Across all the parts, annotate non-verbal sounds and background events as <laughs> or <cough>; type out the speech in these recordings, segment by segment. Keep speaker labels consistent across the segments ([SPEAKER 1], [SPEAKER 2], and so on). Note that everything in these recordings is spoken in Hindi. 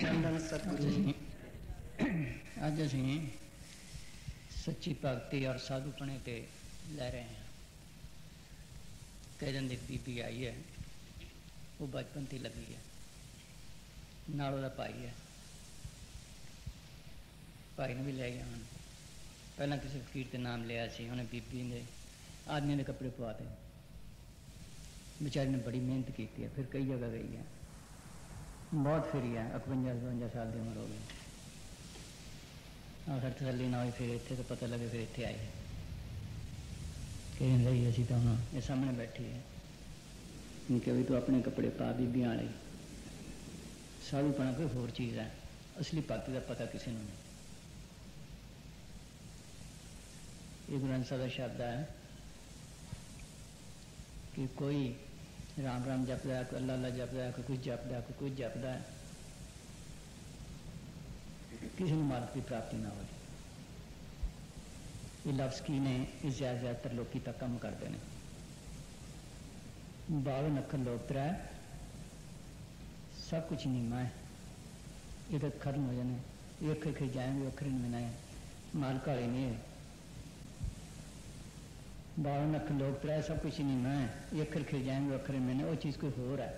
[SPEAKER 1] ਧੰਨ ਸਤਿਗੁਰੂ ਜੀ
[SPEAKER 2] ਅੱਜ ਅਸੀਂ ਸੱਚੀ ਭਗਤੀ ਔਰ ਸਾਧੂਪਣੇ ਤੇ ਲੈ ਰਹੇ ਹਾਂ ਕਹਿ ਜਾਂਦੇ ਬੀਬੀ ਆਈ ਹੈ ਉਹ ਬਚਪਨ ਤੇ ਲੱਗੀ ਹੈ ਨਾਲ ਉਹਦਾ ਭਾਈ ਹੈ ਭਾਈ ਨੂੰ ਵੀ ਲੈ ਗਿਆ ਹੁਣ ਪਹਿਲਾਂ ਕਿਸੇ ਫਕੀਰ ਤੇ ਨਾਮ ਲਿਆ ਸੀ ਉਹਨੇ ਬੀਬੀ ਨੇ ਆਦਮੀ ਦੇ ਕੱਪੜੇ ਪਵਾ ਦੇ ਵਿਚਾਰੀ ਨੇ ਬੜੀ ਮਿਹਨਤ ਕੀਤੀ ਹੈ ਫਿਰ ਕਈ ਜਗ੍ਹਾ ਗਈ ਹੈ बहुत फिर गया इकवंजा सतवंजा साल की उम्र हो गई। आखिर तसली ना हुई, फिर इतने तो पता लगे, फिर इतने आए कहीं रही असी तो हाँ ये सामने बैठी है। कभी तू अपने कपड़े पा, बीबियाँ आई साधु पना कोई होर चीज़ है। असली भगती का पता किसी नहीं। ग्रंथ साहब का शब्द है कि कोई राम राम जपदा है कोई अल्लाह अल्लाह जपदा है कोई कुछ जपदा है कोई कुछ जपदा है किसी को मार्ग की प्राप्ति ना हो। ये लफ्ज की ने ज़्यादा ज़्यादातर लोग तक कम कर देने। बावन अखर लोग त्रै, सब कुछ नीमा है ये तो खत्म हो जाने। ये अखर जाएँगे अखरे नहीं मनाए मालक वाले नहीं है। बाल अख लोग त्रै सब कुछ नहीं, मैं ये अखर खिल जाएँगे, अखर मैंने, वो चीज़ कोई होर है।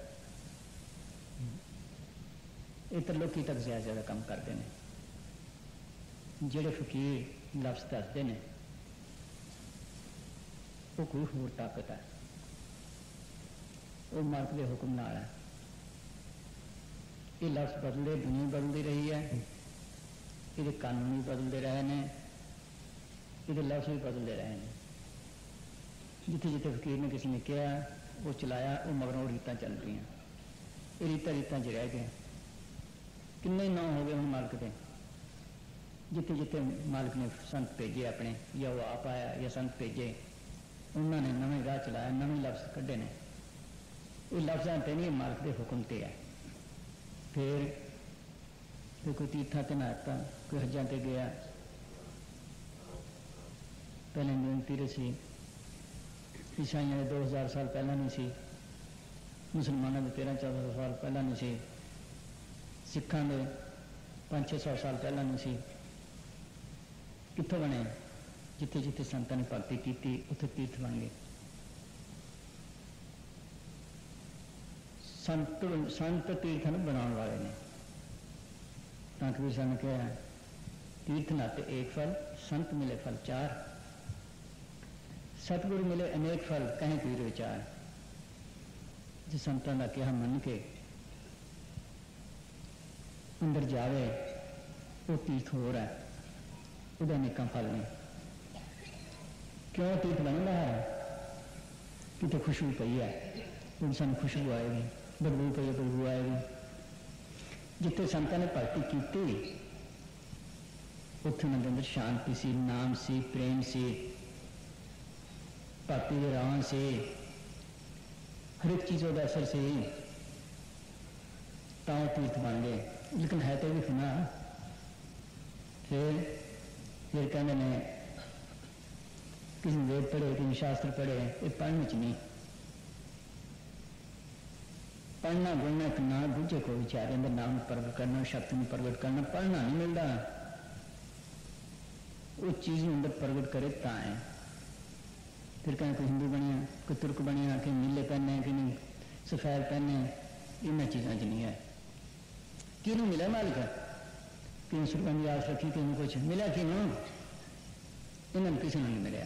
[SPEAKER 2] ये तो लोग तक ज़्यादा ज़्यादा कम करते हैं जेडे फकीर लफ्ज दसते हैं वो कोई होर ताकत है। वो मर्द के हुक्म है। ये लफ्ज बदले दुनिया बदलती रही है। ये कानून भी बदलते रहे हैं ये लफ्ज भी बदलते रहे हैं ਜਿੱਥੇ ਜਿੱਥੇ ਫਕੀਰ ਨੇ ਕਿਸੇ ਨੇ ਕਿਹਾ ਉਹ ਚਲਾਇਆ ਉਹ ਮਗਰੋਂ ਰੀਤਾਂ ਚੱਲ ਰਹੀਆਂ ਇਹ ਰੀਤਾਂ ਰੀਤਾਂ 'ਚ ਰਹਿ ਗਏ ਕਿੰਨੇ ਨਾਂ ਹੋ ਗਏ ਹੁਣ ਮਾਲਕ ਦੇ ਜਿੱਥੇ ਜਿੱਥੇ ਮਾਲਕ ਨੇ ਸੰਤ ਭੇਜੇ ਆਪਣੇ ਜਾਂ ਉਹ ਆਪ ਆਇਆ ਜਾਂ ਸੰਤ ਭੇਜੇ ਉਹਨਾਂ ਨੇ ਨਵੇਂ ਰਾਹ ਚਲਾਇਆ ਨਵੇਂ ਲਫ਼ਜ਼ ਕੱਢੇ ਨੇ ਇਹ ਲਫ਼ਜ਼ਾਂ ਤੇ ਨਹੀਂ ਮਾਲਕ ਦੇ ਹੁਕਮ ਤੇ ਹੈ ਫਿਰ ਫਿਰ ਕੋਈ ਤੀਰਥਾਂ ਤੇ ਨਾਤਾ ਕੋਈ ਹੱਜਾਂ ਤੇ ਗਿਆ ਪਹਿਲੇ ਬੇਨਤੀ ਰਸੀ ਈਸਾਈਆਂ ਦੇ 2000 ਸਾਲ ਪਹਿਲਾਂ ਨਹੀਂ ਸੀ ਮੁਸਲਮਾਨਾਂ ਦੇ 13 14 ਸਾਲ ਪਹਿਲਾਂ ਨਹੀਂ ਸੀ ਸਿੱਖਾਂ ਦੇ 5-600 ਸਾਲ ਪਹਿਲਾਂ ਨਹੀਂ ਸੀ ਕਿੱਥੋਂ ਬਣੇ ਜਿੱਥੇ ਜਿੱਥੇ ਸੰਤਾਂ ਨੇ ਭਗਤੀ ਕੀਤੀ ਉੱਥੇ ਤੀਰਥ ਬਣ ਗਏ ਸੰਤ ਸੰਤ ਤੀਰਥ ਨੂੰ ਬਣਾਉਣ ਵਾਲੇ ਨੇ ਤਾਂ ਕਿ ਸਾਨੂੰ ਕਿਹਾ ਤੀਰਥ ਨਾਤੇ ਇੱਕ ਫਲ ਸੰਤ ਮਿਲੇ ਫਲ ਚਾਰ ਸਤਿਗੁਰੂ ਮਿਲੇ ਅਨੇਕ ਫਲ ਕਹੇ ਪੀਰ ਵਿਚਾਰ ਜੇ ਸੰਤਾਂ ਦਾ ਕਿਹਾ ਮੰਨ ਕੇ ਅੰਦਰ ਜਾਵੇ ਉਹ ਤੀਰਥ ਹੋ ਰਿਹਾ ਉਹਦਾ ਨਿਕਮ ਫਲ ਨਹੀਂ ਕਿਉਂ ਤੀਰਥ ਬਣਦਾ ਹੈ ਕਿਤੇ ਖੁਸ਼ਬੂ ਪਈ ਹੈ ਉਹ ਸਾਨੂੰ ਖੁਸ਼ਬੂ ਆਏਗੀ ਬਦਬੂ ਪਈ ਬਦਬੂ ਆਏਗੀ ਜਿੱਥੇ ਸੰਤਾਂ ਨੇ ਭਗਤੀ ਕੀਤੀ ਉੱਥੇ ਉਹਨਾਂ ਦੇ ਅੰਦਰ ਸ਼ਾਂਤੀ ਸੀ ਨਾਮ ਸੀ ਪ੍ਰੇਮ ਸੀ ਭਗਤੀ ਦੇ ਰਾਹ ਸੀ ਹਰ ਇੱਕ ਚੀਜ਼ ਦਾ ਅਸਰ ਸੀ ਤਾਂ ਉਹ ਤੀਰਥ ਬਣ ਗਏ ਲੇਕਿਨ ਹੈ ਤਾਂ ਵੀ ਫਨਾ ਫਿਰ ਫਿਰ ਕਹਿੰਦੇ ਨੇ ਕਿਸੇ ਨੇ ਵੇਦ ਪੜ੍ਹੇ ਕਿਸੇ ਸ਼ਾਸਤਰ ਪੜ੍ਹੇ ਇਹ ਪੜ੍ਹਨ ਵਿੱਚ ਨਹੀਂ पढ़ना बोलना एक ना दूजे को विचारे अंदर नाम प्रगट करना शक्ति में प्रगट करना पढ़ना नहीं मिलता वो चीज अंदर प्रगट करे ता है फिर कहें कोई हिंदू बनिया, कोई तुर्क बनिया कि नीले पहने कि नहीं, सफ़ेद पहने इन चीज़ों च नहीं है। कि मिला मालिक? कि सुरगंध आस रखी कि कुछ? मिला कि इन्होंने किसी ने नहीं मिले।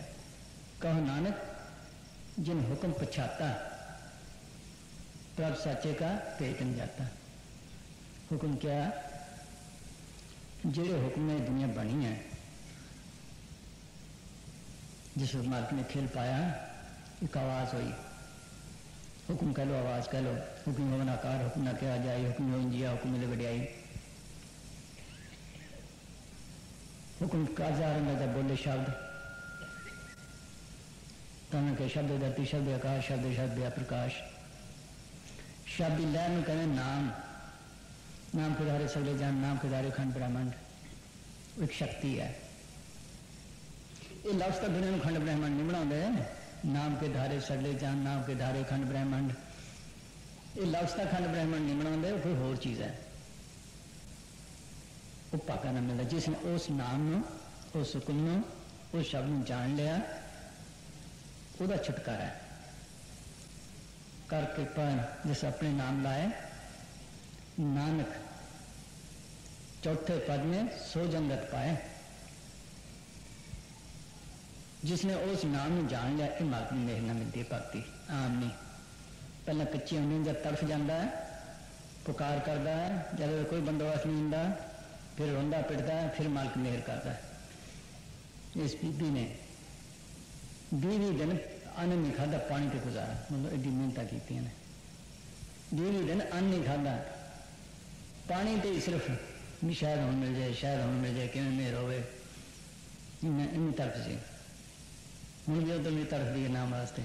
[SPEAKER 2] कहो, नानक, जिन हुक्म पछाता प्रभ सच्चे का पेट नहीं जाता। हुक्म क्या? जेड़े हुक्म दुनिया बनी है जिस मालिक ने खेल पाया, एक आवाज़ हुई। हुक्म कह लो, आवाज़ कह लो। हुक्म हो आकार हुक्म ना क्या जाए, हुक्म हो जिया हुक्म मिले बढ़ियाई हुक्म का जा रहा जब बोले शब्द। तन के शब्द धरती, शब्द आकाश, शब्द शब्द या प्रकाश। शब्द लहर में कहें नाम। नाम के धारे सगले जान, नाम के धारे खंड ब्रह्मांड एक शक्ति है। ਇਹ ਲਫ਼ਜ਼ ਤਾਂ ਦੁਨੀਆ ਨੂੰ ਖੰਡ ਬ੍ਰਹਿਮੰਡ ਨਹੀਂ ਬਣਾਉਂਦੇ। ਨਾਮ ਕੇ ਧਾਰੇ ਸਗਲੇ ਜਾਨ ਨਾਮ ਕੇ ਧਾਰੇ ਖੰਡ ਬ੍ਰਹਿਮੰਡ। ਇਹ ਲਫ਼ਜ਼ ਤਾਂ ਖੰਡ ਬ੍ਰਹਿਮੰਡ ਨਹੀਂ ਬਣਾਉਂਦੇ, ਉਹ ਕੋਈ ਹੋਰ ਚੀਜ਼ ਹੈ। ਉਹ ਪਾਕਾ ਨਾ ਮਿਲਦਾ। ਜਿਸ ਨੇ ਉਸ ਨਾਮ ਨੂੰ, ਉਸ ਸੁਕਨ ਨੂੰ, ਉਸ ਸ਼ਬਦ ਨੂੰ ਜਾਣ ਲਿਆ, ਉਹਦਾ ਛੁਟਕਾਰਾ ਹੈ। ਕਰ ਕਿਰਪਾ ਜਿਸ ਆਪਣੇ ਨਾਮ ਲਾਏ। ਨਾਨਕ, ਚੌਥੇ ਪਦ ਨੇ ਸੋ ਜੰਗਤ ਪਾਏ। ਜਿਸਨੇ ਉਸ ਨਾਮ ਨੂੰ ਜਾਣ ਲਿਆ ਇਹ ਮਾਲਕ ਨੂੰ ਮੇਰ ਨਾਲ ਮਿਲਦੀ ਹੈ ਭਗਤੀ ਆਮ ਨਹੀਂ ਪਹਿਲਾਂ ਕੱਚੀ ਹੁੰਦੀ ਜਦ ਤੜਫ ਜਾਂਦਾ ਹੈ ਪੁਕਾਰ ਕਰਦਾ ਹੈ ਜਦ ਕੋਈ ਬੰਦੋਬਸਤ ਨਹੀਂ ਹੁੰਦਾ ਫਿਰ ਰੋਂਦਾ ਪਿਟਦਾ ਹੈ ਫਿਰ ਮਾਲਕ ਮਿਹਰ ਕਰਦਾ ਹੈ ਇਸ ਬੀਬੀ ਨੇ 20 ਦਿਨ ਅੰਨ ਨਹੀਂ ਖਾਦਾ ਪਾਣੀ ਤੇ ਗੁਜ਼ਾਰਾ ਮਤਲਬ ਐਡੀ ਮਿਹਨਤਾਂ ਕੀਤੀਆਂ ਨੇ 20 ਦਿਨ ਅੰਨ ਨਹੀਂ ਖਾਦਾ ਪਾਣੀ ਤੇ ਹੀ ਸਿਰਫ ਵੀ ਸ਼ਾਇਦ ਹੁਣ ਮਿਲ ਜਾਏ ਸ਼ਾਇਦ ਹੁਣ ਮਿਲ ਜਾਏ ਕਿਵੇਂ ਮੇਰ ਹੋਵੇ ਮੈਂ ਇੰਨੀ ਤਰਫ मुड़ तो मेरी तरफ़ दिए नाम वास्ते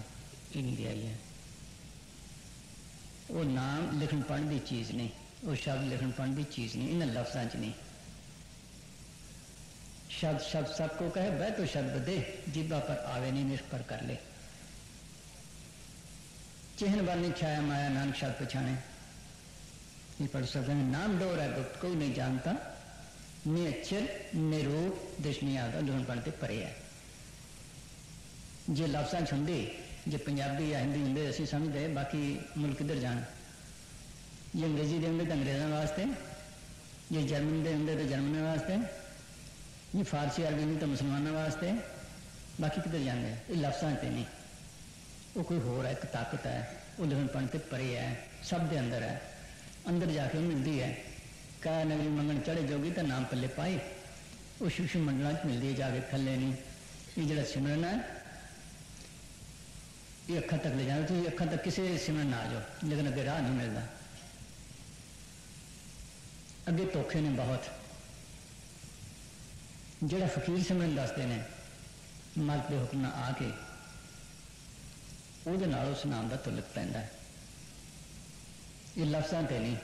[SPEAKER 2] इंडिया दिया गया वो नाम लिखन पढ़ की चीज़ नहीं, वो शब्द लिखन पढ़ की चीज़ नहीं इन्होंने लफ्जा च नहीं। शब्द शब्द सबको कहे बह तो शब्द दे जीबा पर आवे नहीं, निष्ठ पर कर ले। चिहन बल नहीं छाया माया नानक शब्द पछाने। ये पढ़ सकते हैं, नाम डोर है गुप्त कोई नहीं जानता। निचर निरूप दिशनी आता लिखन पढ़ते परे है। जो लफ्सा छुंदे, जो पंजाबी या हिंदी होंगे असं समझते बाकी मुल्क किधर जा अंग्रेज़ी के होंगे तो अंग्रेज़ों वास्ते, जो जर्मन के होंगे तो जर्मन वास्ते, जो फारसी, अरबी होंगे तो मुसलमान वास्ते, बाकी किधर जाने ये लफ्सा तो नहीं। वो कोई होर है, एक ताकत है, वो लिखनपण से परे है, सब के अंदर है। अंदर जाके मिलती है। कह नगरी मंगन चढ़े जोगी तो नाम पले पाए। वो शिशु मंडलों मिलती है, जाके थले नहीं। ये जरा सिमरन है ये अखा तक ले जाना तो अखा तक किसी सिमरन ना आ जाओ लेकिन अगे राह नहीं मिलता अगे धोखे ने बहुत ਜਿਹੜਾ ਫਕੀਰ ਸਿਮਰਨ ਦੱਸਦੇ ਨੇ ਮਰਦ ਦੇ ਹੁਕਮ ਨਾਲ ਆ ਕੇ ਉਹਦੇ ਨਾਲ ਉਸ ਨਾਮ ਦਾ ਤੁਲਕ ਪੈਂਦਾ ਹੈ ਇਹ ਲਫ਼ਜ਼ਾਂ ਤੇ ਨਹੀਂ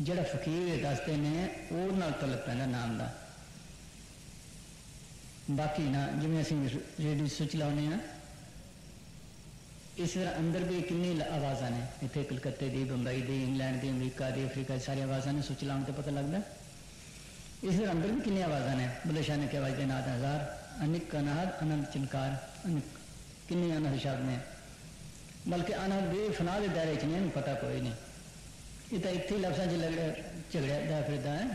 [SPEAKER 2] ਜਿਹੜਾ ਫਕੀਰ ਦੱਸਦੇ ਨੇ ਉਹ ਨਾਲ ਤੁਲਕ ਪੈਂਦਾ ਨਾਮ ਦਾ ਬਾਕੀ ਨਾ ਜਿਵੇਂ ਅਸੀਂ ਰੇਡੀਓ ਸੁਚ ਲਾਉਨੇ ਆ ਇਸ ਤਰ੍ਹਾਂ ਅੰਦਰ ਵੀ ਕਿੰਨੀ ਆਵਾਜ਼ਾਂ ਨੇ ਇੱਥੇ ਕਲਕੱਤੇ ਦੀ ਬੰਬਈ ਦੀ ਇੰਗਲੈਂਡ ਦੀ ਅਮਰੀਕਾ ਦੀ ਅਫਰੀਕਾ ਦੀ ਸਾਰੀਆਂ ਆਵਾਜ਼ਾਂ ਨੇ ਸੁਚ ਲਾਉਣ ਤੇ ਪਤਾ ਲੱਗਦਾ इस अंदर भी कितनी आवाज़ा ने बुल्ले शाह ने क्या आवाज नाद हजार अनिक अनाहद अनंत चिनकार अनिक किन्नी अनहद शब्द ने बल्कि अनहद भी फना के दायरे च नहीं पता कोई नहीं ये तो इतने लफ्जा च लगड़े झगड़िया फिरदा है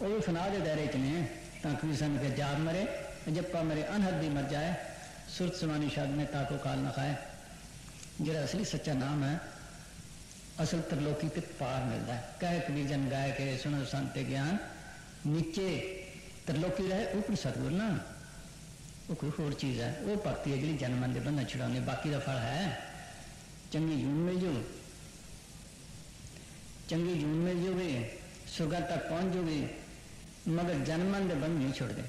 [SPEAKER 2] वो भी फना के दायरे च ने ताकि सन के जाब मरे जप्पा मरे अनहद भी मर जाए सुरत समानी शब्द में ताको काल न खाए जरा असली सच्चा नाम है असल तरलोकी के पार मिलता है कह कबीर जन गाय के सुनो संत ज्ञान नीचे त्रिलोकी रहे ऊपर सतगुर ना वो कोई होर चीज़ है वो भगती है जी जन्म के बंधन छुड़ाने बाकी का फल है चंगी जून मिल जू चंगी जून मिल जूगी सुगा तक पहुँच जूगी मगर जन्मन के बंध नहीं छुड़ते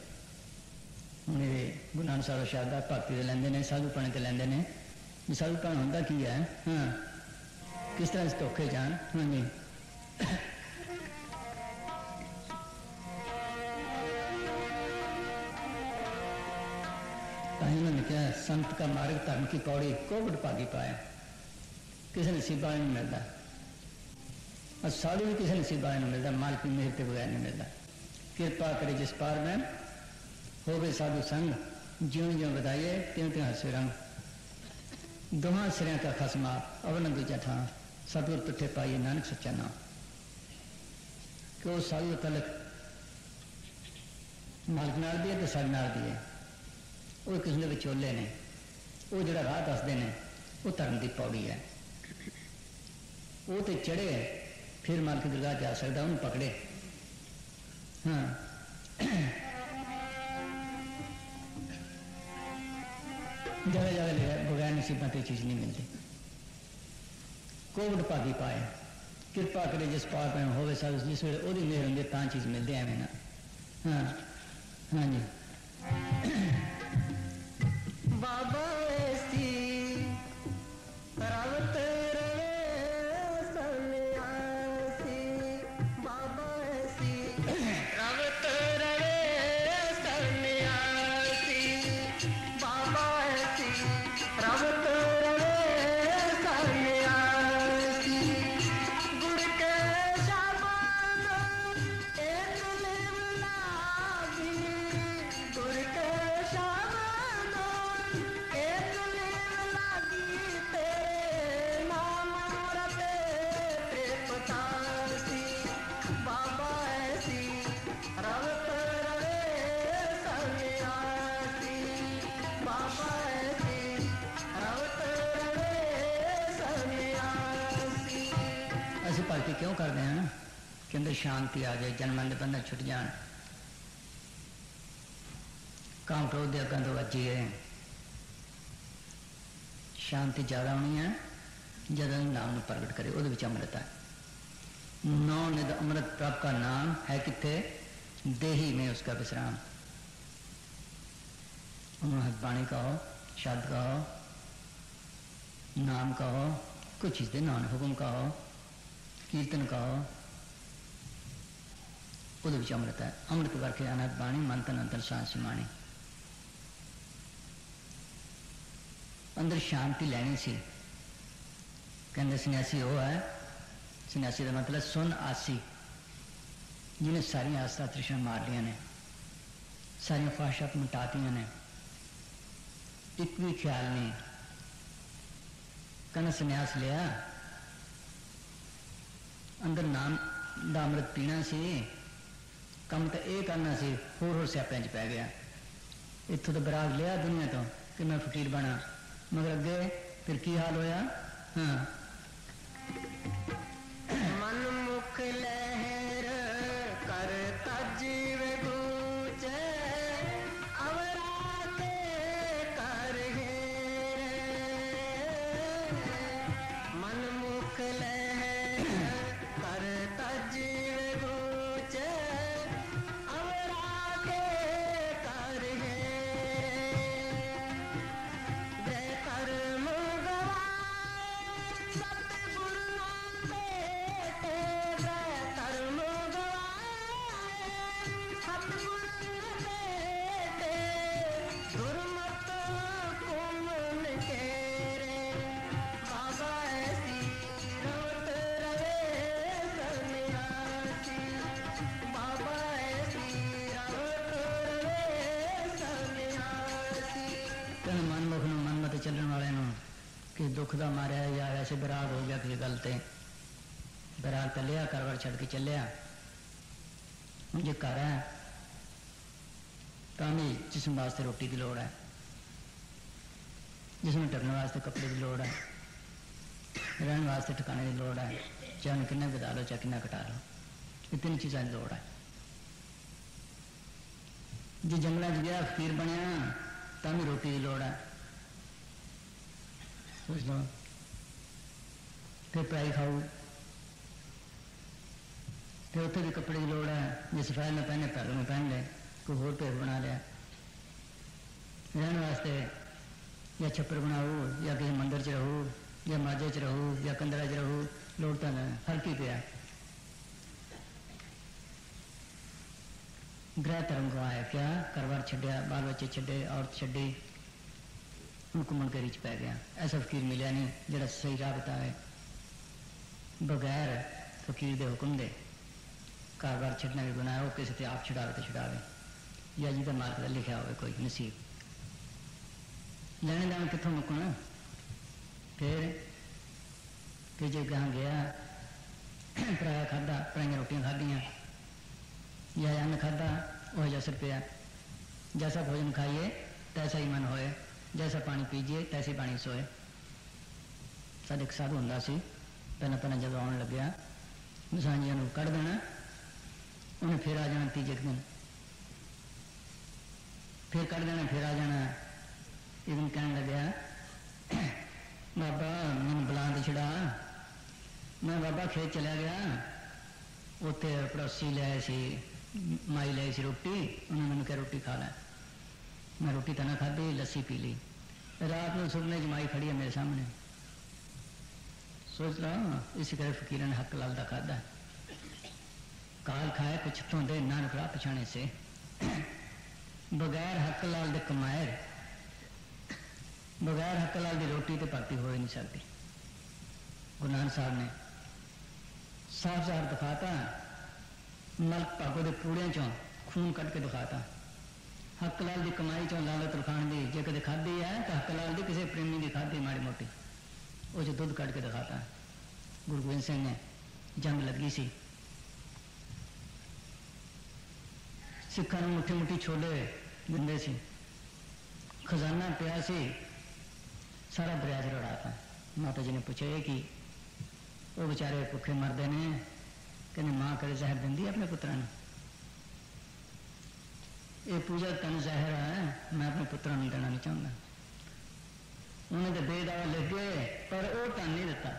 [SPEAKER 2] हूँ ये गुरु नानक साहब शब्द भगती लेंगे ने साधु पने ते लेंगे ने साधु पन होंगे की है। हाँ। किस तरह से धोखे जान? हाँ जी। उन्होंने कहा संत का मार्ग धर्म की पौड़ी कोविड भागी पाया किसी नसीबा नहीं मिलता। और साधु भी किसी नसीबा नहीं मिलता, माल की मेहर के बगैर नहीं मिलता। कृपा करे जिस पार में हो गए साधु संग ज्यों ज्यों बताइए त्यों त्यों हंसे ਦੋਹਾਂ ਸਿਰਿਆਂ ਦਾ ਖਸਮਾ ਅਵਨੰਦ ਜਠਾ ਸਤਿਗੁਰ ਪਿੱਠੇ ਪਾਈ ਨਾਨਕ ਸੱਚਾ ਨਾਮ ਕਿਉਂ ਸਾਧ ਤਲਕ ਮਾਲਕ ਨਾਲ ਦੀ ਹੈ ਤੇ ਸਾਡੇ ਨਾਲ ਦੀ ਹੈ ਉਹ ਕਿਸੇ ਦੇ ਵਿਚੋਲੇ ਨੇ ਉਹ ਜਿਹੜਾ ਰਾਹ ਦੱਸਦੇ ਨੇ ਉਹ ਧਰਮ ਦੀ ਪੌੜੀ ਹੈ ਉਹ ਤੇ ਚੜੇ ਫਿਰ ਮਾਲਕ ਦਰਗਾਹ ਜਾ ਸਕਦਾ ਉਹਨੂੰ ਪਕੜੇ ਹਾਂ जगह ले बगैर नसीबा तो चीज़ नहीं मिलती। कोविड भागी पाए, कृपा करे जिस पार पे हो जिस वे मेहर होंगे तां चीज़ एवें ना। हाँ हाँ जी।
[SPEAKER 1] बाबा ऐसी
[SPEAKER 2] ਕਿਉਂ ਕਰਦੇ ਹਾਂ ਕਿ ਅੰਦਰ ਸ਼ਾਂਤੀ ਆ ਜਾਏ ਜਨਮਾਂ ਦੇ ਬੰਧਨ ਛੁੱਟ ਜਾਣ ਕਾਮ ਕ੍ਰੋਧ ਦੇ ਅੱਗਾਂ ਤੋਂ ਬਚੀਏ ਸ਼ਾਂਤੀ ਜ਼ਿਆਦਾ ਹੋਣੀ ਹੈ ਜਦੋਂ ਨਾਮ ਨੂੰ ਪ੍ਰਗਟ ਕਰੇ ਉਹਦੇ ਵਿੱਚ ਅੰਮ੍ਰਿਤ ਹੈ नौ निध अमृत प्रभ का नाम है किथे देही में उसका विश्राम उन्होंने बाणी कहो शब्द कहो नाम कहो कुछ चीज दे नाम हुक्म कहो कीर्तन कहो ਉਹਦੇ ਵਿੱਚ ਅੰਮ੍ਰਿਤ ਹੈ ਅੰਮ੍ਰਿਤ ਵਰਖੇ ਅਨੰਤ ਬਾਣੀ ਮੰਤਨ ਅੰਤਰ ਸਾਂਸ ਸਮਾਣੀ ਅੰਦਰ ਸ਼ਾਂਤੀ ਲੈਣੀ ਸੀ ਕਹਿੰਦੇ ਸੰਨਿਆਸੀ ਉਹ ਹੈ ਸੰਨਿਆਸੀ ਦਾ ਮਤਲਬ ਸੁਨ ਆਸੀ ਜਿਹਨੇ ਸਾਰੀਆਂ ਆਸਾ ਤ੍ਰਿਸ਼ਨਾ ਮਾਰ ਲੀਆਂ ਨੇ ਸਾਰੀਆਂ ਖਵਾਹਿਸ਼ਾਂ ਮਿਟਾਤੀਆਂ ਨੇ ਇੱਕ ਵੀ ਖਿਆਲ ਨਹੀਂ ਕਹਿੰਦਾ ਸੰਨਿਆਸ ਲਿਆ ਅੰਦਰ ਨਾਮ ਦਾ ਅੰਮ੍ਰਿਤ ਪੀਣਾ ਸੀ। ਕੰਮ ਤਾਂ ਇਹ ਕਰਨਾ ਸੀ, ਹੋਰ ਹੋਰ ਸਿਆਪਿਆਂ 'ਚ ਪੈ ਗਿਆ। ਇੱਥੋਂ ਤਾਂ ਬਰਾਗ ਲਿਆ ਦੁਨੀਆ ਤੋਂ ਕਿ ਮੈਂ ਫਕੀਰ ਬਣਾ। ਮਗਰ ਅੱਗੇ ਫਿਰ ਕੀ ਹਾਲ ਹੋਇਆ? ਹਾਂ। ਬਰਾਗ ਹੋ ਗਿਆ ਕਿਸੇ ਗੱਲ ਤੇ ਬਰਾਗ ਤੇ ਲਿਆ ਕਰਵਰ ਛੱਡ ਕੇ ਚੱਲਿਆ ਹੁਣ ਜੇ ਘਰ ਹੈ ਤਾਂ ਵੀ ਜਿਸਮ ਵਾਸਤੇ ਰੋਟੀ ਦੀ ਲੋੜ ਹੈ ਜਿਸਮ ਢੱਕਣ ਵਾਸਤੇ ਕੱਪੜੇ ਦੀ ਲੋੜ ਹੈ ਰਹਿਣ ਵਾਸਤੇ ਠਿਕਾਣੇ ਦੀ ਲੋੜ ਹੈ ਚਾਹੇ ਉਹਨੂੰ ਕਿੰਨਾ ਵਧਾ ਲਓ ਚਾਹੇ ਕਿੰਨਾ ਘਟਾ ਲਓ ਇਹ ਤਿੰਨ ਚੀਜ਼ਾਂ ਦੀ ਲੋੜ ਹੈ ਜੇ ਜੰਗਲਾਂ 'ਚ ਗਿਆ ਫਕੀਰ ਬਣਿਆ ਤਾਂ ਵੀ ਰੋਟੀ ਦੀ ਲੋੜ ਹੈ ਸੋਚ ਲਓ पिपराई खाऊ। फिर उ कपड़े की लौड़ है जो सफ़ाई में पहने, पैरों में पहन ले, कोई होर पेड़ बना लिया रहने वास्ते या छप्पर बनाओ, या किसी मंदिर च रहो, या माजे च रहो, या कंदरा च रहो लोड़ता तो ना, फ़र्क ही पिया ग्रह धर्म को आया क्या? करवार छड़िया बाल बच्चे छड़े औरत छी उनको मन करीच पै गया। ऐसा फकीर मिले नहीं जरा सही राह बताए। बगैर फकीर के हुक्म दे कारोबार घर भी बनाया वो किसी से आप छुड़ावे तो छुड़ावे या जी का मार्ग लिखा हो कोई नसीब। लेने देना कितों मुकना? फिर फिर जे गह गया पराया खाधा पराइया रोटियाँ खादिया या अन्न खाधा वह जस पिया जैसा भोजन खाइए, तैसा ही मन होए, जैसा पानी पीजिए, तैसे पानी सोए। साधु हों ਪਹਿਲਾਂ ਪਹਿਲਾਂ ਜਦੋਂ ਆਉਣ ਲੱਗਿਆ ਨਿਸ਼ਾਨੀਆਂ ਨੂੰ ਕੱਢ ਦੇਣਾ ਉਹਨੇ ਫਿਰ ਆ ਜਾਣਾ ਤੀਜੇ ਕੁ ਦਿਨ ਫਿਰ ਕੱਢ ਦੇਣਾ ਫਿਰ ਆ ਜਾਣਾ ਇੱਕ ਦਿਨ ਕਹਿਣ ਲੱਗਿਆ ਬਾਬਾ ਮੈਨੂੰ ਬੁਲਾ ਤੇ ਛੜਾ ਮੈਂ ਬਾਬਾ ਖੇਤ ਚਲਿਆ ਗਿਆ ਉੱਥੇ ਪੜੋਸੀ ਲੈ ਸੀ ਮਾਈ ਲੈ ਸੀ ਰੋਟੀ ਉਹਨੇ ਮੈਨੂੰ ਕਿਹਾ ਰੋਟੀ ਖਾ ਲੈ ਮੈਂ ਰੋਟੀ ਤਾਂ ਨਾ ਖਾਧੀ ਲੱਸੀ ਪੀ ਲਈ ਰਾਤ ਨੂੰ ਸੁਪਨੇ 'ਚ ਮਾਈ ਖੜੀ ਹੈ सोच रहा सोचदा इस तरह फकीरन हक लाल का खादा। काल खाए, कुछ धोंदे राह पछाने से। बगैर हक लाल दे कमाए, बगैर हक लाल दी रोटी तो पाती हो नहीं सकती गुरु नानक साहब ने साफ़ साफ़ दिखाता, मलक पागो के पूड़े चो खून कट के दिखाता। हक लाल दी कमाई चो लाल तरखाण दी, जे कदे खाधी है तो हक लाल दी किसी प्रेमी दी खाधी माड़ी मोटी। ਉਹ 'ਚ ਦੁੱਧ ਕੱਢ ਕੇ ਦਿਖਾਤਾ ਗੁਰੂ ਗੋਬਿੰਦ ਸਿੰਘ ਨੇ ਜੰਗ ਲੱਗੀ ਸੀ ਸਿੱਖਾਂ ਨੂੰ ਮੁੱਠੀ ਮੁੱਠੀ ਛੋਲੇ ਦਿੰਦੇ ਸੀ ਖਜ਼ਾਨਾ ਪਿਆ ਸੀ ਸਾਰਾ ਦਰਿਆ 'ਚ ਰੜਾਤਾ ਮਾਤਾ ਜੀ ਨੇ ਪੁੱਛਿਆ ਇਹ ਕੀ ਉਹ ਵਿਚਾਰੇ ਭੁੱਖੇ ਮਰਦੇ ਨੇ ਕਹਿੰਦੇ ਮਾਂ ਕਦੇ ਜ਼ਹਿਰ ਦਿੰਦੀ ਹੈ ਆਪਣੇ ਪੁੱਤਰਾਂ ਨੂੰ ਇਹ ਪੂਜਾ ਤਨ ਜ਼ਹਿਰ ਹੈ ਮੈਂ ਆਪਣੇ ਪੁੱਤਰਾਂ ਨੂੰ ਦੇਣਾ ਨਹੀਂ ਚਾਹੁੰਦਾ उन्होंने तो दे दवा गए पर वो टन नहीं दिता।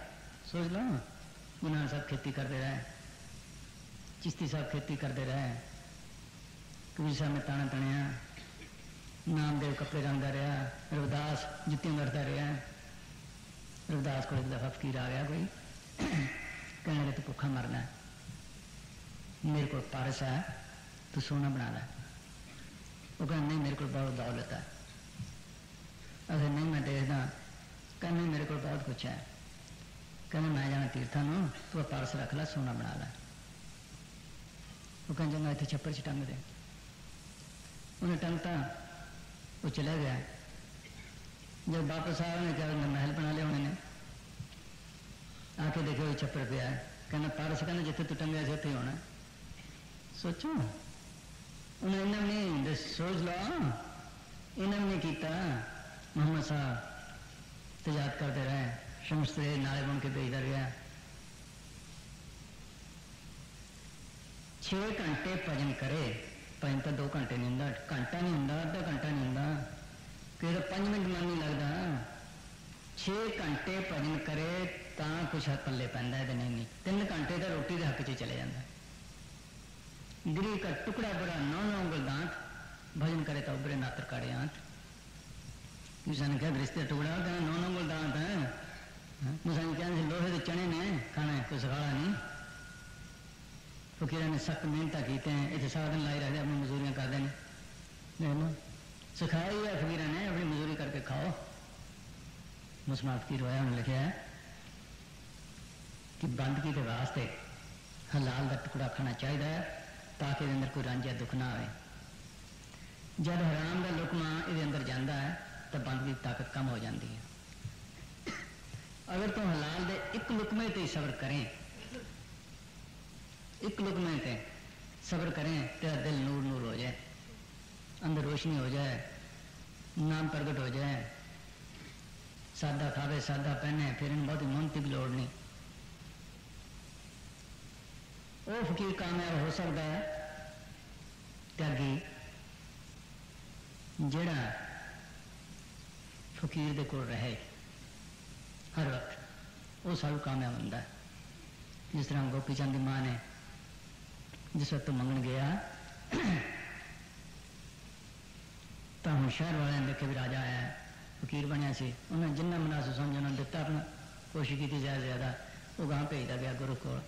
[SPEAKER 2] सोच लो गुना साहब खेती करते रहे, चिश्ती साहब खेती करते रहे, कबीर साहब ने ताना तनिया, नामदेव कपड़े रंगता रहा, रविदास जुत्तियाँ करता रहा। रविदास को एक दफ़ा फकीर आ गया कोई। कहने लगे तू भुखा मरना है। मेरे को पारस है, तू सोना बना ला। वो कहना नहीं, मेरे को बहुत दौलत है। अगर नहीं मैं देखता कहने मेरे को बहुत कुछ है। कहने मैं जाना तीर्थां तू पारस रख ला, सोना बना ला। वो कह चंगा इतने छप्पर च टंग दे। उन्हें टंगता, वो चला गया। जब वापस आया, उन्हें क्या उन्हें महल बना लिया उन्होंने? आके देखे वो छप्पर पिया आया कहना, पारस, कहना जिथे तू टंगया से उथे होना सोचो। उन्हें इन्होंने सोच लो। इन्होंने किया मोहम्मद साहब, तजाद करते रहे। समझते नाले नारे बन के बेचता रहा। गया घंटे भजन करे भजन तो दो घंटे नहीं होंगे घंटा नहीं होंगे अद्धा घंटा नहीं होंगे कि तो पाँच मिनट मन नहीं लगता छे घंटे भजन करे तो कुछ पले पैदा है नहीं नहीं। तीन घंटे तो रोटी के हक च चले जाता गिरी का टुकड़ा बड़ा नौ नौ उंगल भजन करे तो उभरे नात्र काड़े आंत। मुसान क्या रिश्ते टुकड़ा तेरा नौ नंबर दांत है मुसान क्या लोहे के चने ने खाना है कुछ खाला नहीं फकीर ने सख्त मेहनत कीते हैं इतने सारा दिन लाई रखते अपनी मजदूरियां करते हैं देखना सिखाया ही है फकीर ने अपनी मजदूरी करके खाओ मुसलमान फकीर होया उन्हें लिखा है कि बंदगी के वास्ते हलाल का टुकड़ा खाना चाहिए है ताकि अंदर कोई रांझा दुख ना आए जब हराम का लुकमा ये अंदर जाता है तो बंदगी की ताकत कम हो जाती है। अगर तुम हलाल दे, एक लुकमे ते सबर करें। एक लुकमे ते सबर करें, तेरा दिल नूर नूर हो जाए। अंदर रोशनी हो जाए, नाम प्रकट हो जाए। सादा खावे, सादा पहने, फिर इन बहुत मोहनती की लोड़ नहीं। वो फकीर कामयाब हो सकता है, त्यागी, जड़ा ਫਕੀਰ ਦੇ ਕੋਲ ਰਹੇ ਹਰ ਵਕਤ ਉਹ ਸਾਨੂੰ ਕਾਮਯਾਬ ਹੁੰਦਾ ਹੈ ਜਿਸ ਤਰ੍ਹਾਂ ਗੋਪੀ ਚੰਦ ਦੀ ਮਾਂ ਨੇ ਜਿਸ ਵਕਤ ਮੰਗਣ ਗਿਆ ਤਾਂ ਹੁਣ ਸ਼ਹਿਰ ਵਾਲਿਆਂ ਨੇ ਕਿ ਵੀ ਰਾਜਾ ਆਇਆ ਫਕੀਰ ਬਣਿਆ ਸੀ ਉਹਨਾਂ ਜਿੰਨਾ ਮਨਾਸ ਸਮਝ ਉਹਨਾਂ ਦਿੱਤਾ ਆਪਣਾ ਕੋਸ਼ਿਸ਼ ਕੀਤੀ ਜ਼ਿਆਦਾ ਜ਼ਿਆਦਾ ਉਹ ਗਾਂ ਭੇਜਦਾ ਗਿਆ ਗੁਰੂ ਕੋਲ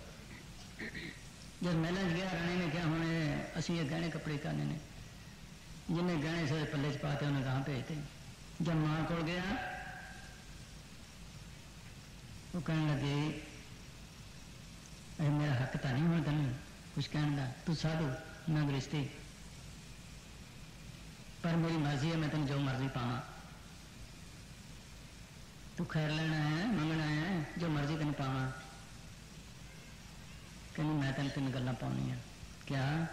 [SPEAKER 2] ਜਦ ਮਹਿਲਾਂ 'ਚ ਗਿਆ ਰਾਣੀ ਨੇ ਕਿਹਾ ਹੁਣ ਅਸੀਂ ਇਹ ਗਹਿਣੇ ਕੱਪੜੇ ਕਾਨੇ ਨੇ ਜਿੰਨੇ ਗਹਿਣੇ ਸਾਰੇ ਪੱਲੇ 'ਚ ਪਾਤੇ ਉਹਨੇ ਗਾਂ ਭੇਜਤੇ जब महाकुल गया। वो कह लगे, अरे, मेरा हक तो नहीं हुआ तेन कुछ कह तू साधु ना गृहस्थी पर मेरी मर्ज़ी है, मैं तेन जो मर्ज़ी पाव। तू खैर लेना है, मंगना है, जो मर्ज़ी तेन पाव। कहीं मैं तेन तीन गल् पानी क्या?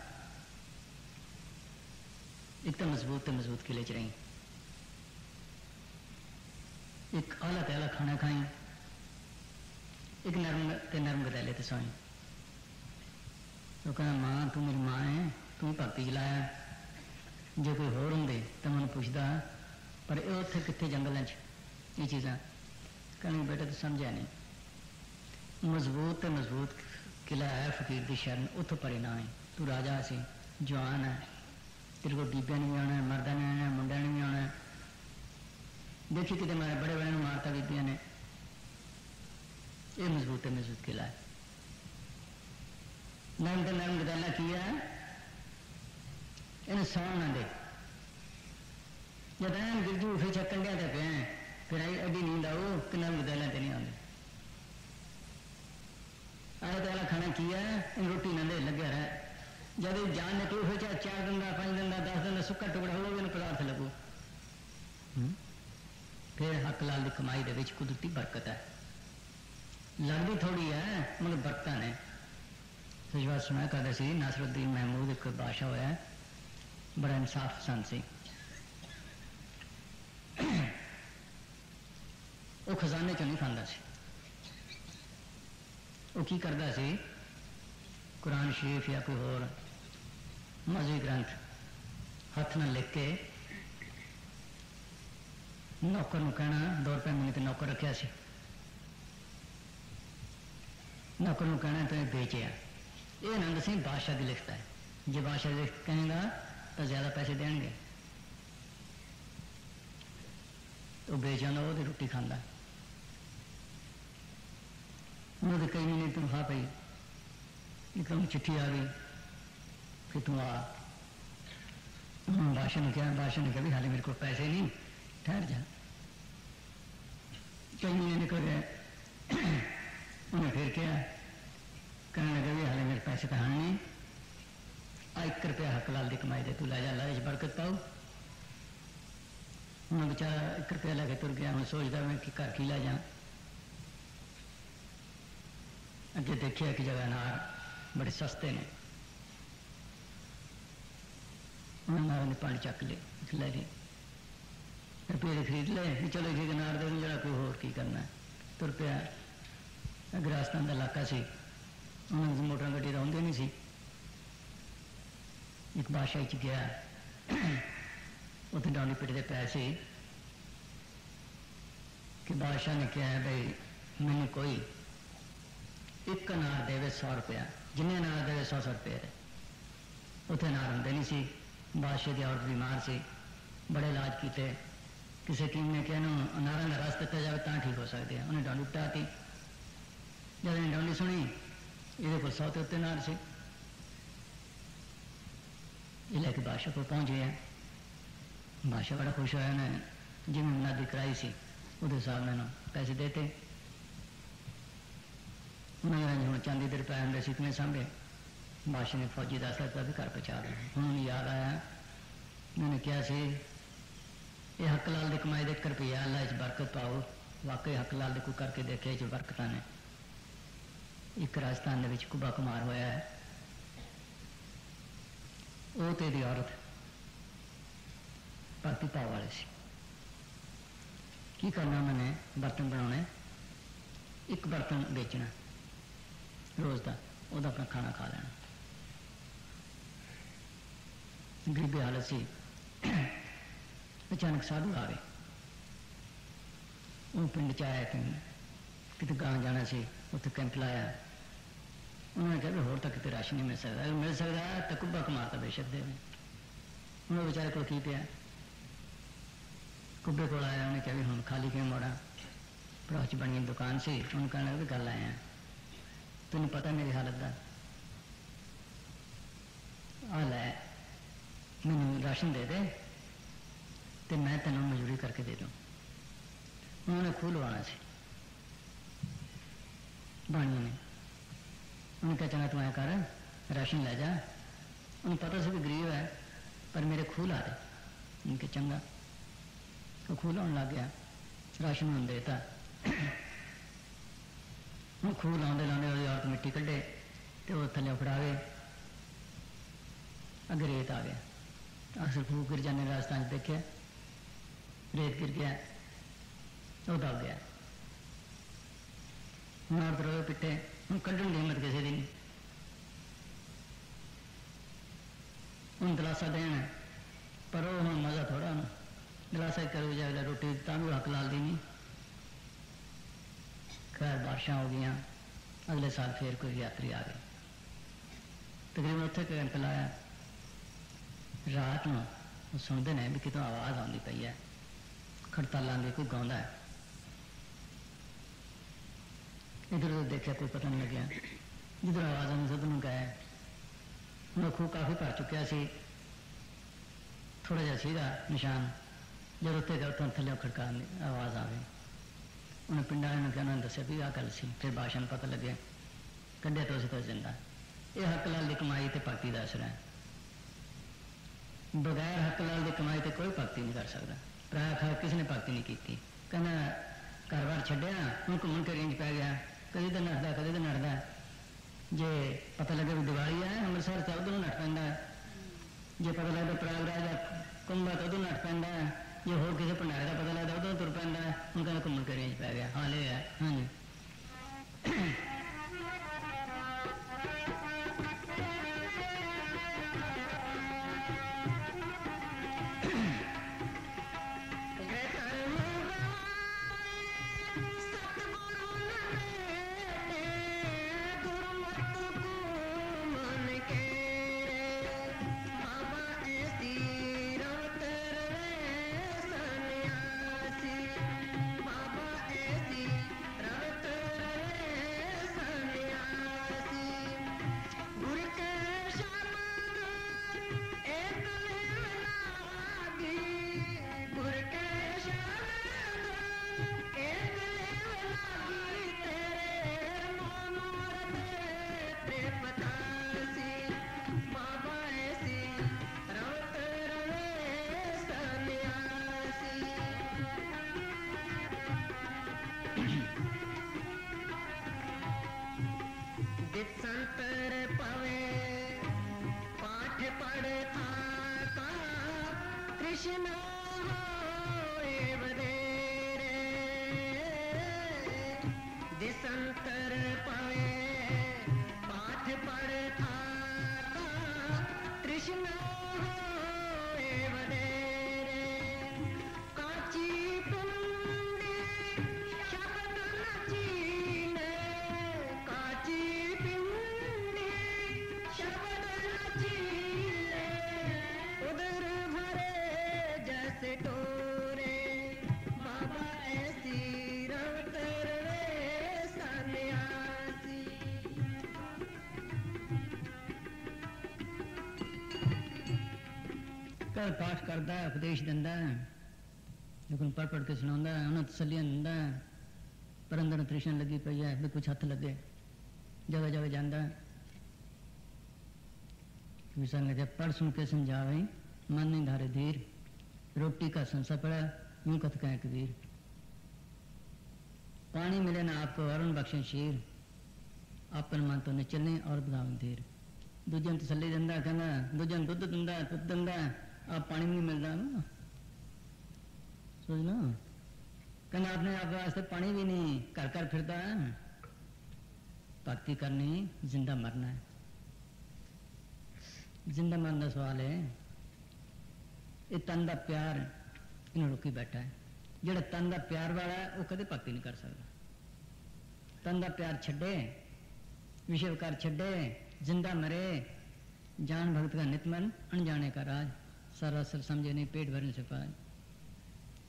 [SPEAKER 2] एक तो मज़बूत तो मज़बूत किले च रही। एक आला अलग खाना खाई एक नरम ते नरम गदैले ते सोई तो कह माँ, तू मेरी माँ है तू भक्ति लाया। जो कोई होर होंगे तो मैं पूछता पर उत्थे कितने जंगल च? ये चीजा कहने बेटा तो समझा नहीं मज़बूत तो मज़बूत किला है फकीर की शरण उतो परे ना है तू राजा सी जवान है तेरे को बीबिया ने भी आना है मरदा ने आना है मुंडा ने भी आना। है देखी कितने मारे बड़े बहन माता बीबिया ने यह मज़बूत मज़बूत खिलाए नरम तो नरम गदाला किया इन्हें सौ ना दे जब एम गिरजू फिर चक्कर लिया तो पे फिर आई, अभी नींद आओ, कि नरम गदाला तो नहीं आते अल्लाह तला खाना किया इन रोटी ना दे लगे रहा। जब जान निकलो तो फिर चाहे चार दिन का पाँच दिन का दस दिन का सुखा टुकड़ा हो गया पदार्थ लगो। ਫਿਰ ਹੱਕ ਲਾਲ ਦੀ ਕਮਾਈ ਦੇ ਵਿੱਚ ਕੁਦਰਤੀ ਬਰਕਤ ਹੈ ਲੱਗਦੀ ਥੋੜੀ ਹੈ ਮਗਰ ਬਰਕਤਾਂ ਨੇ ਸਜਵਾ ਸੁਣਾ ਕਰਦਾ ਸੀ ਨਸਰੁੱਦੀਨ ਮਹਿਮੂਦ ਇੱਕ ਬਾਦਸ਼ਾਹ ਹੋਇਆ ਬੜਾ ਇਨਸਾਫ ਪਸੰਦ ਸੀ ਉਹ ਖਜ਼ਾਨੇ ਚੋਂ ਨਹੀਂ ਖਾਂਦਾ ਸੀ ਉਹ ਕੀ ਕਰਦਾ ਸੀ ਕੁਰਾਨ ਸ਼ਰੀਫ ਜਾਂ ਕੋਈ ਹੋਰ ਮਜ਼ਹਬੀ ਗ੍ਰੰਥ ਹੱਥ ਨਾਲ ਲਿਖ ਕੇ નોકરનું કહેણા દોઢ રૂપિયા મિનિટ નોકર રખ્યા છે नौकर कहना तुम्हें भेजे तो तो ये आनंद सिंह बादशाह की लिखता है। जो बादशाह लिख कहेगा तो ज़्यादा पैसे देंगे। तो बेचाना वो तो रोटी खाता उन्होंने तो कई महीने तनखा पाई। एक चिट्ठी आ गई। फिर तू आ। बादशाह ने कहा, बादशाह ने कहा, भी हाले मेरे को पैसे नहीं। ठहर जा कई महीने निकल गए उन्हें फिर क्या कहने लगे हाले मेरे पैसे कहाँ नहीं एक रुपया हक लाल की कमाई दे तू ला जा लालच बरकत पाओ मैं बेचारा एक रुपया लेके तुर गया मैं सोचता मैं कि घर की ला जा अगे देखिए कि जगह नार बड़े सस्ते ने उन्हें नारा ने पानी चक ले ले ਸਸਤੇ ਨੇ ਉਹਨਾਂ ਨਾਰਾਂ ਦੇ ਪਾਣੀ ਚੱਕ ਲਏ ਇੱਕ ਲੈ ਲਈ ਰੁਪਏ ਦੇ ਖਰੀਦ ਲਏ ਵੀ ਚਲੋ ਇੱਕ ਅਨਾਰ ਦੇ ਨੂੰ ਜਿਹੜਾ ਕੋਈ ਹੋਰ ਕੀ ਕਰਨਾ ਹੈ। ਤੁਰ ਪਿਆ ਅਗਰ ਰਾਜਸਥਾਨ ਦਾ ਇਲਾਕਾ ਸੀ ਉਹਨਾਂ ਦੀ ਮੋਟਰਾਂ ਗੱਡੀ ਤਾਂ ਹੁੰਦੀ ਨਹੀਂ ਸੀ ਇੱਕ ਬਾਦਸ਼ਾਹ ਚ ਗਿਆ ਉੱਥੇ ਡਾਂਡੀ ਪਿੱਟ ਦੇ ਪੈ ਸੀ ਕਿ ਬਾਦਸ਼ਾਹ ਨੇ ਕਿਹਾ ਬਈ ਮੈਨੂੰ ਕੋਈ ਇੱਕ ਅਨਾਰ ਦੇਵੇ 100 ਰੁਪਇਆ ਜਿੰਨੇ ਅਨਾਰ ਦੇਵੇ 100 ਰੁਪਏ ਦੇ ਉੱਥੇ ਅਨਾਰ ਹੁੰਦੇ ਨਹੀਂ ਸੀ ਬਾਦਸ਼ਾਹ ਦੀ ਔਰਤ ਬਿਮਾਰ ਸੀ ਬੜੇ ਇਲਾਜ ਕੀਤੇ ਕਿਸੇ ਕੀਮ ਨੇ ਕਿਹਾ ਨੂੰ ਅਨਾਰਾਂ ਦਾ ਰਸ ਦਿੱਤਾ ਜਾਵੇ ਤਾਂ ਠੀਕ ਹੋ ਸਕਦੇ ਆ ਉਹਨੇ ਡਾਂਡੀ ਪਟਾਤੀ ਜਦੋਂ ਇਹਨੇ ਡਾਂਡੀ ਸੁਣੀ ਇਹਦੇ ਕੋਲ 100 ਤੇ ਉੱਤੇ ਅਨਾਰ ਸੀ ਇਹ ਲੈ ਕੇ ਬਾਦਸ਼ਾਹ ਕੋਲ ਪਹੁੰਚ ਗਿਆ ਬਾਦਸ਼ਾਹ ਬੜਾ ਖੁਸ਼ ਹੋਇਆ ਨੇ ਜਿਵੇਂ ਮੁਨਾਦੀ ਕਰਾਈ ਸੀ ਉਹਦੇ ਹਿਸਾਬ ਨਾਲ ਇਹਨੂੰ ਪੈਸੇ ਦੇਤੇ ਉਹਨਾਂ ਨੇ ਹੁਣ ਚਾਂਦੀ ਦੇ ਰੁਪਏ ਹੁੰਦੇ ਸੀ ਕਿਵੇਂ ਸਾਂਭੇ ਬਾਦਸ਼ਾਹ ਨੇ ਫੌਜੀ ਦੱਸ ਦਿੱਤਾ ਵੀ ਘਰ ਪਹੁੰਚਾ ਦੇ ਹੁਣ ਉਹਨੂੰ ਯਾਦ ਆਇਆ ਉਹਨੇ ਕਿਹਾ ਸੀ ਇਹ ਹੱਕ ਲਾਲ ਦੀ ਕਮਾਈ ਦੇ 1 ਰੁਪਿਆ ਅੱਲਾ ਇਸ ਬਰਕਤ ਪਾਓ ਵਾਕਈ ਹੱਕ ਲਾਲ ਦੇ ਕੋਈ ਕਰਕੇ ਦੇਖੇ ਇਹ 'ਚ ਬਰਕਤਾਂ ਨੇ ਇੱਕ ਰਾਜਸਥਾਨ ਦੇ ਵਿੱਚ ਕੁਬਾ ਕੁਮਾਰ ਹੋਇਆ ਹੈ ਉਹ ਤੇ ਦੀ ਔਰਤ ਭਗਤੀ ਭਾਵ ਵਾਲੇ ਸੀ ਕੀ ਕਰਨਾ ਉਹਨਾਂ ਨੇ ਬਰਤਨ ਬਣਾਉਣੇ ਇੱਕ ਬਰਤਨ ਵੇਚਣਾ ਰੋਜ਼ ਦਾ ਉਹਦਾ ਆਪਣਾ ਖਾਣਾ ਖਾ ਲੈਣਾ ਗਰੀਬੀ ਹਾਲਤ ਸੀ ਅਚਾਨਕ ਸਾਧੂ ਆ ਗਏ ਉਹ ਪਿੰਡ ਚ ਆਇਆ ਕਿ ਕਿਤੇ ਗਾਂ ਜਾਣਾ ਸੀ ਉੱਥੇ ਕੈਂਪ ਲਾਇਆ ਉਹਨਾਂ ਨੇ ਕਿਹਾ ਵੀ ਹੋਰ ਤਾਂ ਕਿਤੇ ਰਾਸ਼ਨ ਨਹੀਂ ਮਿਲ ਸਕਦਾ ਅਗਰ ਮਿਲ ਸਕਦਾ ਤਾਂ ਕੁੱਬਾ ਕਮਾਰ ਤਾਂ ਬੇਸ਼ੱਕ ਦੇਵੇ ਉਹਨਾਂ ਵਿਚਾਰੇ ਕੋਲ ਕੀ ਪਿਆ ਕੁੱਬੇ ਕੋਲ ਆਇਆ ਉਹਨੇ ਕਿਹਾ ਵੀ ਹੁਣ ਖਾਲੀ ਕਿਵੇਂ ਮੋੜਾਂ ਪੜੋਸ ਚ ਬਣੀ ਦੁਕਾਨ ਸੀ ਉਹਨੂੰ ਕਹਿਣ ਲੱਗਾ ਵੀ ਗੱਲ ਆਇਆ ਤੈਨੂੰ ਪਤਾ ਮੇਰੀ ਹਾਲਤ ਦਾ ਆ ਲੈ ਮੈਨੂੰ ਰਾਸ਼ਨ ਦੇ ਦੇ ਤੇ ਮੈਂ ਤੈਨੂੰ ਮਜ਼ਦੂਰੀ ਕਰਕੇ ਦੇ ਦੂੰ। ਉਹਨਾਂ ਨੇ ਖੂਹ ਲਵਾਉਣਾ ਸੀ। ਬਾਣੀ ਨੇ ਉਹਨੇ ਕਿਹਾ, ਚੰਗਾ ਤੂੰ ਐਂ ਕਰ, ਰਾਸ਼ਨ ਲੈ ਜਾ। ਉਹਨੂੰ ਪਤਾ ਸੀ ਵੀ ਗਰੀਬ ਹੈ, ਪਰ ਮੇਰੇ ਖੂਹ ਲਾ ਦੇ। ਉਹਨੇ ਕਿਹਾ, ਚੰਗਾ। ਉਹ ਖੂਹ ਲਾਉਣ ਲੱਗ ਗਿਆ। ਰਾਸ਼ਨ ਨੂੰ ਦੇਤਾ। ਉਹ ਖੂਹ ਲਾਉਂਦੇ ਲਾਉਂਦੇ ਉਹਦੀ ਔਰਤ ਮਿੱਟੀ ਕੱਢੇ ਤੇ ਉਹ ਥੱਲੇ ਫੜਾਵੇ ਗਏ। ਅੱਗੇ ਰੇਤ ਆ ਗਿਆ। ਅਕਸਰ ਖੂਹ ਗਿਰ ਜਾਣੇ ਰਾਜਸਥਾਨ 'ਚ ਦੇਖਿਆ। रेत गिर गया तो दब गया। मारते हम कड्डन की हिम्मत किसी दिन। हूँ दिलासा देना पर हम मज़ा थोड़ा ना। दिलासा करो जाए रोटी तानू हक लाल दी खैर, बारिशा हो गई, अगले साल फिर कोई यात्री आ गई। तकरीबन उत्थे कैंप लाया। रात में सुनते हैं भी कितना आवाज़ आती पई है। ਖੜਤਾਲਾਂ ਦੀ ਕੋਈ ਗਾਉਂਦਾ ਹੈ ਇਧਰ ਉਧਰ ਦੇਖਿਆ ਕੋਈ ਪਤਾ ਨਹੀਂ ਲੱਗਿਆ ਜਿੱਧਰ ਆਵਾਜ਼ ਆਉਂਦੀ ਸਭ ਨੂੰ ਗਏ ਉਹ ਖੂਹ ਕਾਫੀ ਭਰ ਚੁੱਕਿਆ ਸੀ ਥੋੜਾ ਜਿਹਾ ਸੀਗਾ ਨਿਸ਼ਾਨ ਜਦ ਉੱਤੇ ਗਿਆ ਤਾਂ ਥੱਲੇ ਖੜਕਾਉਣ ਦੀ ਆਵਾਜ਼ ਆ ਗਈ ਉਹਨੇ ਪਿੰਡਾਂ ਵਾਲਿਆਂ ਨੂੰ ਕਿਹਾ ਉਹਨਾਂ ਨੇ ਦੱਸਿਆ ਵੀ ਆਹ ਗੱਲ ਸੀ ਫਿਰ ਬਾਦਸ਼ਾਹ ਨੂੰ ਪਤਾ ਲੱਗਿਆ ਕੱਢਿਆ ਤਾਂ ਉਸੇ ਤੋਂ ਜ਼ਿੰਦਾ ਇਹ ਹੱਕ ਲਾਲ ਦੀ ਕਮਾਈ ਤੇ ਭਗਤੀ ਦਾ ਅਸਰ ਹੈ ਬਗੈਰ ਹੱਕ ਲਾਲ ਦੀ ਕਮਾਈ ਤੇ ਕੋਈ ਭਗਤੀ ਨਹੀਂ ਕਰ ਸਕਦਾ राह खा किसी ने भक्ति नहीं की कहना घर बार छड़िया हूँ घूम के रेंज पै गया। कभी तो नठता कभी तो नठता जे पता लगे भी दिवाली है अमृतसर चल तो नठ पैंदा जे पता लगता प्रयागराज कुंभ तो उदू नठ पैंदा जो हो किसी भंडारे का पता लगता उदू तुर पैंदा हूँ। कहना घूम के रेंज पै गया। हाल है हाँ जी। ਪੜਦਾ ਪਾਠ ਕਰਦਾ ਉਪਦੇਸ਼ ਦਿੰਦਾ ਲੇਕਿਨ ਪੜ ਪੜ ਕੇ ਸੁਣਾਉਂਦਾ ਉਹਨਾਂ ਤਸੱਲੀਆਂ ਦਿੰਦਾ ਪਰ ਅੰਦਰ ਤ੍ਰਿਸ਼ਨ ਲੱਗੀ ਪਈ ਹੈ ਵੀ ਕੁਛ ਹੱਥ ਲੱਗੇ ਜਗ੍ਹਾ ਜਗ੍ਹਾ ਜਾਂਦਾ ਵੀ ਸੰਗਤ जब पढ़ सुन के समझावे मन नहीं धारे धीर रोटी का संसा पड़ा यूं कथ कहें कबीर पानी मिले ना आपको अरुण बख्शे शीर ਆਪਨ ਮਨ ਤੋਂ ਨਿਚਲਨੇ ਔਰ ਬਦਾਮ ਧੀਰ ਦੂਜਿਆਂ ਨੂੰ ਤਸੱਲੀ ਦਿੰਦਾ ਕਹਿੰਦਾ ਦੂਜਿਆਂ ਨੂੰ ਦੁੱਧ ਦਿੰਦਾ ਦੁੱਧ ਦਿੰਦਾ ਆ ਪਾਣੀ ਨਹੀਂ ਮਿਲਦਾ ਨਾ ਸੋਚ ਨਾ ਕਹਿੰਦਾ ਆਪਣੇ ਆਪ ਵਾਸਤੇ ਪਾਣੀ ਵੀ ਨਹੀਂ ਘਰ ਘਰ ਫਿਰਦਾ ਭਗਤੀ ਕਰਨੀ ਜ਼ਿੰਦਾ ਮਰਨਾ ਹੈ ਜ਼ਿੰਦਾ ਮਰਨ ਦਾ ਸਵਾਲ ਹੈ ਇਹ ਤਨ ਦਾ ਪਿਆਰ ਇਹਨੂੰ ਰੋਕੀ ਬੈਠਾ ਹੈ ਜਿਹੜਾ ਤਨ ਦਾ ਪਿਆਰ ਵਾਲਾ ਹੈ, ਉਹ ਕਦੇ ਭਗਤੀ ਨਹੀਂ ਕਰ ਸਕਦਾ ਤਨ ਦਾ ਪਿਆਰ ਛੱਡੇ विषय विकार छड्डे जिंदा मरे जान भक्त का नितमन अनजाने का राज सारा सर समझे नहीं पेट भरने से पाज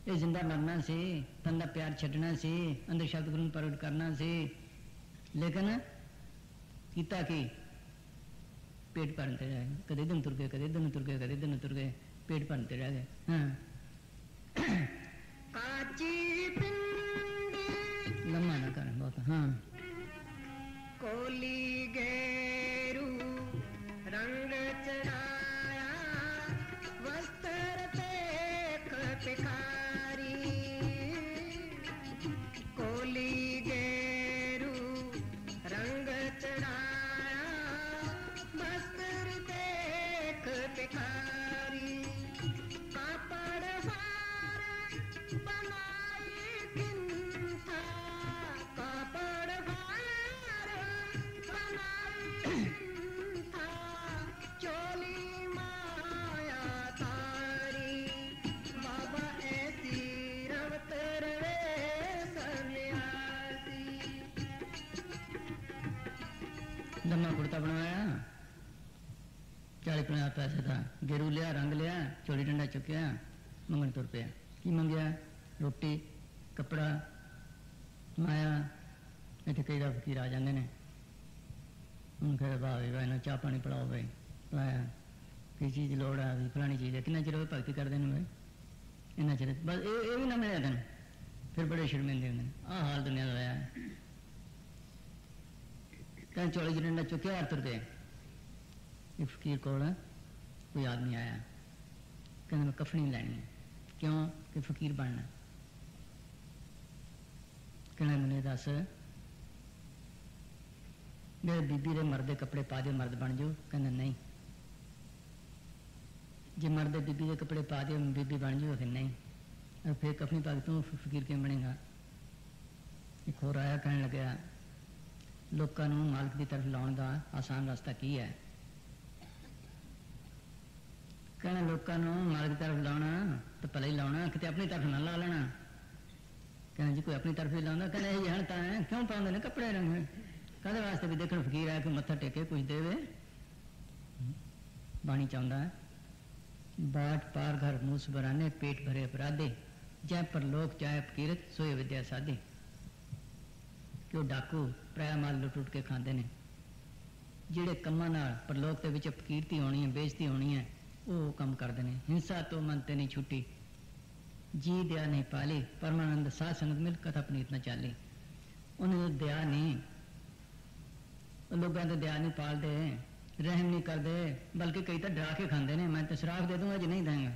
[SPEAKER 2] ये ज़िंदा मरना सी तंदा प्यार छड्डना सी अंदर शब्द गुरु प्रगट करना सी लेकिन कीता की पेट भरते रह गए। कदे दिन तुर गए कदे दिन तुर गए कदे दिन तुर गए पेट भरते रह गए। हाँ। लंबा ना कर बहुत। हाँ।
[SPEAKER 1] कोली गेरू
[SPEAKER 2] ਆਪਣੇ ਆਪ ਪੈਸੇ ਦਾ ਗੇਰੂ ਲਿਆ, ਰੰਗ ਲਿਆ, ਚੋਲੀ ਡੰਡਾ ਚੁੱਕਿਆ, ਮੰਗਣ ਤੁਰ ਪਿਆ। ਕੀ ਮੰਗਿਆ? ਰੋਟੀ, ਕੱਪੜਾ, ਮਾਇਆ, ਇੱਥੇ ਕਈ ਦਾ ਫਕੀਰ ਆ ਜਾਂਦੇ ਨੇ। ਹੁਣ ਕਹਿੰਦਾ ਵਾਹ ਵੀ ਇਹਨਾਂ ਚਾਹ ਪਾਣੀ ਪਿਲਾਓ ਬਈ ਪਿਲਾਇਆ ਕੀ ਚੀਜ਼ ਲੋੜ ਆ ਵੀ ਫਲਾਣੀ ਚੀਜ਼ ਹੈ ਕਿੰਨਾ ਚਿਰ ਉਹ ਗਿਆ ਭਗਤੀ ਕਰਦੇ ਨੇ ਬਈ? ਇੰਨਾ ਚਿਰ। ਬਸ ਇਹ ਇਹ ਵੀ ਨਾ ਮਿਲਿਆ ਤੈਨੂੰ। ਫਿਰ ਬੜੇ ਸ਼ਰਮਿੰਦੇ ਹੁੰਦੇ ਨੇ। ਆਹ ਹਾਲ ਦੁਨੀਆ ਦਾ ਹੋਇਆ। ਹੈ ਕਹਿੰਦਾ ਚੋਲੀ ਚ ਡੰਡਾ ਚੁੱਕਿਆ ਤੁਰ ਗਏ फकीर को कोई आदमी आया कहना मैं कफनी लैनी क्यों? कि फकीर बनना कहना मैंने दस, मेरे बीबी के मरद कपड़े पा दे, मर्द बन जाओ। कहना, नहीं। जे मर्द बीबी के कपड़े पा दे, बीबी बन जाओ, फिर नहीं। फिर कफनी पग तू फकीर क्यों बनेगा? एक होर आया कह लग्या लोगों मालिक की तरफ़ लाने का आसान रास्ता की है? ਕਹਿੰਦਾ ਲੋਕਾਂ ਨੂੰ ਮਾਲਕ ਦੀ ਤਰਫ ਲਾਉਣਾ ਤਾਂ ਭਲੇ ਹੀ ਲਾਉਣਾ ਕਿਤੇ ਆਪਣੀ ਤਰਫ ਨਾ ਲਾ ਲੈਣਾ ਕਹਿੰਦਾ ਜੀ ਕੋਈ ਆਪਣੀ ਤਰਫ ਹੀ ਲਾਉਂਦਾ ਕਹਿੰਦਾ ਇਹ ਹਣ ਤਾਂ ਹੈ ਕਿਉਂ ਪਾਉਂਦੇ ਨੇ ਕੱਪੜੇ ਰੰਗ ਕਾਹਦੇ ਵਾਸਤੇ ਵੀ ਦੇਖਣ ਫਕੀਰ ਆ ਕੇ ਮੱਥਾ ਟੇਕੇ ਕੁਝ ਦੇਵੇ ਬਾਣੀ ਚਾਹੁੰਦਾ ਹੈ बाट पार घर मूस बराने पेट भरे अपराधे जय परलोक चाहे फकीरत सोए विद्या साधे ਕਿ ਉਹ ਡਾਕੂ ਪ੍ਰਾਇਆ ਮਾਲ ਲੁੱਟ ਲੁੱਟ ਕੇ ਖਾਂਦੇ ਨੇ ਜਿਹੜੇ ਕੰਮਾਂ ਨਾਲ ਪਰਲੋਕ ਦੇ ਵਿੱਚ ਫਕੀਰਤੀ ਹੋਣੀ ਹੈ ਬੇਇੱਜ਼ਤੀ ਹੋਣੀ ਹੈ ਉਹ ਕੰਮ ਕਰਦੇ ਨੇ ਹਿੰਸਾ ਤੋਂ ਮਨ ਤੇ ਨਹੀਂ ਛੁੱਟੀ ਜੀ ਦਿਆ ਨਹੀਂ ਪਾਲੀ ਪਰਮਾਨੰਦ ਸਾਧ ਸੰਗਤ ਮਿਲ ਕਥਾ ਪਨੀਤ ਨਾ ਚਾਲੀ ਉਹਨਾਂ ਨੂੰ ਦਇਆ ਨਹੀਂ ਉਹ ਲੋਕਾਂ ਤੇ ਦਇਆ ਨਹੀਂ ਪਾਲਦੇ ਰਹਿਮ ਨਹੀਂ ਕਰਦੇ ਬਲਕਿ ਕਈ ਤਾਂ ਡਰਾ ਕੇ ਖਾਂਦੇ ਨੇ ਮੈਂ ਤਾਂ ਸ਼ਰਾਬ ਦੇ ਦੂੰਗਾ ਜੇ ਨਹੀਂ ਦਾਂਗਾ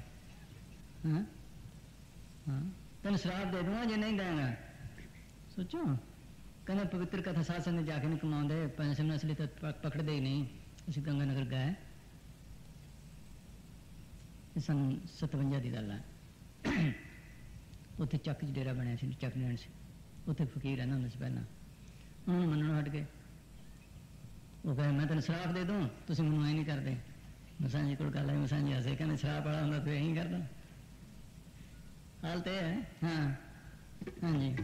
[SPEAKER 2] ਹਾਂ ਹਾਂ ਤੈਨੂੰ ਸ਼ਰਾਬ ਦੇ ਦੂੰਗਾ ਜੇ ਨਹੀਂ ਦਾਂਗਾ ਸੋਚੋ ਕਹਿੰਦਾ ਪਵਿੱਤਰ ਕਥਾ ਸਾਧ ਸੰਗਤ ਜਾ ਕੇ ਨਹੀਂ ਕਮਾਉਂਦੇ ਪੈਸੇ ਨੂੰ ਅਸਲੀ ਤਾਂ ਪ- ਪਕੜਦੇ ਹੀ ਸੰਨ 57 ਦੀ ਗੱਲ ਆ ਉੱਥੇ ਚੱਕ ਜੀ ਡੇਰਾ ਬਣਿਆ ਸੀ ਚੱਕ ਨੈਣ ਸੀ ਉੱਥੇ ਫਕੀਰ ਰਹਿੰਦਾ ਹੁੰਦਾ ਸੀ ਪਹਿਲਾਂ ਉਹਨਾਂ ਨੇ ਮੰਨਣੋਂ ਹਟ ਗਏ ਉਹ ਕਹਿੰਦੇ ਮੈਂ ਤੈਨੂੰ ਸ਼ਰਾਬ ਦੇ ਦੂੰ ਤੁਸੀਂ ਮੈਨੂੰ ਐ ਨਹੀਂ ਕਰਦੇ ਮਸਾਂ ਜੀ ਕੋਲ ਗੱਲ ਆਈ ਮਸਾਂ ਜੀ ਹੱਸੇ ਕਹਿੰਦੇ ਸ਼ਰਾਬ ਵਾਲਾ ਹੁੰਦਾ ਤੂੰ ਐਂ ਕਰਦਾ ਹਾਲ ਤੇ ਹੈ ਹਾਂ ਹਾਂਜੀ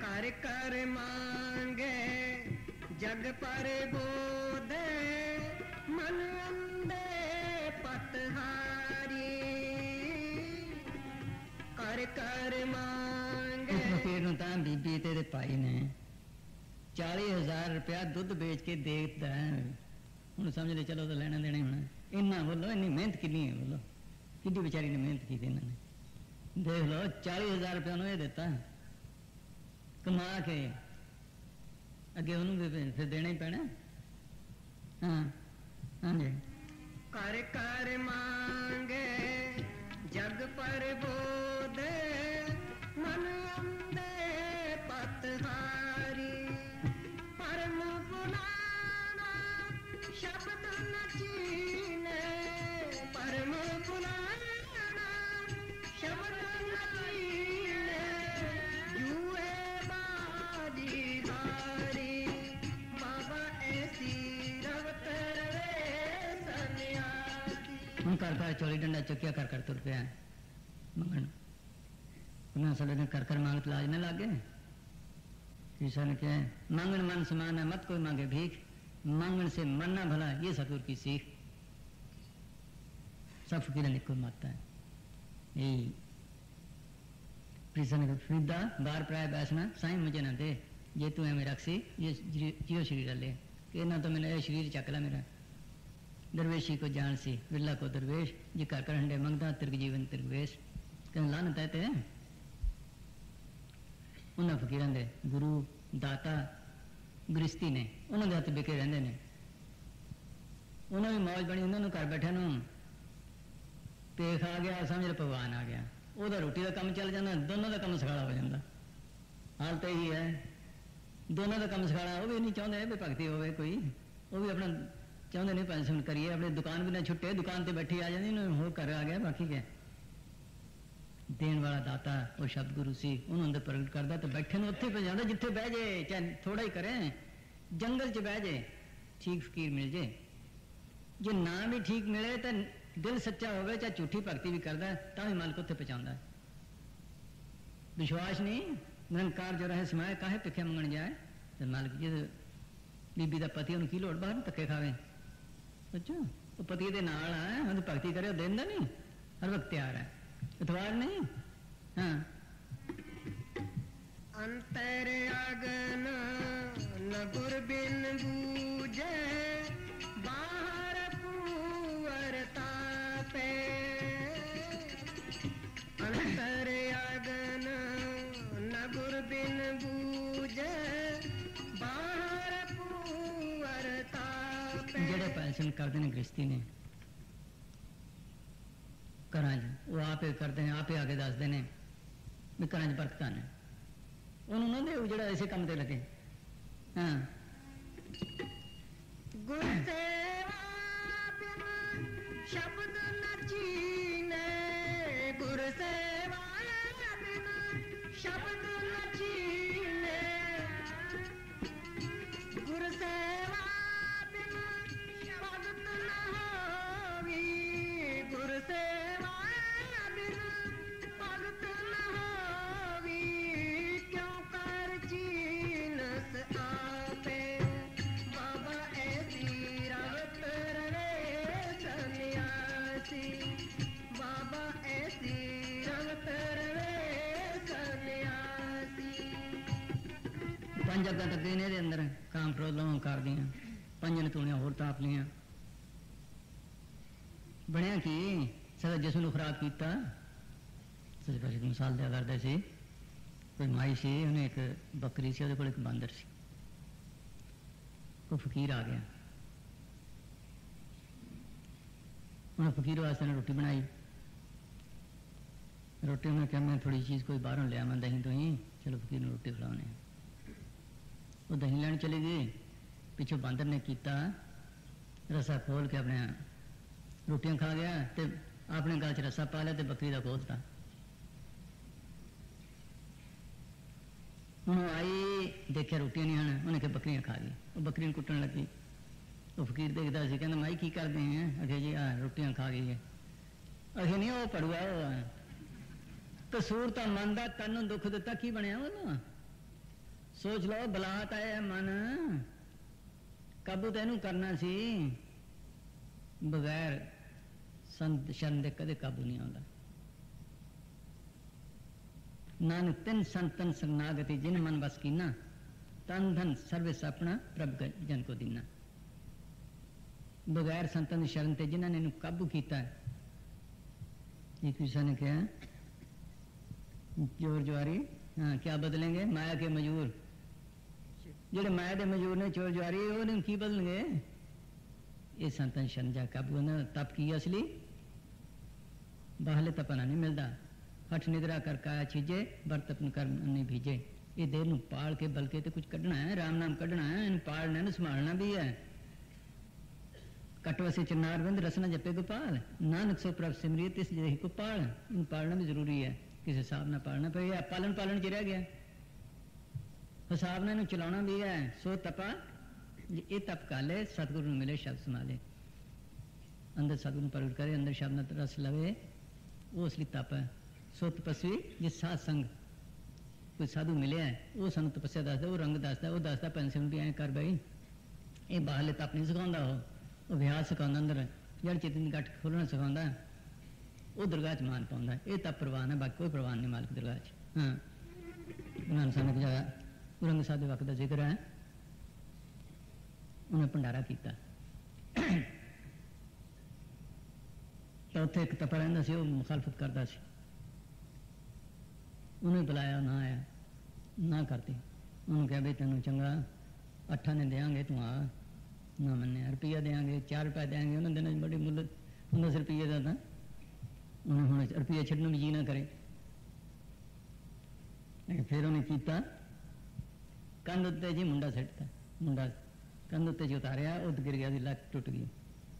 [SPEAKER 1] ਕਰ ਕਰ ਮੰਗੇ ਜਗ ਪਰ ਬੋਦੇ ਮਨ
[SPEAKER 2] ਅੰਦੇ ਫਕੀਰ ਨੂੰ ਤਾਂ ਬੀਬੀ ਤੇ ਇਹਦੇ ਭਾਈ ਨੇ 40000 ਰੁਪਇਆ ਦੁੱਧ ਵੇਚ ਕੇ ਦੇ ਦਿੱਤਾ ਹੈ। ਹੁਣ ਸਮਝ ਲੈ ਚਲੋ ਤਾਂ ਲੈਣਾ ਦੇਣਾ ਹੀ ਹੋਣਾ ਇੰਨਾ ਬੋਲੋ ਇੰਨੀ ਮਿਹਨਤ ਕਿੰਨੀ ਹੈ ਬੋਲੋ ਕਿੱਡੀ ਵਿਚਾਰੀ ਨੇ ਮਿਹਨਤ ਕੀਤੀ ਇਹਨਾਂ ਨੇ ਦੇਖ ਲਓ 40000 ਰੁਪਏ ਉਹਨੂੰ ਇਹ ਦਿੱਤਾ ਕਮਾ ਕੇ ਅੱਗੇ ਉਹਨੂੰ ਵੀ ਫਿਰ- ਫਿਰ ਦੇਣਾ ਹੀ ਪੈਣਾ ਹਾਂ ਹਾਂਜੀ
[SPEAKER 1] कर कर मांगे जग
[SPEAKER 2] पर बोधे मन अंधे पतहार ಚೋಳಿ ಡಂಡ ಚೊಕ್ಕಿಯ ಕರ್ಕರ್ ರೂಪಾಯ मगन उन्होंने सड़े ने कर कर मांगत लाज में लागे। किशन के मांगन मन समान है मत, कोई मांगे भीख। मांगन से मन ना भला, ये सतुर की सीख। सब फकीर ने कोई माता है। यही कृष्ण को फरीदा, बार प्राय बैसना, साई मुझे ना दे। ये तू है मेरा ये जियो शरीर ले। के ना तो मैंने ये शरीर चकला मेरा। दरवेशी को जान सी विरला को दरवेश जे कर कर हंडे मंगदा तिरग जीवन तिरगवेश ਕਹਿੰਦੇ ਲਾਨਤ ਹੈ ਤੇ ਉਹਨਾਂ ਫਕੀਰਾਂ ਦੇ ਗੁਰੂ ਦਾਤਾ ਗ੍ਰਸਤੀ ਨੇ ਉਹਨਾਂ ਦੇ ਹੱਥ ਵਿਕੇ ਰਹਿੰਦੇ ਨੇ ਉਹਨਾਂ ਦੀ ਮੌਜ ਬਣੀ ਉਹਨਾਂ ਨੂੰ ਘਰ ਬੈਠਿਆਂ ਨੂੰ ਪੇਖ ਆ ਗਿਆ ਸਮਝ ਲਓ ਭਗਵਾਨ ਆ ਗਿਆ ਉਹਦਾ ਰੋਟੀ ਦਾ ਕੰਮ ਚੱਲ ਜਾਂਦਾ ਦੋਨਾਂ ਦਾ ਕੰਮ ਸਖਾਲਾ ਹੋ ਜਾਂਦਾ ਹਾਲ ਤਾਂ ਇਹੀ ਹੈ ਦੋਨਾਂ ਦਾ ਕੰਮ ਸਖਾਲਾ ਉਹ ਵੀ ਨਹੀਂ ਚਾਹੁੰਦੇ ਵੀ ਭਗਤੀ ਹੋਵੇ ਕੋਈ ਉਹ ਵੀ ਆਪਣਾ ਚਾਹੁੰਦੇ ਨੇ ਪੈਨਸ਼ਨ ਕਰੀਏ ਆਪਣੀ ਦੁਕਾਨ ਵੀ ਨਾ ਛੁੱਟੇ ਦੁਕਾਨ ਤੇ ਬੈਠੀ ਆ ਜਾਂਦੀ ਉਹਨੂੰ ਹੋਰ ਘਰ ਆ ਗਿਆ ਬਾਕੀ ਕਿਆ ਦੇਣ ਵਾਲਾ ਦਾਤਾ ਉਹ ਸ਼ਬਦ ਗੁਰੂ ਸੀ ਉਹਨੂੰ ਅੰਦਰ ਪ੍ਰਗਟ ਕਰਦਾ ਤੇ ਬੈਠੇ ਨੂੰ ਉੱਥੇ ਪੈ ਜਾਂਦਾ ਜਿੱਥੇ ਬਹਿ ਜੇ ਚਾਹੇ ਥੋੜਾ ਹੀ ਕਰੇ ਜੰਗਲ 'ਚ ਬਹਿ ਜੇ ਠੀਕ ਫਕੀਰ ਮਿਲ ਜੇ ਜੇ ਨਾ ਵੀ ਠੀਕ ਮਿਲੇ ਤਾਂ ਦਿਲ ਸੱਚਾ ਹੋਵੇ ਚਾਹੇ ਝੂਠੀ ਭਗਤੀ ਵੀ ਕਰਦਾ ਤਾਂ ਵੀ ਮਾਲਕ ਉੱਥੇ ਪਹੁੰਚਾਉਂਦਾ ਹੈ। ਵਿਸ਼ਵਾਸ ਨਹੀਂ ਨਿਰੰਕਾਰ ਜੋ ਰਹੇ ਸਮਾਏ ਕਾਹੇ ਭਿੱਖੇ ਮੰਗਣ ਜਾਏ ਤੇ ਮਾਲਕ ਜੀ ਬੀਬੀ ਦਾ ਪਤੀ ਉਹਨੂੰ ਕੀ ਲੋੜ ਬਾਹਰ ਨੂੰ ਧੱਕੇ ਖਾਵੇ ਅੱਛਾ ਉਹ ਪਤੀ ਦੇ ਨਾਲ ਆ ਉਹਦੀ ਭਗਤੀ ਕਰੇ ਉਹ ਦਿੰਦਾ ਨਹੀਂ ਹਰ ਵਕਤ ਤਿਆਰ ਹੈ ਇਤਵਾਰ ਨਹੀਂ ਹਾਂ
[SPEAKER 1] ਅੰਤਰ ਅਗਨ ਨ ਗੁਰ ਬਿਨ ਬੂਝੈ दर्शन कर देने, गृहस्थी ने घर वो आप ही करते हैं आपे आके दस देने। भी घर बरकत ने। उन्होंने ना दे जोड़ा इसे काम से लगे। हाँ। शब्द नचीने शब्द नचीने
[SPEAKER 2] ਪੰਜ ਅੱਗਾਂ ਤੱਕੇ ਨੇ ਇਹਦੇ ਅੰਦਰ ਕਾਮ ਕ੍ਰੋਧ ਲੋਭ ਕਰਦੀਆਂ ਪੰਜ ਨਤੂਣੀਆਂ ਹੋਰ ਤਾਪ ਲੀਆਂ ਬਣਿਆ ਕੀ ਸਦਾ ਜਿਸਮ ਨੂੰ ਖਰਾਬ ਕੀਤਾ ਸੱਚ ਪਾਸੇ ਇੱਕ ਮਿਸਾਲ ਦਿਆ ਕਰਦੇ ਸੀ ਕੋਈ ਮਾਈ ਸੀ ਉਹਨੇ ਇੱਕ ਬੱਕਰੀ ਸੀ ਉਹਦੇ ਕੋਲ ਇੱਕ ਬਾਂਦਰ ਸੀ ਕੋਈ ਫਕੀਰ ਆ ਗਿਆ ਉਹਨੇ ਫਕੀਰ ਵਾਸਤੇ ਨੇ ਰੋਟੀ ਬਣਾਈ ਰੋਟੀ ਉਹਨੇ ਕਿਹਾ ਮੈਂ ਥੋੜੀ ਚੀਜ਼ ਕੋਈ ਬਾਹਰੋਂ ਲਿਆ ਮੈਂ ਦਹੀਂ ਤੋਂ ਹੀ ਚਲੋ ਫਕੀਰ ਨੂੰ ਰੋਟੀ ਖਿਲਾਉਣੇ ਆ ਉਹ ਦਹੀਂ ਲੈਣ ਚਲੇ ਗਏ ਪਿੱਛੋਂ ਬਾਂਦਰ ਨੇ ਕੀਤਾ ਰਸਾ ਖੋਲ ਕੇ ਆਪਣੇ ਰੋਟੀਆਂ ਖਾ ਗਿਆ ਤੇ ਆਪਣੇ ਗਲ 'ਚ ਰਸਾ ਪਾ ਲਿਆ ਤੇ ਬੱਕਰੀ ਦਾ ਖੋਲਤਾ ਹੁਣ ਉਹ ਆਈ ਦੇਖਿਆ ਰੋਟੀਆਂ ਨਹੀਂ ਹਨ ਉਹਨੇ ਕਿਹਾ ਬੱਕਰੀਆਂ ਖਾ ਗਈ ਉਹ ਬੱਕਰੀ ਨੂੰ ਕੁੱਟਣ ਲੱਗੀ ਉਹ ਫਕੀਰ ਦੇਖਦਾ ਸੀ ਕਹਿੰਦਾ ਮਾਈ ਕੀ ਕਰਦੇ ਆ ਅਖੇ ਜੀ ਆ ਰੋਟੀਆਂ ਖਾ ਗਈ ਹੈ ਅਖੇ ਨਹੀਂ ਉਹ ਪੜੂਆ ਉਹ ਆ। ਕਸੂਰ ਤਾਂ ਮਨ ਦਾ ਤੈਨੂੰ ਦੁੱਖ ਦਿੱਤਾ ਕੀ ਬਣਿਆ ਉਹਨੂੰ सोच लो बलात है मन। कबू इन करना सी? बगैर संत शरण के कद काबू नहीं आता नानक तिन संतन शरणागति जिन मन बस की ना तन धन सर्वे सपना प्रभ जन को दिना। बगैर संतन शरण से जिन्होंने इन काबू किया एक विशा ने कहा, ज़ोर जोरी हाँ क्या बदलेंगे? माया के मजूर। ਜਿਹੜੇ ਮਾਇਆ ਦੇ ਮਜੂਰ ਨੇ ਚੋਰ ਜਵਾਰੀ ਉਹਨੇ ਕੀ ਬਦਲਣਗੇ ਇਹ ਸੰਤਾਂ ਦੀ ਸ਼ਰਨ ਜਾ ਕਾਬੂ ਉਹਨਾਂ ਦਾ ਤਪ ਕੀ ਅਸਲੀ ਬਾਹਲੇ ਤਪਨਾ ਨਹੀਂ ਮਿਲਦਾ ਹਠ ਨਿਦਰਾ ਕਰ ਕਾਇਆ ਚੀਜੇ ਵਰਤ ਆਪਨ ਕਰਮ ਨਹੀਂ ਭੀਜੇ ਇਹ ਦੇਰ ਨੂੰ ਪਾਲ ਕੇ ਬਲਕੇ ਤੇ ਕੁਝ ਕੱਢਣਾ ਹੈ ਰਾਮ ਨਾਮ ਕੱਢਣਾ ਹੈ ਇਹਨੂੰ ਪਾਲਣਾ ਇਹਨੂੰ ਸੰਭਾਲਣਾ ਵੀ ਹੈ ਕਟਵਸੇ ਚਨਾਰ ਬੰਦ ਰਸਨਾ ਜਪੇ ਗੋਪਾਲ ਨਾਨਕ ਸੋ ਪ੍ਰਭ ਸਿਮਰਿਤ ਇਸ ਜਿਹੀ ਕੋ ਪਾਲ ਇਹਨੂੰ ਪਾਲਣਾ ਵੀ ਜ਼ਰੂਰੀ ਹੈ ਕਿਸੇ ਹਿਸਾਬ ਨਾਲ ਪਾਲਣਾ ਪਏਗਾ ਪਾਲਣ ਪਾਲਣ ਚ ਰਹਿ ਗਿਆ ਨੂੰ ਚਲਾਉਣਾ ਵੀ ਹੈ। ਸੋ ਤਪਾ, ਜੇ ਇਹ ਤਪ ਕਰ ਲੈ, ਸਤਿਗੁਰੂ ਨੂੰ ਮਿਲੇ, ਸ਼ਬਦ ਸੁਣਾ ਸੰਭਾਲੇ ਅੰਦਰ ਸਤਿਗੁਰੂ ਨੂੰ ਪ੍ਰਗਟ ਕਰੇ, ਅੰਦਰ ਸ਼ਬਦ ਨਾਲ ਰਸ ਲਵੇ। ਉਹ ਅਸਲੀ ਤਪ ਹੈ। ਸੋ ਤਪਸਵੀ ਜਿਸ ਸਾਧ ਸੰਗ ਕੋਈ ਸਾਧੂ ਮਿਲਿਆ ਉਹ ਸਾਨੂੰ ਤਪੱਸਿਆ ਦੱਸਦਾ, ਉਹ ਰੰਗ ਦੱਸਦਾ, ਉਹ ਦੱਸਦਾ ਪੈਨਸ਼ਨ ਵੀ ਐਂ ਕਰ ਬਈ। ਇਹ ਬਾਹਰਲੇ ਤਪ ਨਹੀਂ ਸਿਖਾਉਂਦਾ ਉਹ। ਉਹ ਵਿਆਹ ਸਿਖਾਉਂਦਾ ਅੰਦਰ ਜੜ ਚੇਤਨ ਦੀ ਗੱਠ ਖੋਲਣਾ ਸਿਖਾਉਂਦਾ। ਉਹ ਦਰਗਾਹ ਚ ਮਾਨ ਪਾਉਂਦਾ। ਇਹ ਤਾਂ ਪ੍ਰਵਾਨ ਹੈ, ਬਾਕੀ ਕੋਈ ਪ੍ਰਵਾਨ ਨਹੀਂ ਮਾਲਕ ਦਰਗਾਹ ਚ। ਹਾਂ। ਉਹਨਾਂ ਨੇ ਸਾਨੂੰ ਕਿਹਾ ਗੁਰੰਗ ਸਾਹਿਬ ਦੇ ਵਕਤ ਦਾ ਜ਼ਿਕਰ ਹੈ। ਉਹਨੇ ਭੰਡਾਰਾ ਕੀਤਾ। ਤਾਂ ਉੱਥੇ ਇੱਕ ਤਪਾ ਰਹਿੰਦਾ ਸੀ, ਉਹ ਮੁਖਾਲਫਤ ਕਰਦਾ ਸੀ। ਉਹਨੇ ਬੁਲਾਇਆ, ਨਾ ਆਇਆ, ਨਾ ਕਰਤੀ ਉਹਨੂੰ ਕਿਹਾ ਵੀ ਤੈਨੂੰ ਚੰਗਾ ਅੱਠਾਂ ਨੇ ਦੇਾਂਗੇ ਤੂੰ ਆ। ਨਾ ਮੰਨਿਆ, ਰੁਪਈਆ ਦੇਾਂਗੇ 4 ਰੁਪਏ ਦੇਾਂਗੇ ਉਹਨਾਂ ਦਿਨਾਂ 'ਚ ਬੜੀ ਮੁੱਲ ਹੁੰਦਾ ਸੀ ਰੁਪਈਏ ਦਾ ਤਾਂ। ਉਹਨੇ ਹੁਣ ਰੁਪਈਆ ਛੱਡਣ ਵੀ ਜੀ ਨਾ ਕਰੇ। ਫਿਰ ਉਹਨੇ ਕੀਤਾ। ਕੰਧ ਉੱਤੇ ਜੀ ਮੁੰਡਾ ਸਿੱਟਤਾ ਮੁੰਡਾ ਕੰਧ ਉੱਤੇ ਜੀ ਉਤਾਰਿਆ ਉਹ ਗਿਰ ਗਿਆ ਦੀ ਲੱਤ ਟੁੱਟ ਗਈ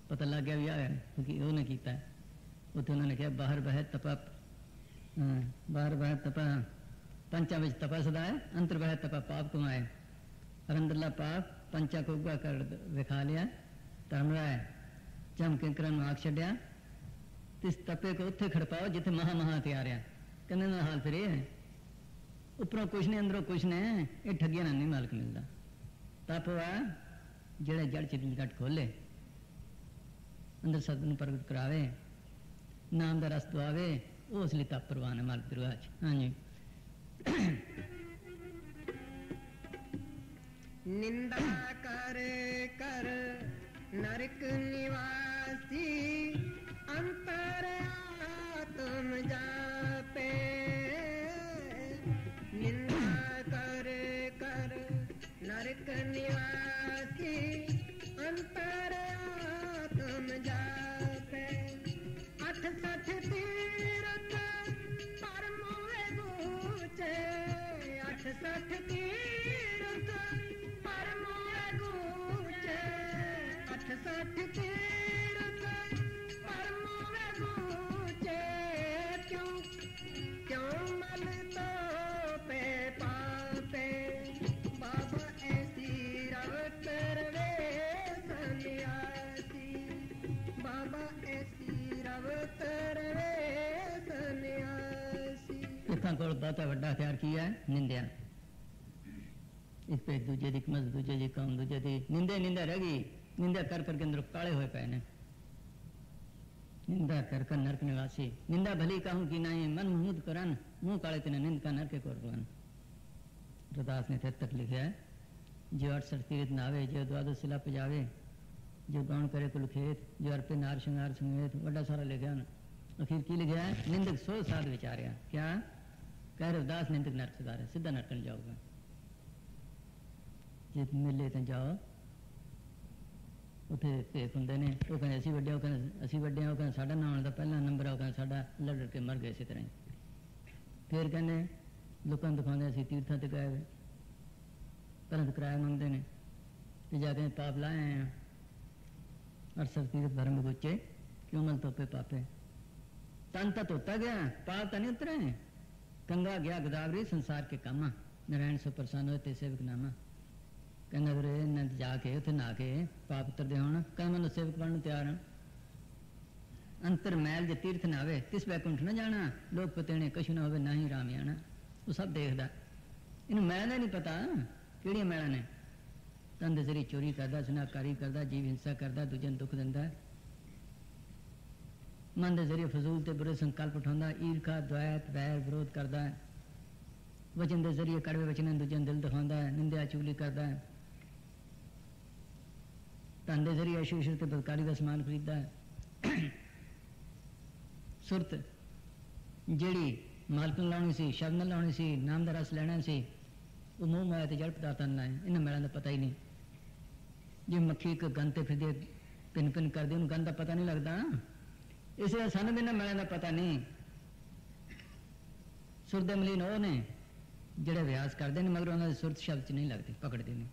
[SPEAKER 2] ਪਤਾ ਲੱਗ ਗਿਆ ਵੀ ਆ ਕਿਉਂਕਿ ਉਹਨੇ ਕੀਤਾ ਉੱਥੇ ਉਹਨਾਂ ਨੇ ਕਿਹਾ ਬਾਹਰ ਬਹਿ ਤਪਾ ਹਾਂ, ਬਾਹਰ ਬਹਿ ਤਪਾ ਪੰਚਾਂ ਵਿੱਚ ਤਪਾ ਸਦਾ ਹੈ ਅੰਤਰ ਬਹਿ ਤਪਾ ਪਾਪ ਕਮਾਏ ਔਰ ਅੰਦਰਲਾ ਪਾਪ ਪੰਚਾਂ ਕੋ ਉਗਾ ਕਰ ਵਿਖਾ ਲਿਆ ਧਰਮ ਰਾਏ ਚਮ ਕਿੰਕਰਾਂ ਨੂੰ ਆਖ ਛੱਡਿਆ ਤਿਸ ਤਪੇ ਕੋ ਉੱਥੇ ਖੜਪਾਓ ਜਿੱਥੇ ਮਹਾ ਮਹਾ ਤਿਆਰਿਆ ਉੱਪਰੋਂ ਕੁਛ ਨੇ ਅੰਦਰੋਂ ਕੁਛ ਨੇ ਇਹ ਠੱਗਿਆ ਨਾਲ ਨਹੀਂ ਮਾਲਕ ਮਿਲਦਾ ਤਪਵਾ ਜਿਹੜਾ ਜੜ ਚਿੱਟੀ ਘਟ ਖੋਲੇ ਅੰਦਰ ਸਤ ਨੂੰ ਪ੍ਰਗਟ ਕਰਾਵੇ ਨਾਮ ਦਾ ਰਸ ਦਵਾਵੇ ਉਸ ਲਈ ਤਪ ਪ੍ਰਵਾਨ ਹੈ ਮਾਲਕ ਦਰਗਾਹ ਚ ਹਾਂਜੀ
[SPEAKER 1] ਨਿੰਦਾ ਕਰ ਕਰ ਨਰਕ ਨਿਵਾਸੀ ਅੰਤਰ ਆਤਮ ਜਾਣ
[SPEAKER 2] ਸਿੱਖਾਂ ਕੋਲ ਬਹੁਤਾ ਵੱਡਾ ਹਥਿਆਰ ਕੀ ਹੈ ਨਿੰਦਿਆ ਇਸ ਤੇ ਦੂਜੇ ਦੀ ਕਮਜ਼ ਦੂਜੇ ਦੀ ਕੌਮ ਦੂਜੇ ਦੀ ਨਿੰਦੇ ਨਿੰਦਾ ਰਹਿ ਗਈ ਨਿੰਦਾ ਕਰ ਕਰਕੇ ਅੰਦਰ ਕਾਲੇ ਹੋਏ ਪਏ ਨੇ ਨਿੰਦਾ ਕਰ ਕਰ ਨਰਕ ਨਿਵਾਸੀ ਨਿੰਦਾ ਭਲੀ ਕਹੂੰ ਕਿ ਨਹੀਂ ਮਨ ਮਹਮੂਦ ਕਰਨ ਮੂੰਹ ਕਾਲੇ ਤੇ ਨਿੰਦ ਕਾ ਨਰਕੇ ਕੋਰ ਬਨ ਰਦਾਸ ਨੇ ਫਿਰ ਤੱਕ ਲਿਖਿਆ ਹੈ ਜੋ ਅਠ ਸਰਤੀਰਤ ਨਾਵੇ ਜੋ ਦਵਾਦੋ ਸਿਲਾ ਪਜਾਵੇ ਜੋ ਗਾਉਣ ਕਰੇ ਕੁਲ ਖੇਤ ਜੋ ਅਰਪੇ ਨਾਰ ਸ਼ਿੰਗਾਰ ਸਮੇਤ ਵੱਡਾ ਸਾਰਾ ਲਿਖਿਆ ਨਾ ਅਖੀਰ ਕੀ ਲਿਖਿਆ ਹੈ ਨਿੰਦਕ ਸੋ ਸਾਧ ਵਿਚਾਰਿਆ ਕਿਆ ਕਹਿ ਰਵਦਾਸ ਨਿੰਦਕ ਨਰਕ ਸਦਾਰੇ ਸਿੱਧਾ ਨਰਕਣ ਜਾਊਗਾ ਜੇ ਮਿਲੇ ਤਾਂ ਜਾਓ ਉਥੇ ਭੇਖ ਹੁੰਦੇ ਨੇ ਉਹ ਕਹਿੰਦੇ ਅਸੀਂ ਵੱਡੇ ਉਹ ਕਹਿੰਦੇ ਅਸੀਂ ਵੱਡੇ ਹਾਂ ਉਹ ਕਹਿੰਦੇ ਸਾਡਾ ਨਾਮ ਦਾ ਪਹਿਲਾ ਨੰਬਰ ਆ ਉਹ ਕਹਿੰਦੇ ਸਾਡਾ ਲੜ ਲੜ ਕੇ ਮਰ ਗਏ ਇਸੇ ਤਰ੍ਹਾਂ ਹੀ ਫਿਰ ਕਹਿੰਦੇ ਲੋਕਾਂ ਨੂੰ ਦਿਖਾਉਂਦੇ ਅਸੀਂ ਤੀਰਥਾਂ ਤੇ ਗਏ ਹੋਏ ਪਹਿਲਾਂ ਤਾਂ ਕਿਰਾਇਆ ਮੰਗਦੇ ਨੇ ਤੇ ਜਾ ਕੇ ਪਾਪ ਲਾਏ ਆ ਅਰਸਰ ਤੀਰਥ ਧਰਮ ਗੁੱਚੇ ਕਿਉਂ ਮਲ ਤੋਪੇ ਪਾਪੇ ਤਨ ਤਾਂ ਧੋਤਾ ਗਿਆ ਪਾਪ ਤਾਂ ਨਹੀਂ ਉਤਰੇ ਕੰਗਾ ਗਿਆ ਗਦਾਵਰੀ, ਸੰਸਾਰ ਕੇ ਕਾਮਾ। ਨਰਾਇਣ ਸੋ ਪ੍ਰਸੰਨ ਹੋਏ ਤੇ ਸੇਵਕ ਨਾਮਾ। ਕਹਿੰਦਾ ਵੀਰੇ ਇਹਨਾਂ ਦੇ ਜਾ ਕੇ, ਉੱਥੇ ਨਾ ਕੇ ਪਾਪ ਉਤਰਦੇ ਹੋਣ ਕਹਿੰਦਾ ਮੈਨੂੰ ਸੇਵਕ ਬਣਨ ਨੂੰ ਤਿਆਰ ਹਾਂ ਅੰਤਰ ਮੈਲ ਜੇ ਤੀਰਥ ਨਾ ਆਵੇ ਤਿਸ ਬੈਕੁੰਠ ਨਾ ਜਾਣਾ, ਲੋਕ ਪਤੇਣੇ ਕਛੂ ਨਾ ਹੋਵੇ, ਨਾ ਹੀ ਰਾਮ ਆਣਾ। ਉਹ ਸਭ ਦੇਖਦਾ। ਇਹਨੂੰ ਮੈਲ ਦਾ ਨਹੀਂ ਪਤਾ, ਕਿਹੜੀਆਂ ਮੈਲਾਂ ਨੇ। ਤਨ ਦੇ ਜ਼ਰੀ ਚੋਰੀ ਕਰਦਾ ਸੁਨਾਕਾਰੀ ਕਰਦਾ, ਜੀਵ ਹਿੰਸਾ ਕਰਦਾ ਦੂਜੇ ਨੂੰ ਦੁੱਖ ਦਿੰਦਾ। ਮਨ ਦੇ ਜ਼ਰੀਏ ਫਜ਼ੂਲ ਤੇ ਬੁਰੇ ਸੰਕਲਪ ਉਠਾਉਂਦਾ ਈਰਖਾ ਦੁਆਇਤ ਵੈਰ ਵਿਰੋਧ ਕਰਦਾ ਹੈ ਵਚਨ ਦੇ ਜ਼ਰੀਏ ਕੜਵੇ ਵਚਨਾਂ ਦੂਜਿਆਂ ਨੂੰ ਦਿਲ ਦਿਖਾਉਂਦਾ ਹੈ ਨਿੰਦਿਆ ਚੁਗਲੀ ਕਰਦਾ ਹੈ ਧਨ ਦੇ ਜ਼ਰੀਏ ਅਸ਼ੂ ਤੇ ਬਦਕਾਰੀ ਦਾ ਸਮਾਨ ਖਰੀਦਦਾ ਹੈ ਸੁਰਤ ਜਿਹੜੀ ਮਾਲਕ ਲਾਉਣੀ ਸੀ ਸ਼ਬਦ ਲਾਉਣੀ ਸੀ ਨਾਮ ਦਾ ਰਸ ਲੈਣਾ ਸੀ ਉਹ ਮੂੰਹ ਮਾਇਆ ਤੇ ਜੜ ਪਦਾਰਥਾਂ ਨਾਲ ਇਹਨਾਂ ਮੈਲਾਂ ਦਾ ਪਤਾ ਹੀ ਨਹੀਂ ਜੇ ਮੱਖੀ ਇੱਕ ਗੰਦ ਤੇ ਫਿਰਦੇ ਪਿੰਨ ਪਿੰਨ ਕਰਦੇ ਉਹਨੂੰ ਗੰਦ ਦਾ ਪਤਾ ਨਹੀਂ ਲੱਗਦਾ ਇਸੇ ਤਰ੍ਹਾਂ ਸਾਨੂੰ ਵੀ ਇਹਨਾਂ ਮੈਲਾਂ ਦਾ ਪਤਾ ਨਹੀਂ। ਸੁਰ ਦੇ ਮਲੀਨ ਉਹ ਨੇ ਜਿਹੜੇ ਅਭਿਆਸ ਕਰਦੇ ਨੇ, ਮਗਰ ਉਹਨਾਂ ਦੇ ਸੁਰਤ ਸ਼ਬਦ ਚ ਨਹੀਂ ਲੱਗਦੇ, ਪਕੜਦੇ ਨੇ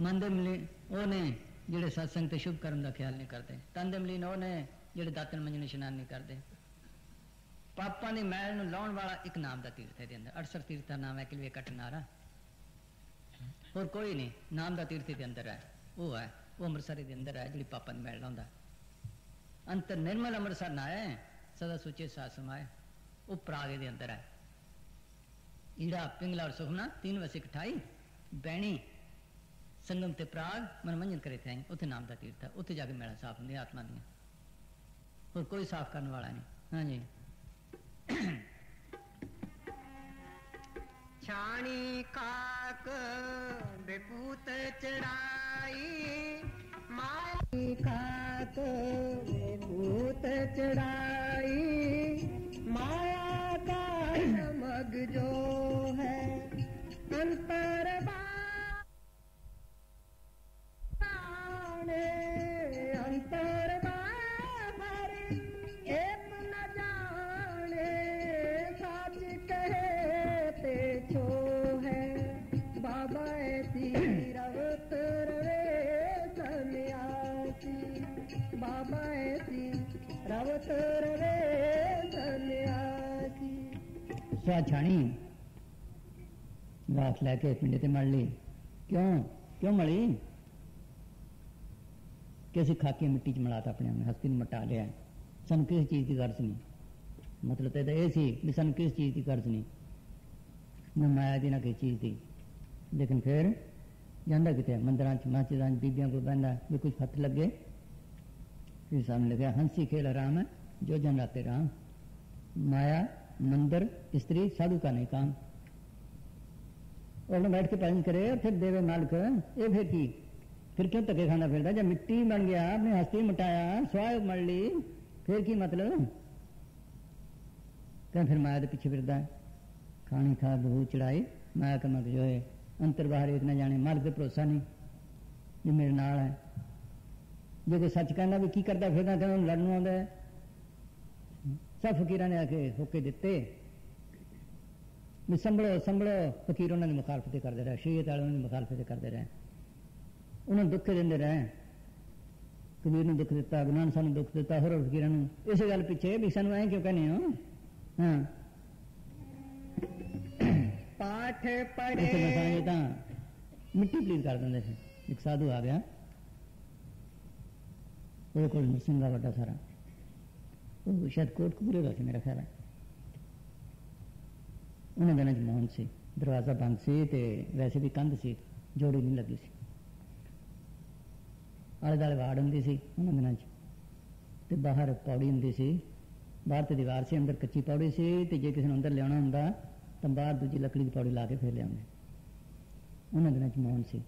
[SPEAKER 2] ਮਨ ਦੇ ਮਲੀਨ ਉਹ ਨੇ ਜਿਹੜੇ ਸਤਸੰਗ ਤੇ ਸ਼ੁਭ ਕਰਮ ਦਾ ਖਿਆਲ ਨਹੀਂ ਕਰਦੇ। ਤਨ ਦੇ ਮਲੀਨ ਉਹ ਨੇ ਜਿਹੜੇ ਦਾਤਨ ਮੰਜਨ ਇਸ਼ਨਾਨ ਨਹੀਂ ਕਰਦੇ। ਪਾਪਾਂ ਦੀ ਮੈਲ ਨੂੰ ਲਾਉਣ ਵਾਲਾ ਇੱਕ ਨਾਮ ਦਾ ਤੀਰਥ ਹੈ ਦੇ ਅੰਦਰ। 68 ਤੀਰਥ ਦਾ ਨਾਮ ਹੈ ਕਿਲਵੇ ਕਟਨਾਰਾ। ਹੋਰ ਕੋਈ ਨਹੀਂ, ਨਾਮ ਦਾ ਤੀਰਥ ਦੇ ਅੰਦਰ ਹੈ। ਉਹ ਹੈ, ਉਹ ਅੰਮ੍ਰਿਤਸਰ ਦੇ ਅੰਦਰ ਹੈ, ਜਿਹੜੀ ਪਾਪਾਂ ਦੀ ਮੈਲ ਲਾਉਂਦਾ। ਅੰਤਰ ਨਿਰਮਲ ਅੰਮ੍ਰਿਤਸਰ ਨਾ ਹੈ ਸਦਾ ਸੁਚੇ ਸਾਥ ਸਮਾਏ ਉਹ ਪ੍ਰਾਗ ਦੇ ਅੰਦਰ ਹੈ ਈੜਾ ਪਿੰਗਲਾ ਔਰ ਸੁਖਨਾ तीन वस इकठाई बैणी संगम ते प्राग मनोरंजन करे थे ਉੱਥੇ ਨਾਮ ਦਾ ਤੀਰਥ ਹੈ ਉੱਥੇ ਜਾ ਕੇ ਮੈਲਾ ਸਾਫ਼ ਹੁੰਦੀ ਆਤਮਾ ਦੀਆਂ ਹੋਰ ਕੋਈ ਸਾਫ਼ ਕਰਨ ਵਾਲਾ ਨਹੀਂ ਹਾਂਜੀ <coughs>
[SPEAKER 1] छाणी काक बेपूत चढ़ाई माया तो भूत चढ़ाई माया का मग जो है अंतर बाणे अंतर
[SPEAKER 2] ਸਵਾ ਛਾਣੀ ਰਾਖ ਲੈ ਕੇ ਪਿੰਡੇ ਤੇ ਮੜ ਲਈ ਕਿਉਂ ਕਿਉਂ ਮਲੀ ਕਿ ਅਸੀਂ ਖਾ ਕੇ ਮਿੱਟੀ 'ਚ ਮਿਲਾਤਾ ਆਪਣੇ ਆਪ ਨੂੰ ਹਸਤੀ ਨੂੰ ਮਟਾ ਲਿਆ ਸਾਨੂੰ ਕਿਸੇ ਚੀਜ਼ ਦੀ ਗਰਜ ਨਹੀਂ ਮਤਲਬ ਤਾਂ ਇਹਦਾ ਇਹ ਸੀ ਵੀ ਸਾਨੂੰ ਕਿਸ ਚੀਜ਼ ਦੀ ਗਰਜ ਨਹੀਂ ਨਾ ਮਾਇਆ ਦੀ ਨਾ ਕਿਸੇ ਚੀਜ਼ ਦੀ ਲੇਕਿਨ ਫਿਰ ਜਾਂਦਾ ਕਿਤੇ ਮੰਦਰਾਂ 'ਚ ਮਸਜਿਦਾਂ 'ਚ ਬੀਬੀਆਂ ਕੋਲ ਬਹਿੰਦਾ ਵੀ ਕੁਝ ਫਤ ਲੱਗੇ ਫਿਰ ਸਾਹਮਣੇ ਲੱਗਿਆ ਹੰਸੀ ਖੇਲ ਰਾਮ ਹੈ ਜੋ ਜਨ ਰਾਤੇ ਰਾਮ माया मंदिर स्त्री, साधु का नहीं काम। और में बैठ के पालन करे और फिर देवे मालिक ये फिर की फिर क्यों तके खाना फिरता जब मिट्टी बन गया अपने हस्ती मिटाया, स्वाय मर ली, फिर की मतलब? क्या फिर माया तो पीछे फिरता है खाने खा, बहु, चढ़ाई, माया का मत जो है, अंतर बाहर इतना जाने, मालिक तो भरोसा नहीं। जो मेरे नाल है। जो कोई सच कहना भी की करता फिर कहना लड़न आता है। सब फकीर ने आके होके दिते भी संभलो संभलो फकीर उन्होंने मुखालफते करते रहे शहीद वाले उन्होंने मुखालफते करते रहे उन्होंने दुख देंदे रहे कबीर ने दुख दिता गुनान सा दुख दिता होर फकीर इस
[SPEAKER 1] गल
[SPEAKER 2] पिछे
[SPEAKER 1] भी
[SPEAKER 2] सू क्यों कहने हाँ। <coughs> मिट्टी प्लीज़ कर देंगे एक साधु आ गया वो नरसिंह का सारा। ਉਹ ਸ਼ਾਇਦ ਕੋਟਕਪੂਰੇ ਦਾ ਸੀ, ਮੇਰਾ ਖਿਆਲ ਹੈ। ਉਹਨਾਂ ਦਿਨਾਂ 'ਚ ਮੌਨ ਸੀ, ਦਰਵਾਜ਼ਾ ਬੰਦ ਸੀ ਤੇ ਵੈਸੇ ਵੀ ਕੰਧ ਸੀ, ਜੋੜੀ ਨਹੀਂ ਲੱਗੀ ਸੀ। ਆਲੇ ਦੁਆਲੇ ਵਾੜ ਹੁੰਦੀ ਸੀ ਉਹਨਾਂ ਦਿਨਾਂ 'ਚ। ਤੇ ਬਾਹਰ ਪੌੜੀ ਹੁੰਦੀ ਸੀ, ਬਾਹਰ ਤੇ ਦੀਵਾਰ ਸੀ, ਅੰਦਰ ਕੱਚੀ ਪੌੜੀ ਸੀ ਤੇ ਜੇ ਕਿਸੇ ਨੂੰ ਅੰਦਰ ਲਿਆਉਣਾ ਹੁੰਦਾ ਤਾਂ ਬਾਹਰ ਦੂਜੀ ਲੱਕੜੀ ਦੀ ਪੌੜੀ ਲਾ ਕੇ ਫੇਰ ਲਿਆਉਂਦੇ। ਉਹਨਾਂ ਦਿਨਾਂ 'ਚ ਮੌਨ ਸੀ।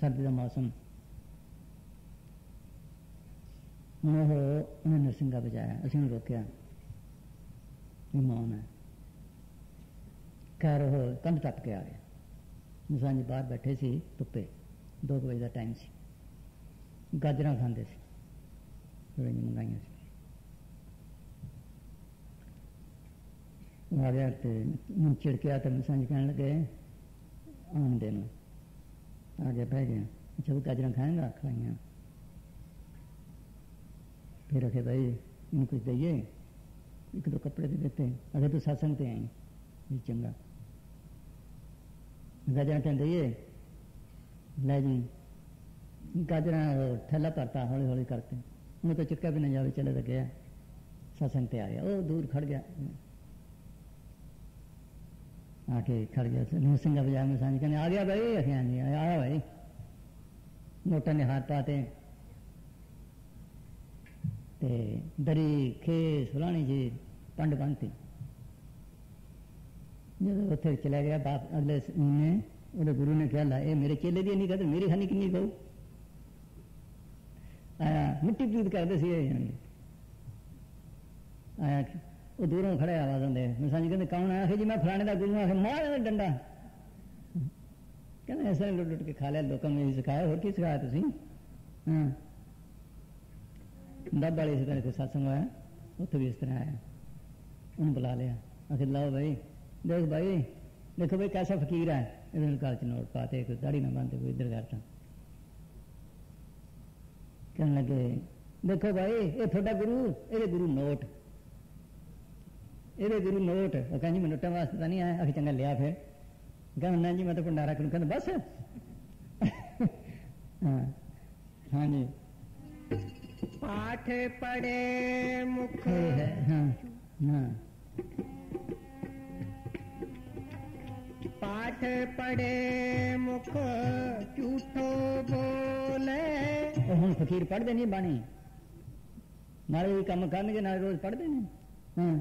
[SPEAKER 2] ਸਰਦੀ ਦਾ ਮੌਸਮ ਹੁਣ ਉਹ ਉਹਨੇ ਨਰਸਿੰਘਾ ਵਜਾਇਆ ਅਸੀਂ ਉਹਨੂੰ ਰੋਕਿਆ ਇਹ ਮੌਨ ਹੈ ਘਰ ਉਹ ਕੰਧ ਟੱਪ ਕੇ ਆ ਗਿਆ ਨਿਸ਼ਾਨ ਜੀ ਬਾਹਰ ਬੈਠੇ ਸੀ ਧੁੱਪੇ 2 ਵਜੇ ਦਾ ਟਾਈਮ ਸੀ ਗਾਜਰਾਂ ਖਾਂਦੇ ਸੀ ਥੋੜ੍ਹੀਆਂ ਜਿਹੀਆਂ ਮੰਗਾਈਆਂ ਸੀ ਉਹ ਆ ਗਿਆ ਤੇ ਮੈਨੂੰ ਛਿੜਕਿਆ ਤੇ ਨਿਸ਼ਾਨ ਜੀ ਕਹਿਣ ਲੱਗੇ ਆਉਣ ਦੇ ਨੂੰ ਆ ਗਿਆ ਬਹਿ ਗਿਆ ਅੱਛਾ ਉਹ ਗਾਜਰਾਂ ਖਾਏਗਾ ਖਾਈਆਂ फिर रखे भाई इनको कुछ दइए। एक दो कपड़े दे देते हैं। अगर तो सत्संग पे आई ये चंगा। गाजर टन दइए। ले जी। गाजर थैला भरता हौली हौली करते उन्हें तो चुक्का भी नहीं जावे, चले तो गया। सत्संग पे आ गया। वो दूर खड़ गया। आके खड़ गया। नरसिंगा बाज़ार में साँझ। कहने आ गया भाई अखियाँ जी आया भाई। नोटा ने हाथ पाते ਤੇ તે દરી ખે સોલાણીજી पंड पंथी जब उतर चला गया, बाप अगले ने उधर गुरु ने कहा, ला, ए, मेरे चेले दिए नहीं कहते मेरी हानि कितनी कहू आया, मिट्टी पीत करते आया वो दूरों खड़े आवाज़ आते मिसा जी कहते कौन आया जी, मैं फलाने का गुरु आखे मार डंडा। कहना ऐसा लुट लुट के खा लिया लोगों ने सिखाया और की सिखाया तुम हाँ। ਤੁਸੀਂ ਹਾਂ ਦੱਬ ਵਾਲੇ ਸਿੱਧਾ ਕੋਈ ਸਤਸੰਗ ਹੋਇਆ ਉੱਥੇ ਵੀ ਇਸ ਤਰ੍ਹਾਂ ਆਇਆ ਉਹਨੂੰ ਬੁਲਾ ਲਿਆ ਆਖਿਰ ਲਾਓ ਭਾਈ ਦੇਖ ਭਾਈ ਦੇਖੋ ਭਾਈ ਕੈਸਾ ਫਕੀਰ ਹੈ ਇਹਦੇ ਕਾਲ ਚ ਨੋਟ ਪਾਤੇ ਕੋਈ ਦਾੜੀ ਨਾ ਬੰਨਦੇ ਕੋਈ ਇਧਰ ਕਰਤਾ ਕਹਿਣ ਲੱਗੇ ਦੇਖੋ ਭਾਈ ਇਹ ਤੁਹਾਡਾ ਗੁਰੂ ਇਹਦੇ ਗੁਰੂ ਨੋਟ ਇਹਦੇ ਗੁਰੂ ਨੋਟ ਉਹ ਕਹਿੰਦੀ ਮੈਂ ਨੋਟਾਂ ਵਾਸਤੇ ਤਾਂ ਨਹੀਂ ਆਇਆ ਆਖੀ ਚੰਗਾ ਲਿਆ ਫਿਰ ਕਹਿੰਦਾ ਨਾ ਜੀ ਮੈਂ ਤਾਂ ਭੰਡਾਰਾ ਕਰੂੰ ਕਹਿੰਦਾ ਬਸ <laughs> ਹਾਂ ਹਾਂਜੀ
[SPEAKER 1] पाठ पढ़े मुख।
[SPEAKER 2] है हाँ, हाँ।
[SPEAKER 1] पाठ पढ़े मुख झूठो बोले।
[SPEAKER 2] तो हम फकीर पढ़ देनी बाणी। मारे भी कम करनगे नाले रोज पढ़ देने हाँ,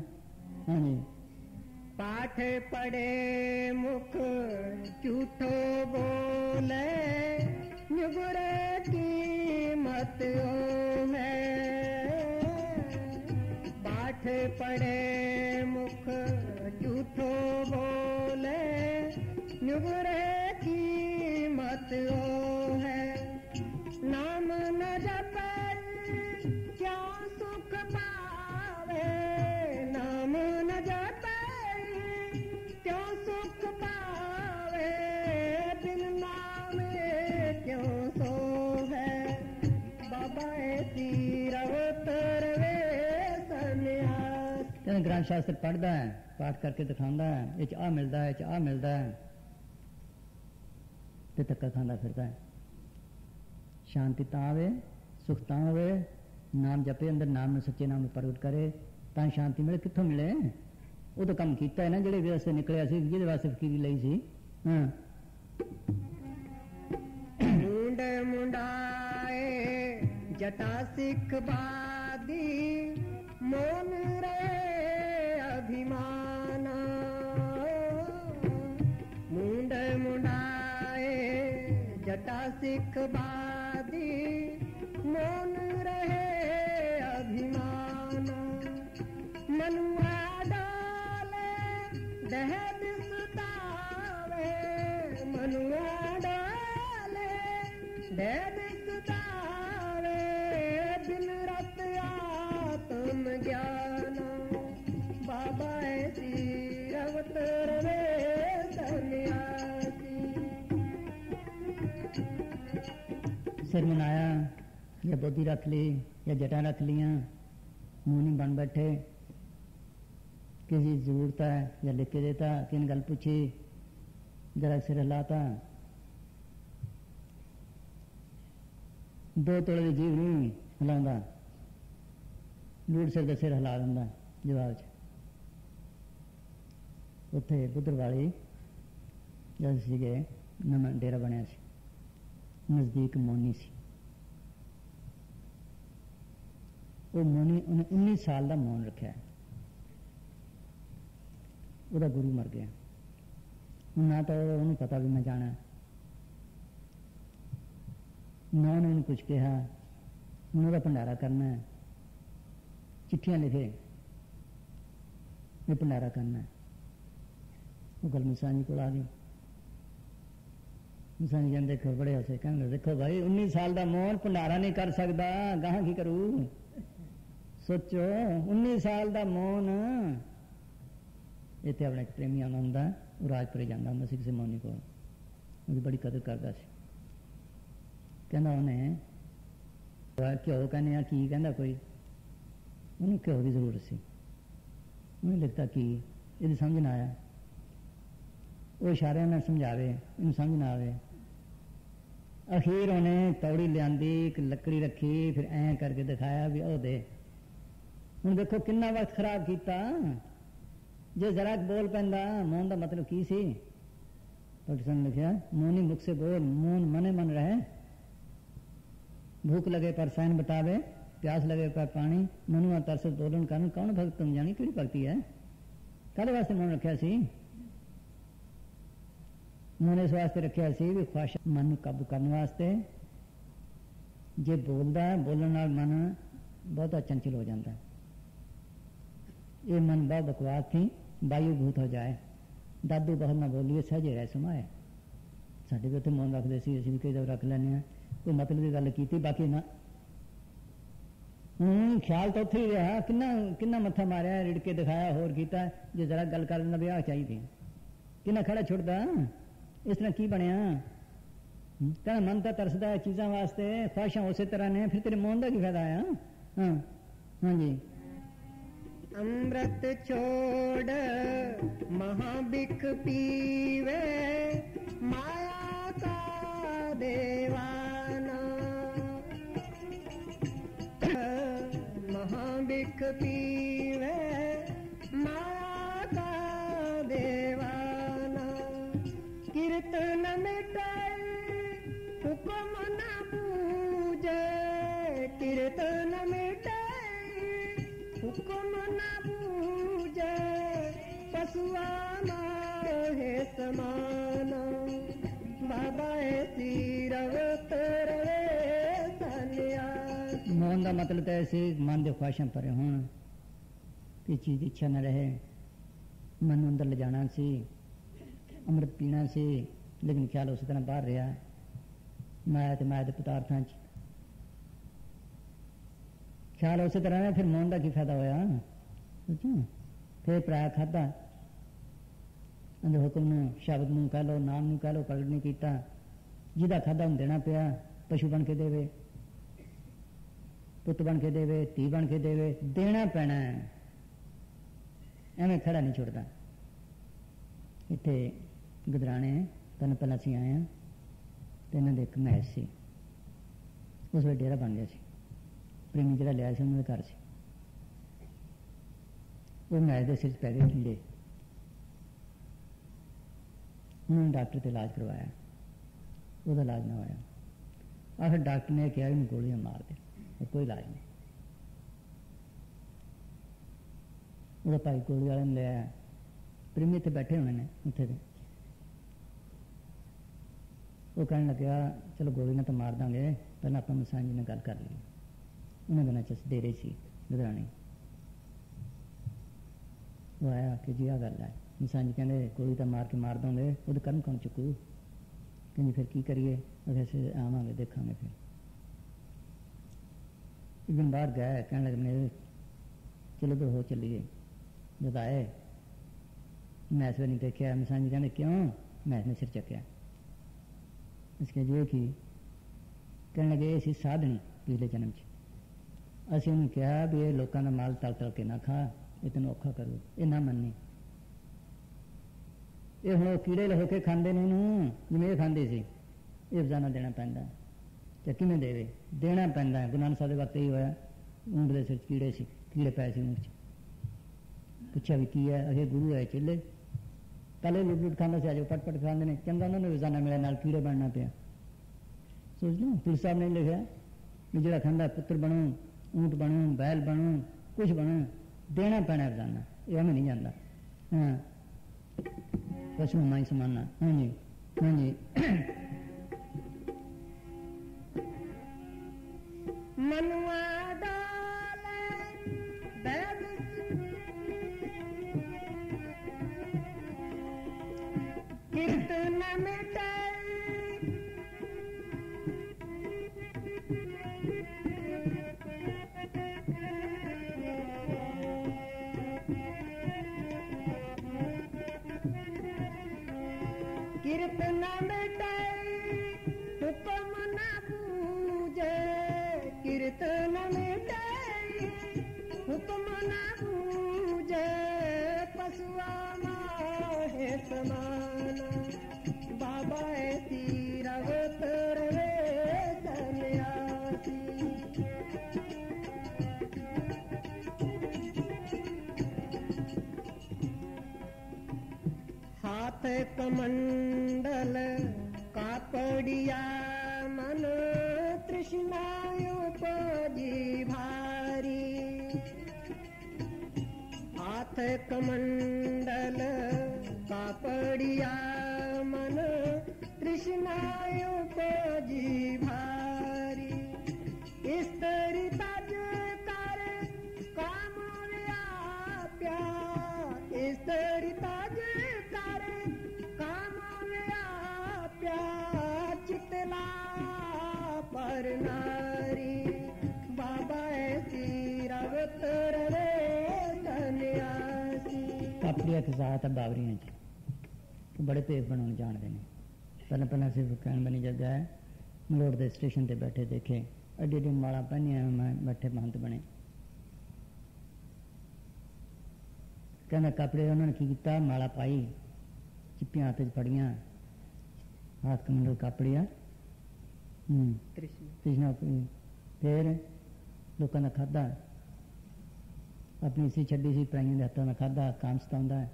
[SPEAKER 2] हाँ
[SPEAKER 1] पाठ पढ़े मुख झूठो बोले। निगुरे की मत ओ है पाठ पढ़े मुख झूठो बोले। निगुरे की मत
[SPEAKER 2] ਗਿਆਨ ਸ਼ਾਸਤਰ ਪੜਦਾ ਹੈ, ਪਾਠ ਕਰਕੇ ਦਿਖਾਉਂਦਾ ਹੈ, ਇਹ ਚ ਆ ਮਿਲਦਾ ਹੈ ਚ ਆ ਮਿਲਦਾ ਹੈ। ਤੇ ਤੱਕਾ ਖਾਂਦਾ ਫਿਰਦਾ ਹੈ। ਸ਼ਾਂਤੀ ਤਾਂ ਆਵੇ, ਸੁਖ ਤਾਂ ਹੋਵੇ, ਨਾਮ ਜਪੇ ਅੰਦਰ, ਨਾਮ ਨੂੰ ਸੱਚੇ ਨਾਮ ਨੂੰ ਪ੍ਰਗਟ ਕਰੇ, ਤਾਂ ਸ਼ਾਂਤੀ ਮਿਲੇ, ਕਿੱਥੋਂ ਮਿਲੇ? ਉਹ ਤਾਂ ਕੰਮ ਕੀਤਾ ਹੈ ਨਾ, ਜਿਹੜੇ ਵਿਅਸਤ ਨਿਕਲਿਆ ਸੀ, ਜਿਹਦੇ ਵਾਸਤੇ ਫਕੀਰੀ ਲਈ ਸੀ।
[SPEAKER 1] ਜਟਾ ਸਿੱਖ ਬਾਦੀ, ਮੋਨ ਰੇ अभिमाना। मुंड मुंडाए जटा सिख बादी। मोन रहे अभिमान। मनुआ
[SPEAKER 2] सिर मनाया या बोधी रख ली या जटा रख लिया मुंह नहीं बन बैठे किसी जरूरत है या लिख के देता किन गल पूछी जरा सिर हिलाता ਦੋ ਤੋਲੇ ਦੀ ਜੀਵ ਨਹੀਂ ਹਿਲਾਉਂਦਾ ਲੂੜ ਸਿਰ ਦਾ ਸਿਰ ਹਿਲਾ ਦਿੰਦਾ ਜਵਾਬ ਚ ਉੱਥੇ ਬੁੱਧਰ ਵਾਲੀ ਜਦ ਸੀਗੇ ਨਵਾਂ ਡੇਰਾ ਬਣਿਆ ਸੀ ਨਜ਼ਦੀਕ ਮੋਨੀ ਸੀ ਉਹ ਮੋਨੀ ਉਹਨੇ 19 ਸਾਲ ਦਾ ਮੌਨ ਰੱਖਿਆ ਉਹਦਾ ਗੁਰੂ ਮਰ ਗਿਆ ਹੁਣ ਨਾ ਤਾਂ ਉਹਨੂੰ ਪਤਾ ਵੀ ਮੈਂ ਜਾਣਾ ਹੈ। ਨਾ ਉਹਨੇ ਉਹਨੂੰ ਕੁਝ ਕਿਹਾ ਹੁਣ ਉਹਦਾ ਭੰਡਾਰਾ ਕਰਨਾ ਹੈ ਚਿੱਠੀਆਂ ਲਿਖੇ ਇਹ ਭੰਡਾਰਾ ਕਰਨਾ ਹੈ ਉਹ ਗੱਲ ਮਿਸਾਨੀ ਕੋਲ ਆ ਗਈ ਮਿਸਾਨੀ ਜਾਂਦੇ ਦੇਖੋ ਬੜੇ ਹੱਸੇ, ਕਹਿੰਦੇ ਦੇਖੋ ਭਾਈ 19 ਸਾਲ ਦਾ ਮੋਹਨ ਭੰਡਾਰਾ ਨਹੀਂ ਕਰ ਸਕਦਾ, ਗਾਹਾਂ ਕੀ ਕਰੂ? ਸੋਚੋ 19 ਸਾਲ ਦਾ ਮੋਹਨ, ਇੱਥੇ ਆਪਣੇ ਇੱਕ ਪ੍ਰੇਮੀ ਆਉਂਦਾ ਹੁੰਦਾ ਉਹ ਰਾਜਪੁਰੇ ਜਾਂਦਾ ਹੁੰਦਾ ਸੀ ਕਿਸੇ ਮੋਨੀ ਕੋਲ। ਉਹਦੀ ਬੜੀ ਕਦਰ ਕਰਦਾ ਸੀ। ਕਹਿੰਦਾ ਉਹਨੇ ਉਹ ਕਿਉਂ ਕਹਿੰਦੇ ਆ, ਕੀ ਕਹਿੰਦਾ ਕੋਈ? ਉਹਨੂੰ ਕਿਉਂ ਦੀ ਜ਼ਰੂਰਤ ਸੀ। ਉਹਨੇ ਲਿਖਤਾ ਕੀ? ਇਹਦੀ ਸਮਝ ਨਾ ਆਇਆ। ਉਹ ਇਸ਼ਾਰਿਆਂ ਨਾਲ ਸਮਝਾਵੇ, ਇਹਨੂੰ ਸਮਝ ਨਾ ਆਵੇ। ਅਖੀਰ ਉਹਨੇ ਤੌੜੀ ਲਿਆਂਦੀ ਇੱਕ ਲੱਕੜੀ ਰੱਖੀ ਫਿਰ ਐਂ ਕਰਕੇ ਦਿਖਾਇਆ ਵੀ ਉਹ ਦੇ ਹੁਣ ਦੇਖੋ ਕਿੰਨਾ ਵਕਤ ਖਰਾਬ ਕੀਤਾ ਜੇ ਜ਼ਰਾ ਕੁ ਬੋਲ ਪੈਂਦਾ ਮੌਨ ਦਾ ਮਤਲਬ ਕੀ ਸੀ ਪਾਕਿਸਤਾਨ ਨੇ ਲਿਖਿਆ ਮੋਨੀ ਮੁਖ ਸੇ ਬੋਲ ਮੌਨ ਮਨੇ ਮਨ ਰਹੇ भूख लगे पर सैन बतावे प्यास लगे पर पानी मनुआ तरस दोलन कारण कौन भगत तुम जानी ਕਿਹੜੀ ਭਗਤੀ ਹੈ ਕਾਹਦੇ ਵਾਸਤੇ ਮਨ ਰੱਖਿਆ ਸੀ ਮਨ ਇਸ ਵਾਸਤੇ ਰੱਖਿਆ ਸੀ ਵੀ ਖੁਆਇਸ਼ ਮਨ ਨੂੰ ਕਾਬੂ ਕਰਨ ਵਾਸਤੇ। ਜੇ ਬੋਲਦਾ ਹੈ, ਬੋਲਣ ਨਾਲ ਮਨ ਬਹੁਤਾ ਚੰਚਲ ਹੋ ਜਾਂਦਾ ਹੈ। ਇਹ ਮਨ ਬਹੁਤ ਬਕਵਾਸ ਸੀ ਵਾਯੂ ਭੂਤ ਹੋ ਜਾਏ। ਦਾਦੂ ਬਹੁਤ ਨਾ ਬੋਲੀਏ ਸਹਜੇ ਰਹਿ ਸਮਾਏ। ਸਾਡੇ ਵੀ ਉੱਥੇ ਮੌਨ ਰੱਖਦੇ ਸੀ ਅਸੀਂ ਵੀ ਕਈ ਦਫਾ ਰੱਖ ਲੈਂਦੇ ਹਾਂ। ਕੋਈ ਮਤਲਬ ਦੀ ਗੱਲ ਕੀਤੀ ਬਾਕੀ ਨਾ। ਹੂੰ ਖਿਆਲ ਤਾਂ ਉੱਥੇ ਹੀ ਰਿਹਾ। ਕਿੰਨਾ ਕਿੰਨਾ ਮੱਥਾ ਮਾਰਿਆ ਰਿੜਕੇ ਦਿਖਾਇਆ ਹੋਰ ਕੀਤਾ। ਜੇ ਜ਼ਰਾ ਗੱਲ ਕਰਨ ਦਾ ਵਿਆਹ ਚਾਹੀਦੀ। ਕਿੰਨਾ ਖੜਾ ਛੁੱਟਦਾ। ਇਸ ਤਰ੍ਹਾਂ ਕੀ ਬਣਿਆ ਹੂੰ, ਕਹਿੰਦਾ ਮਨ ਤਾਂ ਤਰਸਦਾ ਹੈ ਚੀਜ਼ਾਂ ਵਾਸਤੇ ਖੁਆਇਸ਼ਾਂ ਉਸੇ ਤਰ੍ਹਾਂ ਨੇ ਫਿਰ ਤੇਰੇ ਮੌਨ ਦਾ ਕੀ ਫਾਇਦਾ ਆਇਆ ਹਾਂ ਹਾਂਜੀ
[SPEAKER 1] अमृत छोड़ महाबिख पीवे माया का देवाना महाबिख पीवे सुआ माहे समाना। बाबा सीरव तरवे
[SPEAKER 2] सालिया का मतलब तो ऐसे मन के ख्वाहिशों पर हो कि चीज़ इच्छा न रहे। मन अंदर ले जाना सी, अमृत पीना सी, लेकिन ख्याल उस तरह बाहर रहा। माया तो माया के पदार्थों च। ख्याल उस तरह फिर मौन का की फ़ायदा होया? फिर प्राया खाधा ਫਿਰ ਅੰਦਰ ਹੁਕਮ ਨੂੰ, ਸ਼ਬਦ ਨੂੰ ਕਹਿ ਲੋ ਨਾਮ ਨੂੰ ਕਹਿ ਲੋ ਪ੍ਰਗਟ ਨਹੀਂ ਕੀਤਾ। ਜਿਹਦਾ ਖਾਦਾ ਨੂੰ ਦੇਣਾ ਪਿਆ, ਪਸ਼ੂ ਬਣ ਕੇ ਦੇਵੇ, ਪੁੱਤ ਬਣ ਕੇ ਦੇਵੇ, ਧੀ ਬਣ ਕੇ ਦੇਵੇ, ਦੇਣਾ ਪੈਣਾ ਐਵੇਂ ਖੜਾ ਨਹੀਂ ਛੁੱਟਦਾ। ਇੱਥੇ ਗਦਰਾਣੇ ਤਨ ਪਹਿਲਾਂ ਅਸੀਂ ਆਏ ਹਾਂ ਤੇ ਇਹਨਾਂ ਦੇ ਇੱਕ ਮੈਚ ਸੀ। ਉਸ ਵੇਲੇ ਡੇਰਾ ਬਣ ਗਿਆ ਸੀ। ਪ੍ਰੇਮੀ ਜਿਹੜਾ ਲਿਆ ਸੀ, ਉਹਨਾਂ ਦੇ ਘਰ ਸੀ। ਉਹ ਮੈਚ ਦੇ ਸਿਰ 'ਚ ਪੈ ਗਏ ਕੀੜੇ। ਉਹਨਾਂ ਨੇ ਡਾਕਟਰ ਤੇ ਇਲਾਜ ਕਰਵਾਇਆ ਉਹਦਾ ਇਲਾਜ ਨਾ ਹੋਇਆ ਆਖਰ ਡਾਕਟਰ ਨੇ ਕਿਹਾ ਇਹਨੂੰ ਗੋਲੀਆਂ ਮਾਰ ਦੇ और कोई इलाज नहीं ਉਹਦਾ ਭਾਈ ਗੋਲੀ ਵਾਲੇ ਨੂੰ ਲਿਆ ਪ੍ਰੇਮੀ ਇੱਥੇ ਬੈਠੇ ਹੋਣੇ ਨੇ ਉੱਥੇ ਦੇ ਉਹ ਕਹਿਣ ਲੱਗਿਆ ਚਲੋ ਗੋਲੀ ਨਾਲ ਤਾਂ ਮਾਰ ਦਾਂਗੇ ਪਹਿਲਾਂ ਆਪਾਂ ਮਸਾਂਜੀ ਨਾਲ ਗੱਲ ਕਰ ਲਈਏ ਉਹਨਾਂ ਦਿਨਾਂ ਚ ਅਸੀਂ ਦੇ ਰਹੇ ਸੀ ਲੁਧਿਆਣੇ ਉਹ ਆਇਆ ਕਿ ਜੀ ਆ ਗੱਲ ਹੈ ਮਸਾਂਜੀ ਕਹਿੰਦੇ ਗੋਲੀ ਤਾਂ ਮਾਰ ਕੇ ਮਾਰ ਦੋਗੇ ਉਹਦੇ ਕਰਮ ਕੌਣ ਚੁੱਕੂ ਕਹਿੰਦੇ ਫਿਰ ਕੀ ਕਰੀਏ ਅਸੀਂ ਆਵਾਂਗੇ ਦੇਖਾਂਗੇ ਫਿਰ ਇੱਕ ਦਿਨ ਬਾਹਰ ਗਏ ਕਹਿਣ ਲੱਗੇ ਮੇਰੇ ਚਲੋ ਤੇ ਹੋ ਚੱਲੀਏ ਜਦ ਆਏ ਮੈਂ ਸਵੇ ਨਹੀਂ ਦੇਖਿਆ ਮਸਾਂ ਜੀ ਕਹਿੰਦੇ ਕਿਉਂ ਮੈਂ ਨੇ ਸਿਰ ਚੱਕਿਆ ਇਸ ਕੇ ਜੋ ਕੀ ਕਹਿਣ ਲੱਗੇ ਇਹ ਸੀ ਸਾਧਣੀ ਪਿਛਲੇ ਜਨਮ ਚ ਅਸੀਂ ਉਹਨੂੰ ਕਿਹਾ ਵੀ ਇਹ ਲੋਕਾਂ ਦਾ ਮਾਲ ਤਲ ਤਲ ਕੇ ਨਾ ਖਾ ਇਹ ਤੈਨੂੰ ਔਖਾ ਕਰੂ ਇਹ ਨਾ ਮੰਨੀ ਇਹ ਹੁਣ ਉਹ ਕੀੜੇ ਲਹੋਕੇ ਖਾਂਦੇ ਨੇ ਇਹਨੂੰ ਜਿਵੇਂ ਖਾਂਦੇ ਸੀ। ਇਹ ਰੋਜ਼ਾਨਾ ਦੇਣਾ ਪੈਂਦਾ। ਤੇ ਕਿਵੇਂ ਦੇਵੇ? ਦੇਣਾ ਪੈਂਦਾ। ਗੁਰੂ ਨਾਨਕ ਸਾਹਿਬ ਦੇ ਵਕਤ ਹੀ ਹੋਇਆ, ਊਂਟ ਦੇ ਸਿਰ ਕੀੜੇ ਸੀ, ਕੀੜੇ ਪਏ ਸੀ ਊਂਟ 'ਚ। ਪੁੱਛਿਆ ਵੀ ਕੀ ਹੈ? ਅਗੇ ਗੁਰੂ ਹੈ, ਚੇਲੇ। ਪਹਿਲੇ ਲੁੱਟ ਲੁੱਟ ਖਾਂਦਾ ਸੀ, ਅੱਜ ਉਹ ਪਟ ਪਟ ਖਾਂਦੇ ਨੇ। ਚੰਗਾ ਉਹਨਾਂ ਨੂੰ ਰੋਜ਼ਾਨਾ ਮਿਲਿਆ, ਨਾਲ ਕੀੜੇ ਬਣਨਾ ਪਿਆ। ਸੋਚ ਲਓ ਪੀਰ ਸਾਹਿਬ ਨੇ ਲਿਖਿਆ ਵੀ ਜਿਹੜਾ ਖਾਂਦਾ ਪੁੱਤਰ ਬਣੋ, ਊਂਟ ਬਣੋ, ਬੈਲ ਬਣੋ ਕੁਝ ਬਣੋ, ਦੇਣਾ ਪੈਣਾ ਰੋਜ਼ਾਨਾ। ਇਹ ਐਵੇਂ ਨਹੀਂ ਜਾਂਦਾ। ਹਾਂ।
[SPEAKER 1] 私も何つまんない。何？何 <coughs> कितना मण्डल कापडिया मन तृष्णायोपजीभारी भारी कापडिया मन तृष्णा
[SPEAKER 2] ਵਧੀਆ ਇੱਕ ਜ਼ਾਤ ਹੈ ਬਾਬਰੀਆਂ 'ਚ ਉਹ ਬੜੇ ਭੇਦ ਬਣਾਉਣ ਜਾਣਦੇ ਨੇ ਪਹਿਲਾਂ ਪਹਿਲਾਂ ਸਿਰਫ ਕਹਿਣ ਬਣੀ ਜਗ੍ਹਾ ਹੈ ਮਲੋੜ ਦੇ ਸਟੇਸ਼ਨ ਤੇ ਬੈਠੇ ਦੇਖੇ ਅੱਡੀ ਅੱਡੀ ਮਾਲਾ ਪਹਿਨੀਆਂ ਮੈਂ ਬੈਠੇ ਮਹੰਤ ਬਣੇ ਕਹਿੰਦਾ ਕੱਪੜੇ ਉਹਨਾਂ ਨੇ ਕੀ ਕੀਤਾ ਮਾਲਾ ਪਾਈ ਚਿੱਪੀਆਂ ਹੱਥ 'ਚ ਫੜੀਆਂ ਹੱਥ ਕਮੰਡਲ ਕੱਪੜਿਆ ਹੂੰ
[SPEAKER 1] ਤ੍ਰਿਸ਼ਨਾ
[SPEAKER 2] ਕ੍ਰਿਸ਼ਨਾ ਫਿਰ ਲੋਕਾਂ ਦਾ ਖਾਦਾ ਆਪਣੀ ਸੀ ਛੱਡੀ ਸੀ, ਪ੍ਰਾਈਆਂ ਦੇ ਹੱਥਾਂ ਨਾਲ ਖਾਦਾ ਕੰਮ ਸਤਾਉਂਦਾ ਹੈ।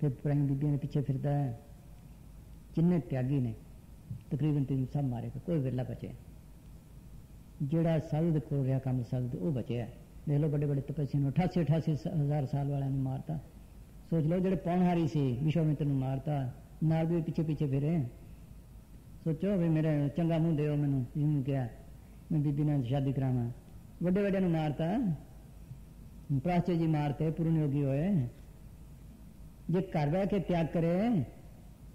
[SPEAKER 2] ਫਿਰ ਪ੍ਰਾਈਆਂ ਬੀਬੀਆਂ ਦੇ ਪਿੱਛੇ ਫਿਰਦਾ ਹੈ। ਜਿੰਨੇ ਤਿਆਗੀ ਨੇ, ਤਕਰੀਬਨ ਤਿੰਨ ਸਭ ਮਾਰੇ ਕੋਈ ਵਿਰਲਾ ਬਚਿਆ ਜਿਹੜਾ ਸਾਧੂ ਦੇ ਕੋਲ ਰਿਹਾ ਕੰਮ ਸਾਧੂ, ਉਹ ਬਚਿਆ ਦੇਖ ਲਓ ਵੱਡੇ ਵੱਡੇ ਤਪੱਸੀ ਨੂੰ 88 88 ਹਜ਼ਾਰ ਸਾਲ ਵਾਲਿਆਂ ਨੂੰ ਮਾਰਤਾ। ਸੋਚ ਲਓ ਜਿਹੜੇ ਪੌਣਹਾਰੀ ਸੀ ਵਿਸ਼ਵਾਮਿਤਰ ਨੂੰ ਮਾਰਤਾ। ਨਾਲ ਵੀ ਪਿੱਛੇ ਪਿੱਛੇ ਫਿਰੇ। ਸੋਚੋ ਵੀ ਮੇਰੇ ਚੰਗਾ ਮੂੰਹ ਦਿਓ ਮੈਨੂੰ ਜਿਹਨੂੰ ਕਿਹਾ। ਮੈਂ ਬੀਬੀ ਨਾਲ ਸ਼ਾਦੀ ਕਰਾਵਾਂ। ਵੱਡੇ ਵੱਡਿਆਂ ਨੂੰ ਮਾਰਤਾ ਪ੍ਰਾਚੇ ਜੀ ਮਾਰਤੇ ਪੂਰਨ ਯੋਗੀ ਹੋਏ ਜੇ ਘਰ ਬਹਿ ਕੇ ਤਿਆਗ ਕਰੇ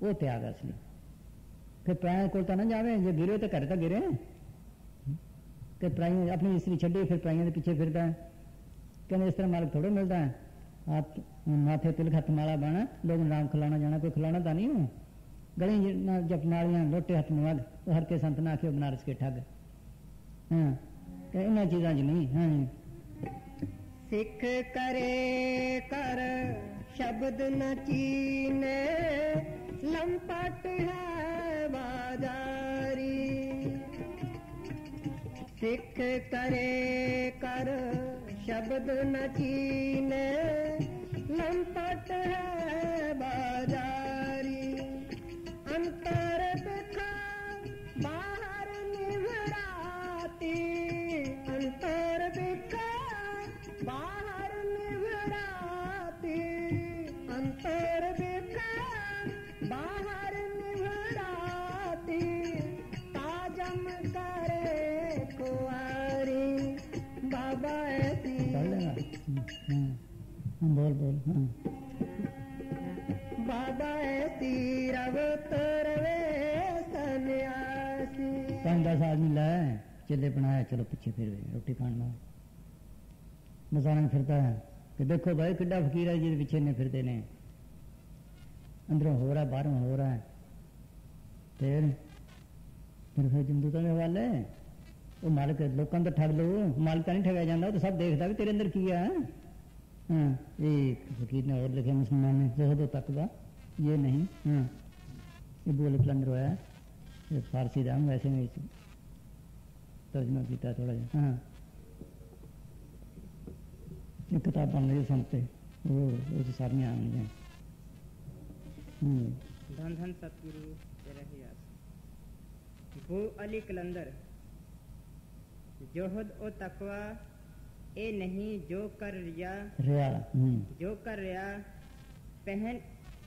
[SPEAKER 2] ਉਹ ਤਿਆਗ ਹੈ ਅਸਲੀ ਫਿਰ ਪ੍ਰਾਇਆਂ ਕੋਲ ਤਾਂ ਨਾ ਜਾਵੇ ਜੇ ਗਿਰੇ ਤਾਂ ਘਰ ਤਾਂ ਗਿਰੇ ਤੇ ਪ੍ਰਾਈਆਂ ਆਪਣੀ ਇਸਤਰੀ ਛੱਡੀ ਫਿਰ ਪ੍ਰਾਈਆਂ ਦੇ ਪਿੱਛੇ ਫਿਰਦਾ ਹੈ। ਕਹਿੰਦੇ ਇਸ ਤਰ੍ਹਾਂ ਮਾਲਕ ਥੋੜਾ ਮਿਲਦਾ ਹੈ ਹੱਥ ਮਾਥੇ ਤਿਲਕ ਹੱਥ ਮਾਲਾ ਬਾਣਾ ਲੋਕ ਨੂੰ ਰਾਮ ਖਿਲਾਉਣਾ ਜਾਣਾ ਕੋਈ ਖਿਲਾਉਣਾ ਤਾਂ ਨਹੀਂ ਹੋ ਗਲੀ ਨਾਲ ਜਪ ਨਾਲੀਆਂ ਲੋਟੇ ਹੱਥ ਮਵਗ ਉਹ ਹਰ ਕੇ ਸੰਤ ਨਾ ਕੇ ਬਨਾਰਸ ਕੇ ਠੱਗ ਹਾਂ ਤੇ ਇਹਨਾਂ ਚੀਜ਼ਾਂ 'ਚ ਨਹੀਂ ਹਾਂ
[SPEAKER 1] ਸਿੱਖ ਕਰੇ ਕਰ ਸ਼ਬਦ ਨ ਚੀਨੇ ਲੰਪਟ ਹੈ ਬਾਜ਼ਾਰੀ ਸਿੱਖ ਕਰੇ ਕਰ ਸ਼ਬਦ ਨ ਚੀਨੇ ਲੰਪਟ ਹੈ ਬਾਜ਼ਾਰੀ ਅੰਤਰ ਦਿਖਾ ਬਾਹਰ ਨਿਵੜਾਤੀ तर देखा बाहर निभराते अंतर देखा बाहर निभराते ताजम करे कुआरी बाबा हम्म,
[SPEAKER 2] हम्म, हम्म, बोल बोल हाँ बाबा तीरव
[SPEAKER 1] तरवे तो सन्यासी। पंद्रह आदमी लाए ਰਵ ਤਰਵੇ ਸੰਨਿਆਸੀ
[SPEAKER 2] ਪੰਜ ਦਸ ਆਦਮੀ ਲੈ ਚੱਲੇ ਬਣਾਇਆ, ਚਲੋ ਪਿੱਛੇ ਫਿਰ ਰੋਟੀ ਖਾਣ ਨਾਲ ਨਜ਼ਾਰਾ ਫਿਰਦਾ ਹੈ ਕਿ ਦੇਖੋ ਭਾਈ ਕਿੱਡਾ ਫਕੀਰ ਹੈ, ਜਿਹਦੇ ਪਿੱਛੇ ਨੇ ਫਿਰਦੇ ਨੇ। ਅੰਦਰੋਂ ਹੋ ਰਿਹਾ, ਬਾਹਰੋਂ ਹੋ ਰਿਹਾ ਫਿਰ ਫਿਰ ਫਿਰ ਜੰਦੂ ਤਾਂ ਹਵਾਲੇ ਉਹ ਮਾਲਕ, ਲੋਕਾਂ ਦਾ ਠੱਗ ਲਓ ਮਾਲਕ ਨਹੀਂ ਠਗਿਆ ਜਾਂਦਾ, ਉਹ ਤਾਂ ਸਭ ਦੇਖਦਾ ਵੀ ਤੇਰੇ ਅੰਦਰ ਕੀ ਆ ਹਾਂ, ਇਹ ਫਕੀਰ ਨੇ ਹੋਰ ਲਿਖਿਆ ਮੁਸਲਮਾਨ ਨੇ ਜ਼ਹਦ ਤਕਵਾ ਇਹ ਨਹੀਂ, ਹਾਂ। ਇਹ ਬੋਲੇ ਪਲੰਦਰ ਹੋਇਆ ਇਹ ਫਾਰਸੀ ਦਾ ਵੈਸੇ में तो चश्मा पीता तो थोड़ा सा। हाँ। किताब बन रही है संत वो उसके सामने आने जाए
[SPEAKER 3] धन धन सतगुरु वो अली कलंदर जोहद ओ तकवा ए नहीं जो कर रिया।
[SPEAKER 2] रिया हम्म।
[SPEAKER 3] जो कर रिया पहन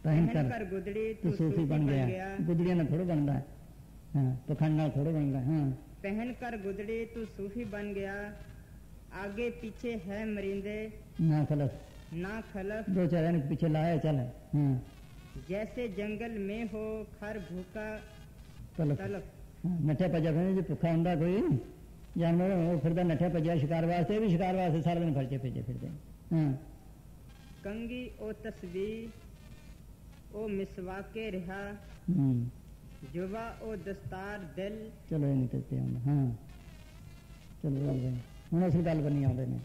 [SPEAKER 3] पहन,
[SPEAKER 2] कर,
[SPEAKER 3] कर, गुदड़ी
[SPEAKER 2] तू तो सूफी बन गया, गया। गुदड़िया ना थोड़ा बन रहा है हाँ, तो खंडा थोड़ा बन रहा है हाँ।
[SPEAKER 3] पहन कर गुदड़ी तू तो सूफी बन गया। आगे पीछे है मरिंदे।
[SPEAKER 2] ना खलफ
[SPEAKER 3] ना खलफ
[SPEAKER 2] दो चरण पीछे लाया चल। हम्म।
[SPEAKER 3] जैसे जंगल में हो खर भूखा
[SPEAKER 2] तलफ,
[SPEAKER 3] तलफ।
[SPEAKER 2] हाँ, नठे पजा फिर जो भूखा होंगे कोई जानवर हो फिर नठे पजा शिकार वास्ते भी शिकार वास्ते सारे दिन खर्चे पेजे फिर दे हम्म।
[SPEAKER 3] कंगी ओ तस्वीर ओ मिसवा के रहा
[SPEAKER 2] हम्म।
[SPEAKER 3] जुबा ओ दस्तार दिल
[SPEAKER 2] ਚਲੋ ਇਹ ਨਹੀਂ ਤੇ ਆਉਂਦਾ ਹਾਂ ਚਲੋ ਚੱਲ ਬਈ ਹੁਣ ਅਸਲ ਗੱਲ ਬਣੀ ਆਉਂਦੇ ਨੇ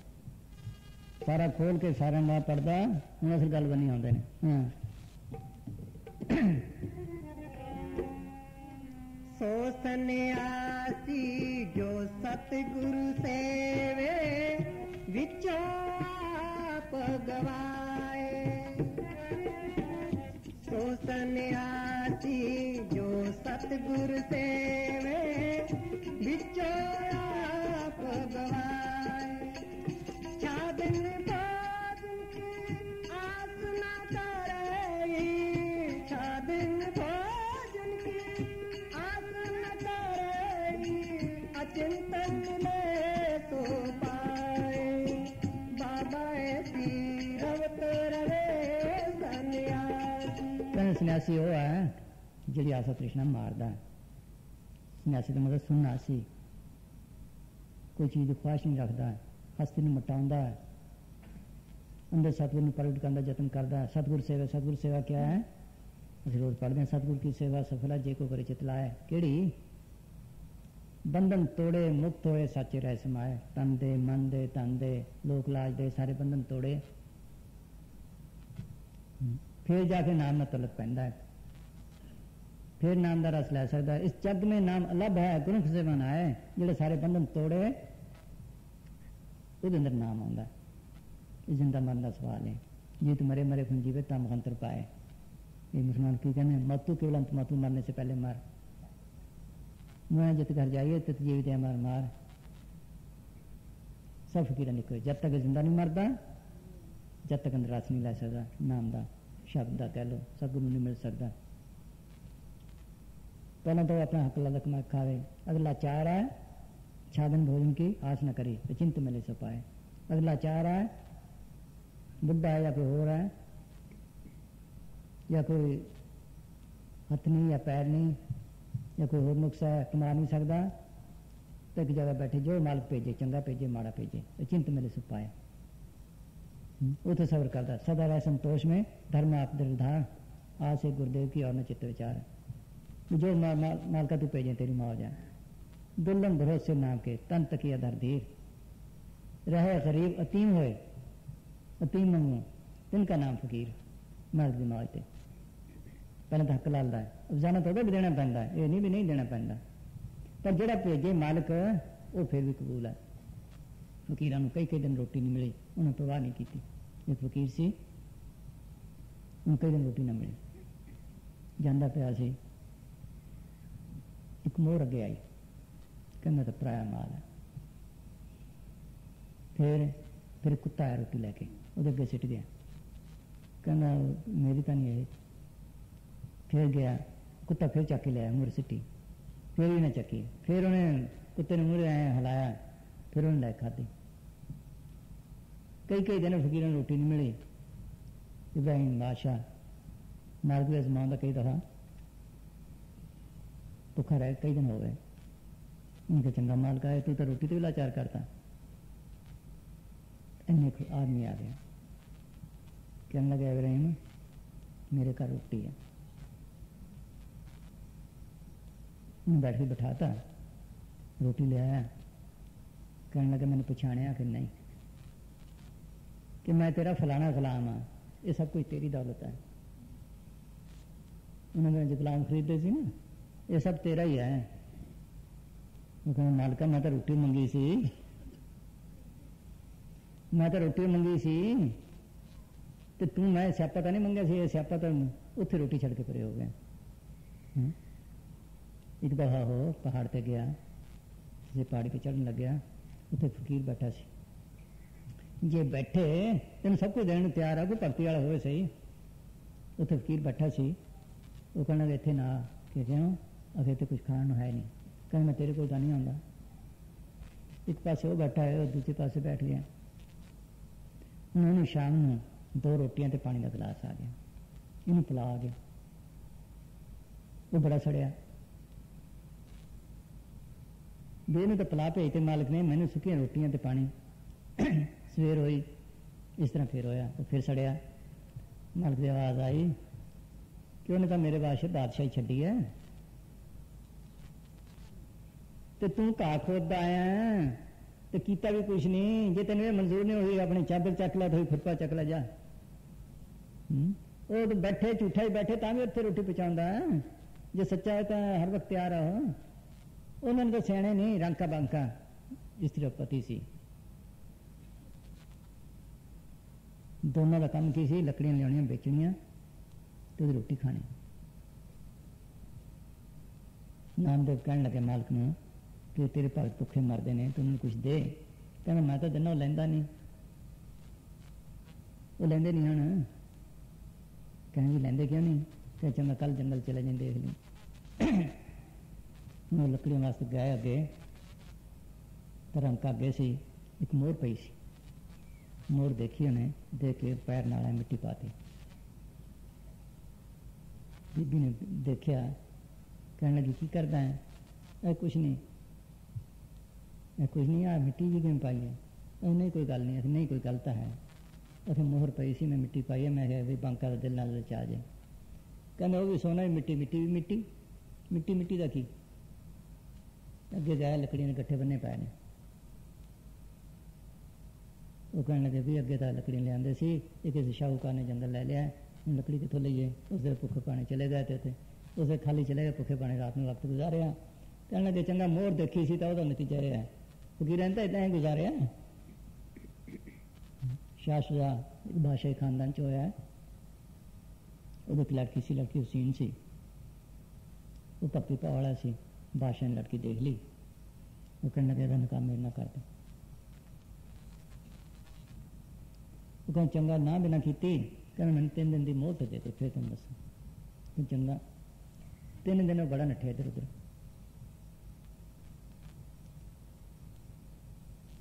[SPEAKER 2] ਸਾਰਾ ਖੋਲ ਕੇ ਸਾਰਿਆਂ ਦਾ ਪੜਦਾ ਹੁਣ ਅਸਲ ਗੱਲ ਬਣੀ ਆਉਂਦੇ ਨੇ ਹਾਂ
[SPEAKER 1] ਸੋ ਸੰਨਿਆਸੀ ਜੋ ਸਤਿਗੁਰੂ ਸੇਵੇ ਵਿਚੋਂ ਆਪ ਗਵਾਏ ਸੋ ਸੰਨਿਆਸੀ सती जो सतगुरु सेवे बिचो आप भगवान चादन आसना तारे अचिंतन ले तो पाए। बाबा ऐसी रव
[SPEAKER 2] तो सन्यासी। सन्यासी है ਜਿਹੜੀ ਆਸਾ ਤ੍ਰਿਸ਼ਨਾ ਮਾਰਦਾ ਹੈ। ਸੰਨਿਆਸੀ ਦਾ ਮਤਲਬ ਸੁਣਨਾ ਸੁਨਾਸੀ ਕੋਈ ਚੀਜ਼ ਦੀ ਖੁਆਇਸ਼ ਨਹੀਂ ਰੱਖਦਾ ਹਸਤੀ ਨੂੰ ਮਟਾਉਂਦਾ ਹੈ। ਅੰਦਰ ਸਤਿਗੁਰ ਨੂੰ ਪ੍ਰਗਟ ਕਰਨ ਦਾ ਯਤਨ ਕਰਦਾ ਹੈ। ਸਤਿਗੁਰ ਸੇਵਾ ਸਤਿਗੁਰ ਸੇਵਾ ਕੀ ਹੈ? ਅਸੀਂ ਰੋਜ਼ ਪੜ੍ਹਦੇ ਹਾਂ, ਸਤਿਗੁਰ ਕੀ ਸੇਵਾ ਸਫਲਾ ਜੇ ਕੋ ਕਰੇ ਚਿਤ ਲਾਏ। ਕਿਹੜੀ? ਬੰਧਨ ਤੋੜੇ, ਮੁਕਤ ਹੋਏ, ਸੱਚ ਰਹਿ ਸਮਾਏ। ਤਨ ਦੇ, ਮਨ ਦੇ ਤਨ ਦੇ, ਲੋਕ ਲਾਜ ਦੇ, ਸਾਰੇ ਬੰਧਨ ਤੋੜੇ। ਫਿਰ ਜਾ ਕੇ ਨਾਮ ਨਾਲ ਤਲਕ ਪੈਂਦਾ ਹੈ। फिर नाम का रस लै सकता इस जग में नाम अलग है गुरु से ਮਨ है जो सारे बंधन तोड़े ਉਹਦੇ ਅੰਦਰ नाम आता है। ज़िंदा ਮਨ का सवाल है। जीत तो मरे मरे खुन जीवे तम अंतर पाए। ये मुसलमान की कहने, मतू केवल अंत मतू मरने से पहले मार। मैं जित घर जाइए, तत ये भी मार मार। सब फकीर निकले। जब तक ज़िंदा नहीं मरता जब तक अंदर रस नहीं ला सकता नाम का शब्द का कह लो, सब गुरु नहीं मिल सकता पहले तो अपना हक लदक में खावे। अगला चार है छादन भोजन की आस न करे तो चिंत में सो पाए। अगला चार है बुढ़ा है या कोई हो रहा है, या कोई हथ नहीं या पैर नहीं, या कोई होर नुकसा है, कमा नहीं सकता तो एक जगह बैठे जो मालिक भेजे, चंगा भेजे, माड़ा भेजे तो चिंत में सो पाए। वो तो सबर करता सदा रह संतोष में, धर्म आप दृढ़ आसे गुरुदेव की और न चित्त विचार। है जो मा, माल, मालका तू भेजें तेरी मौज है। दुल्हन भरोसे नाम के तन तकिया दर धीर रहे गरीब अतीम हुए अतीम मंगू तिनका नाम फकीर मर्द की मौज ते। पहले तो हक लालदा है। अफजाना तो भी देना पैंदा है। ये नहीं भी नहीं देना पैंदा। पर जड़ा भेजे मालिक वो फिर भी कबूल है। फकीर कई कई दिन रोटी नहीं मिली उन्हें परवाह नहीं की एक फकीर से उन्हें कई दिन रोटी ना मिली। जाता पाया ਜਾਂਦਾ ਪਿਆ ਸੀ ਇੱਕ ਮੋਰ ਅੱਗੇ ਆਈ ਕਹਿੰਦਾ ਤਾਂ ਪਰਾਇਆ ਮਾਲ ਹੈ ਫਿਰ ਫਿਰ ਕੁੱਤਾ ਆਇਆ ਰੋਟੀ ਲੈ ਕੇ ਉਹਦੇ ਅੱਗੇ ਸਿੱਟ ਗਿਆ ਕਹਿੰਦਾ ਮੇਰੀ ਤਾਂ ਨਹੀਂ ਇਹ ਫਿਰ ਗਿਆ ਕੁੱਤਾ ਫਿਰ ਚੱਕ ਕੇ ਲਿਆਇਆ ਮੂਹਰੇ ਸਿੱਟੀ ਫਿਰ ਵੀ ਨਾ ਚੱਕੀ ਫਿਰ ਉਹਨੇ ਕੁੱਤੇ ਨੂੰ ਮੂਹਰੇ ਆਇਆ ਹਲਾਇਆ ਫਿਰ भुखा रह कई दिन हो गए। उनके चंगा माल का है, तू तो रोटी तो भी लाचार करता। अनेक आदमी आ गया कहने लगे, इब्राहिम, मेरे घर रोटी है। मैं बैठ के बिठाता, रोटी ले आया। कहने लगे, मैंने पछाने कि नहीं? कि मैं तेरा फलाना गुलाम हाँ ये सब कुछ तेरी दौलत है। उन्होंने जो गुलाम खरीदे थे ना ये सब तेरा ही है ਉਹ ਕਹਿੰਦਾ ਮਾਲਕਾ ਮੈਂ ਤਾਂ ਰੋਟੀ ਮੰਗੀ ਸੀ ਮੈਂ ਤਾਂ ਰੋਟੀ ਮੰਗੀ ਸੀ ਤੇ ਤੂੰ ਮੈਂ ਸਿਆਪਾ ਤਾਂ ਨਹੀਂ ਮੰਗਿਆ ਸੀ ਇਹ ਸਿਆਪਾ ਤਾਂ ਉੱਥੇ ਰੋਟੀ ਛੱਡ ਕੇ ਪਰੇ ਹੋ ਗਿਆ ਹਮ? ਇੱਕ ਦਫਾ ਹੋ ਪਹਾੜ ਤੇ ਗਿਆ ਜੇ ਪਹਾੜੀ ਤੇ ਚੜਨ ਲੱਗਿਆ ਉੱਥੇ ਫਕੀਰ ਬੈਠਾ ਸੀ ਜੇ ਬੈਠੇ ਤੈਨੂੰ ਸਭ ਕੁਝ ਦੇਣ ਨੂੰ ਤਿਆਰ ਆ ਕੋਈ ਭਗਤੀ ਵਾਲਾ ਹੋਵੇ ਸਹੀ ਉੱਥੇ ਫਕੀਰ ਬੈਠਾ ਸੀ ਉਹ ਕਹਿੰਦਾ ਵੀ ਇੱਥੇ ਨਾ ਕਿ ਕਿਉਂ ਅਗੇ ਤੇ ਕੁਝ ਖਾਣ ਨੂੰ ਹੈ ਨਹੀਂ ਕਹਿੰਦਾ ਮੈਂ ਤੇਰੇ ਕੋਲ ਤਾਂ ਨਹੀਂ ਆਉਂਦਾ ਇੱਕ ਪਾਸੇ ਉਹ ਬੈਠਾ ਹੈ ਉਹ ਦੂਜੇ ਪਾਸੇ ਬੈਠ ਗਿਆ ਹੁਣ ਉਹਨੂੰ ਸ਼ਾਮ ਨੂੰ ਦੋ ਰੋਟੀਆਂ ਤੇ ਪਾਣੀ ਦਾ ਗਲਾਸ ਆ ਗਿਆ ਇਹਨੂੰ ਪਿਲਾ ਗਿਆ ਉਹ ਬੜਾ ਸੜਿਆ ਦੇ ਨੂੰ ਤਾਂ ਪਿਲਾ ਭੇਜ ਤੇ ਮਾਲਕ ਨੇ ਮੈਨੂੰ ਸੁੱਕੀਆਂ ਰੋਟੀਆਂ ਤੇ ਪਾਣੀ ਸਵੇਰ ਹੋਈ ਇਸ ਤਰ੍ਹਾਂ ਫਿਰ ਹੋਇਆ ਉਹ ਫਿਰ ਸੜਿਆ ਮਾਲਕ ਦੀ ਆਵਾਜ਼ ਆਈ ਕਿ ਉਹਨੇ ਤਾਂ ਮੇਰੇ ਵਾਸਤੇ ਬਾਦਸ਼ਾਹੀ ਛੱਡੀ ਹੈ ਤੇ ਤੂੰ ਘਾਹ ਖੋਦਦਾ ਆਇਆ ਹੈ, ਤੇ ਕੀਤਾ ਵੀ ਕੁਛ ਨਹੀਂ ਜੇ ਤੈਨੂੰ ਇਹ ਮਨਜ਼ੂਰ ਨਹੀਂ ਹੋਈ ਆਪਣੀ ਚਾਦਰ ਚੱਕ ਲੈ ਤੇ ਫੁੱਟਪਾ ਚੱਕ ਲੈ ਜਾ ਹੂੰ? ਉਹ ਤਾਂ ਬੈਠੇ ਝੂਠਾ ਹੀ ਬੈਠੇ ਤਾਂ ਵੀ ਉੱਥੇ ਰੋਟੀ ਪਹੁੰਚਾਉਂਦਾ ਹੈ। ਜੇ ਸੱਚਾ ਹੈ ਤਾਂ ਹਰ ਵਕਤ ਤਿਆਰ ਰਹੋ ਉਹਨਾਂ ਨੇ ਤਾਂ ਸਿਆਣੇ ਨਹੀਂ ਰੰਕਾ ਬੰਕਾ ਇਸਤਰੀ ਪਤੀ ਸੀ ਦੋਨਾਂ ਦਾ ਕੰਮ ਕੀ ਸੀ ਲੱਕੜੀਆਂ ਲਿਆਉਣੀਆਂ ਵੇਚਣੀਆਂ ਤੇ ਉਹਦੀ ਰੋਟੀ ਖਾਣੀ ਨਾਮਦੇਵ ਕਹਿਣ ਲੱਗੇ ਮਾਲਕ ਨੂੰ ਕਿ ਤੇਰੇ ਭਗਤ ਭੁੱਖੇ ਮਰਦੇ ਨੇ ਤੂੰ ਮੈਨੂੰ ਕੁਝ ਦੇ ਕਹਿੰਦਾ ਮੈਂ ਤਾਂ ਦਿਨੋਂ ਲੈਂਦਾ ਨਹੀਂ ਉਹ ਲੈਂਦੇ ਨਹੀਂ ਹੁਣ ਕਹਿੰਦੇ ਲੈਂਦੇ ਕਿਉਂ ਨਹੀਂ ਤੇ ਚੰਗਾ ਕੱਲ ਜੰਗਲ ਚਲੇ ਜਾਂਦੇ ਦੇਖ ਲਈ ਉਹ ਲੱਕੜੀਆਂ ਵਾਸਤੇ ਗਏ ਅੱਗੇ ਤਰੰਕਾ ਅੱਗੇ ਸੀ ਇੱਕ ਮੋਰ ਪਈ ਸੀ ਮੋਰ ਦੇਖੀ ਉਹਨੇ ਦੇਖ ਕੇ ਪੈਰ ਨਾਲ ਐਂ ਮਿੱਟੀ ਪਾਤੀ ਬੀਬੀ ਨੇ ਦੇਖਿਆ ਕਹਿਣ ਲੱਗੀ ਕੀ ਕਰਦਾ ਹੈ ਇਹ ਕੁਛ ਨਹੀਂ ਇਹ ਕੁਛ ਨਹੀਂ ਆ ਮਿੱਟੀ ਜੀ ਕਿਵੇਂ ਪਾਈ ਹੈ ਉਹ ਨਹੀਂ ਕੋਈ ਗੱਲ ਨਹੀਂ ਅਸੀਂ ਨਹੀਂ ਕੋਈ ਗੱਲ ਤਾਂ ਹੈ ਉੱਥੇ ਮੋਹਰ ਪਈ ਸੀ ਮੈਂ ਮਿੱਟੀ ਪਾਈ ਹੈ ਮੈਂ ਕਿਹਾ ਵੀ ਬਾਂਕਾ ਦਾ ਦਿਲ ਨਾਲ ਵਿੱਚ ਆ ਜੇ ਕਹਿੰਦੇ ਉਹ ਵੀ ਸੋਨਾ ਹੀ ਮਿੱਟੀ ਮਿੱਟੀ ਵੀ ਮਿੱਟੀ ਮਿੱਟੀ ਮਿੱਟੀ ਦਾ ਕੀ ਅੱਗੇ ਜਾਇਆ ਲੱਕੜੀਆਂ ਦੇ ਗੱਠੇ ਬੰਨੇ ਪਏ ਨੇ ਉਹ ਕਹਿਣ ਲੱਗੇ ਵੀ ਅੱਗੇ ਤਾਂ ਲੱਕੜੀਆਂ ਲਿਆਂਦੇ ਸੀ ਇਹ ਕਿਸੇ ਸ਼ਾਹੂਕਾਰ ਨੇ ਜੰਗਲ ਲੈ ਲਿਆ ਹੁਣ ਲੱਕੜੀ ਕਿੱਥੋਂ ਲਈਏ ਉਸਦੇ ਭੁੱਖੇ ਪਾਣੀ ਚਲੇ ਗਏ ਤੇ ਉੱਥੇ ਉਸੇ ਖਾਲੀ ਚਲੇ ਗਏ ਭੁੱਖੇ ਪਾਣੀ ਰਾਤ ਨੂੰ ਵਕਤ ਗੁਜ਼ਾਰਿਆ ਕਹਿਣ ਲੱਗੇ ਚੰਗਾ ਮੋਹਰ ਦੇਖੀ ਸੀ ਤਾਂ ਉਹਦਾ ਨਤੀਜਾ ਇਹ ਹੈ ਫਕੀਰਾਂ ਨੇ ਤਾਂ ਇਦਾਂ ਹੀ ਗੁਜ਼ਾਰਿਆ ਸ਼ਾਹ ਸ਼ੁਜਾ ਇੱਕ ਬਾਦਸ਼ਾਹੀ ਖਾਨਦਾਨ ਚ ਹੋਇਆ ਉਹਦੇ ਇੱਕ ਲੜਕੀ ਸੀ ਲੜਕੀ ਹੁਸੈਨ ਸੀ ਉਹ ਪੱਪੀ ਪਾ ਵਾਲਾ ਸੀ ਬਾਦਸ਼ਾਹ ਨੇ ਲੜਕੀ ਦੇਖ ਲਈ ਉਹ ਕਹਿਣ ਲੱਗੇ ਇਹਦਾ ਨਿਕਾਹ ਮੇਰੇ ਨਾਲ ਕਰ ਦੇ ਉਹ ਕਹਿੰਦਾ ਚੰਗਾ ਨਾ ਬਿਨਾ ਕੀਤੀ ਕਹਿੰਦਾ ਮੈਨੂੰ ਤਿੰਨ ਦਿਨ ਦੀ ਮੋਹਲਤ ਦੇ ਦੇ ਫਿਰ ਤੈਨੂੰ ਦੱਸਾਂ ਉਹ ਚੰਗਾ ਤਿੰਨ ਦਿਨ ਉਹ ਬੜਾ ਨੱਠਿਆ ਇੱਧਰ ਉੱਧਰ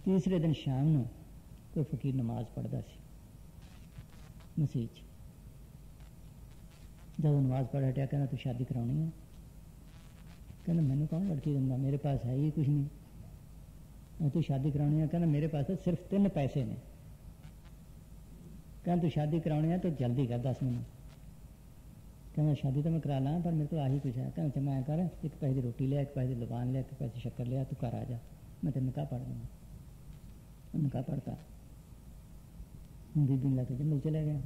[SPEAKER 2] ਤੀਸਰੇ ਦਿਨ ਸ਼ਾਮ ਨੂੰ ਕੋਈ ਫਕੀਰ ਨਮਾਜ਼ ਪੜ੍ਹਦਾ ਸੀ ਮਸਜਿਦ 'ਚ ਜਦੋਂ ਨਮਾਜ਼ ਪੜ੍ਹ ਹਟਿਆ ਕਹਿੰਦਾ ਤੂੰ ਸ਼ਾਦੀ ਕਰਾਉਣੀ ਹੈ ਕਹਿੰਦਾ ਮੈਨੂੰ ਕੌਣ ਲੜਕੀ ਦਿੰਦਾ ਮੇਰੇ ਪਾਸ ਹੈ ਹੀ ਕੁਝ ਨਹੀਂ ਮੈਂ ਤੂੰ ਸ਼ਾਦੀ ਕਰਾਉਣੀ ਹੈ ਕਹਿੰਦਾ ਮੇਰੇ ਪਾਸ ਤਾਂ ਸਿਰਫ ਤਿੰਨ ਪੈਸੇ ਨੇ ਕਹਿੰਦਾ ਤੂੰ ਸ਼ਾਦੀ ਕਰਾਉਣੀ ਹੈ ਤਾਂ ਜਲਦੀ ਕਰ ਦੱਸ ਮੈਨੂੰ ਕਹਿੰਦਾ ਸ਼ਾਦੀ ਤਾਂ ਮੈਂ ਕਰਾ ਲਾਂ ਪਰ ਮੇਰੇ ਕੋਲ ਆਹੀ ਕੁਝ ਹੈ ਕਹਿੰਦਾ ਚਾ ਮੈਂ ਕਰ ਇੱਕ ਪੈਸੇ ਦੀ ਰੋਟੀ ਲਿਆ ਇੱਕ ਪੈਸੇ ਦੀ ਲਬਾਨ ਲਿਆ ਇੱਕ ਪੈਸੇ ਸ਼ੱਕਰ ਲਿਆ ਤੂੰ ਘਰ ਆ ਜਾ ਮੈਂ ਤੈਨੂੰ ਨਿਕਾਹ ਪੜ੍ਹ ਦੂੰਗਾ ਉਹ ਨਿਕਾਹ ਪੜਤਾ ਹੁਣ ਬੀਬੀ ਨੂੰ ਲੈ ਕੇ ਜੰਗਲ ਚਲੇ ਗਿਆ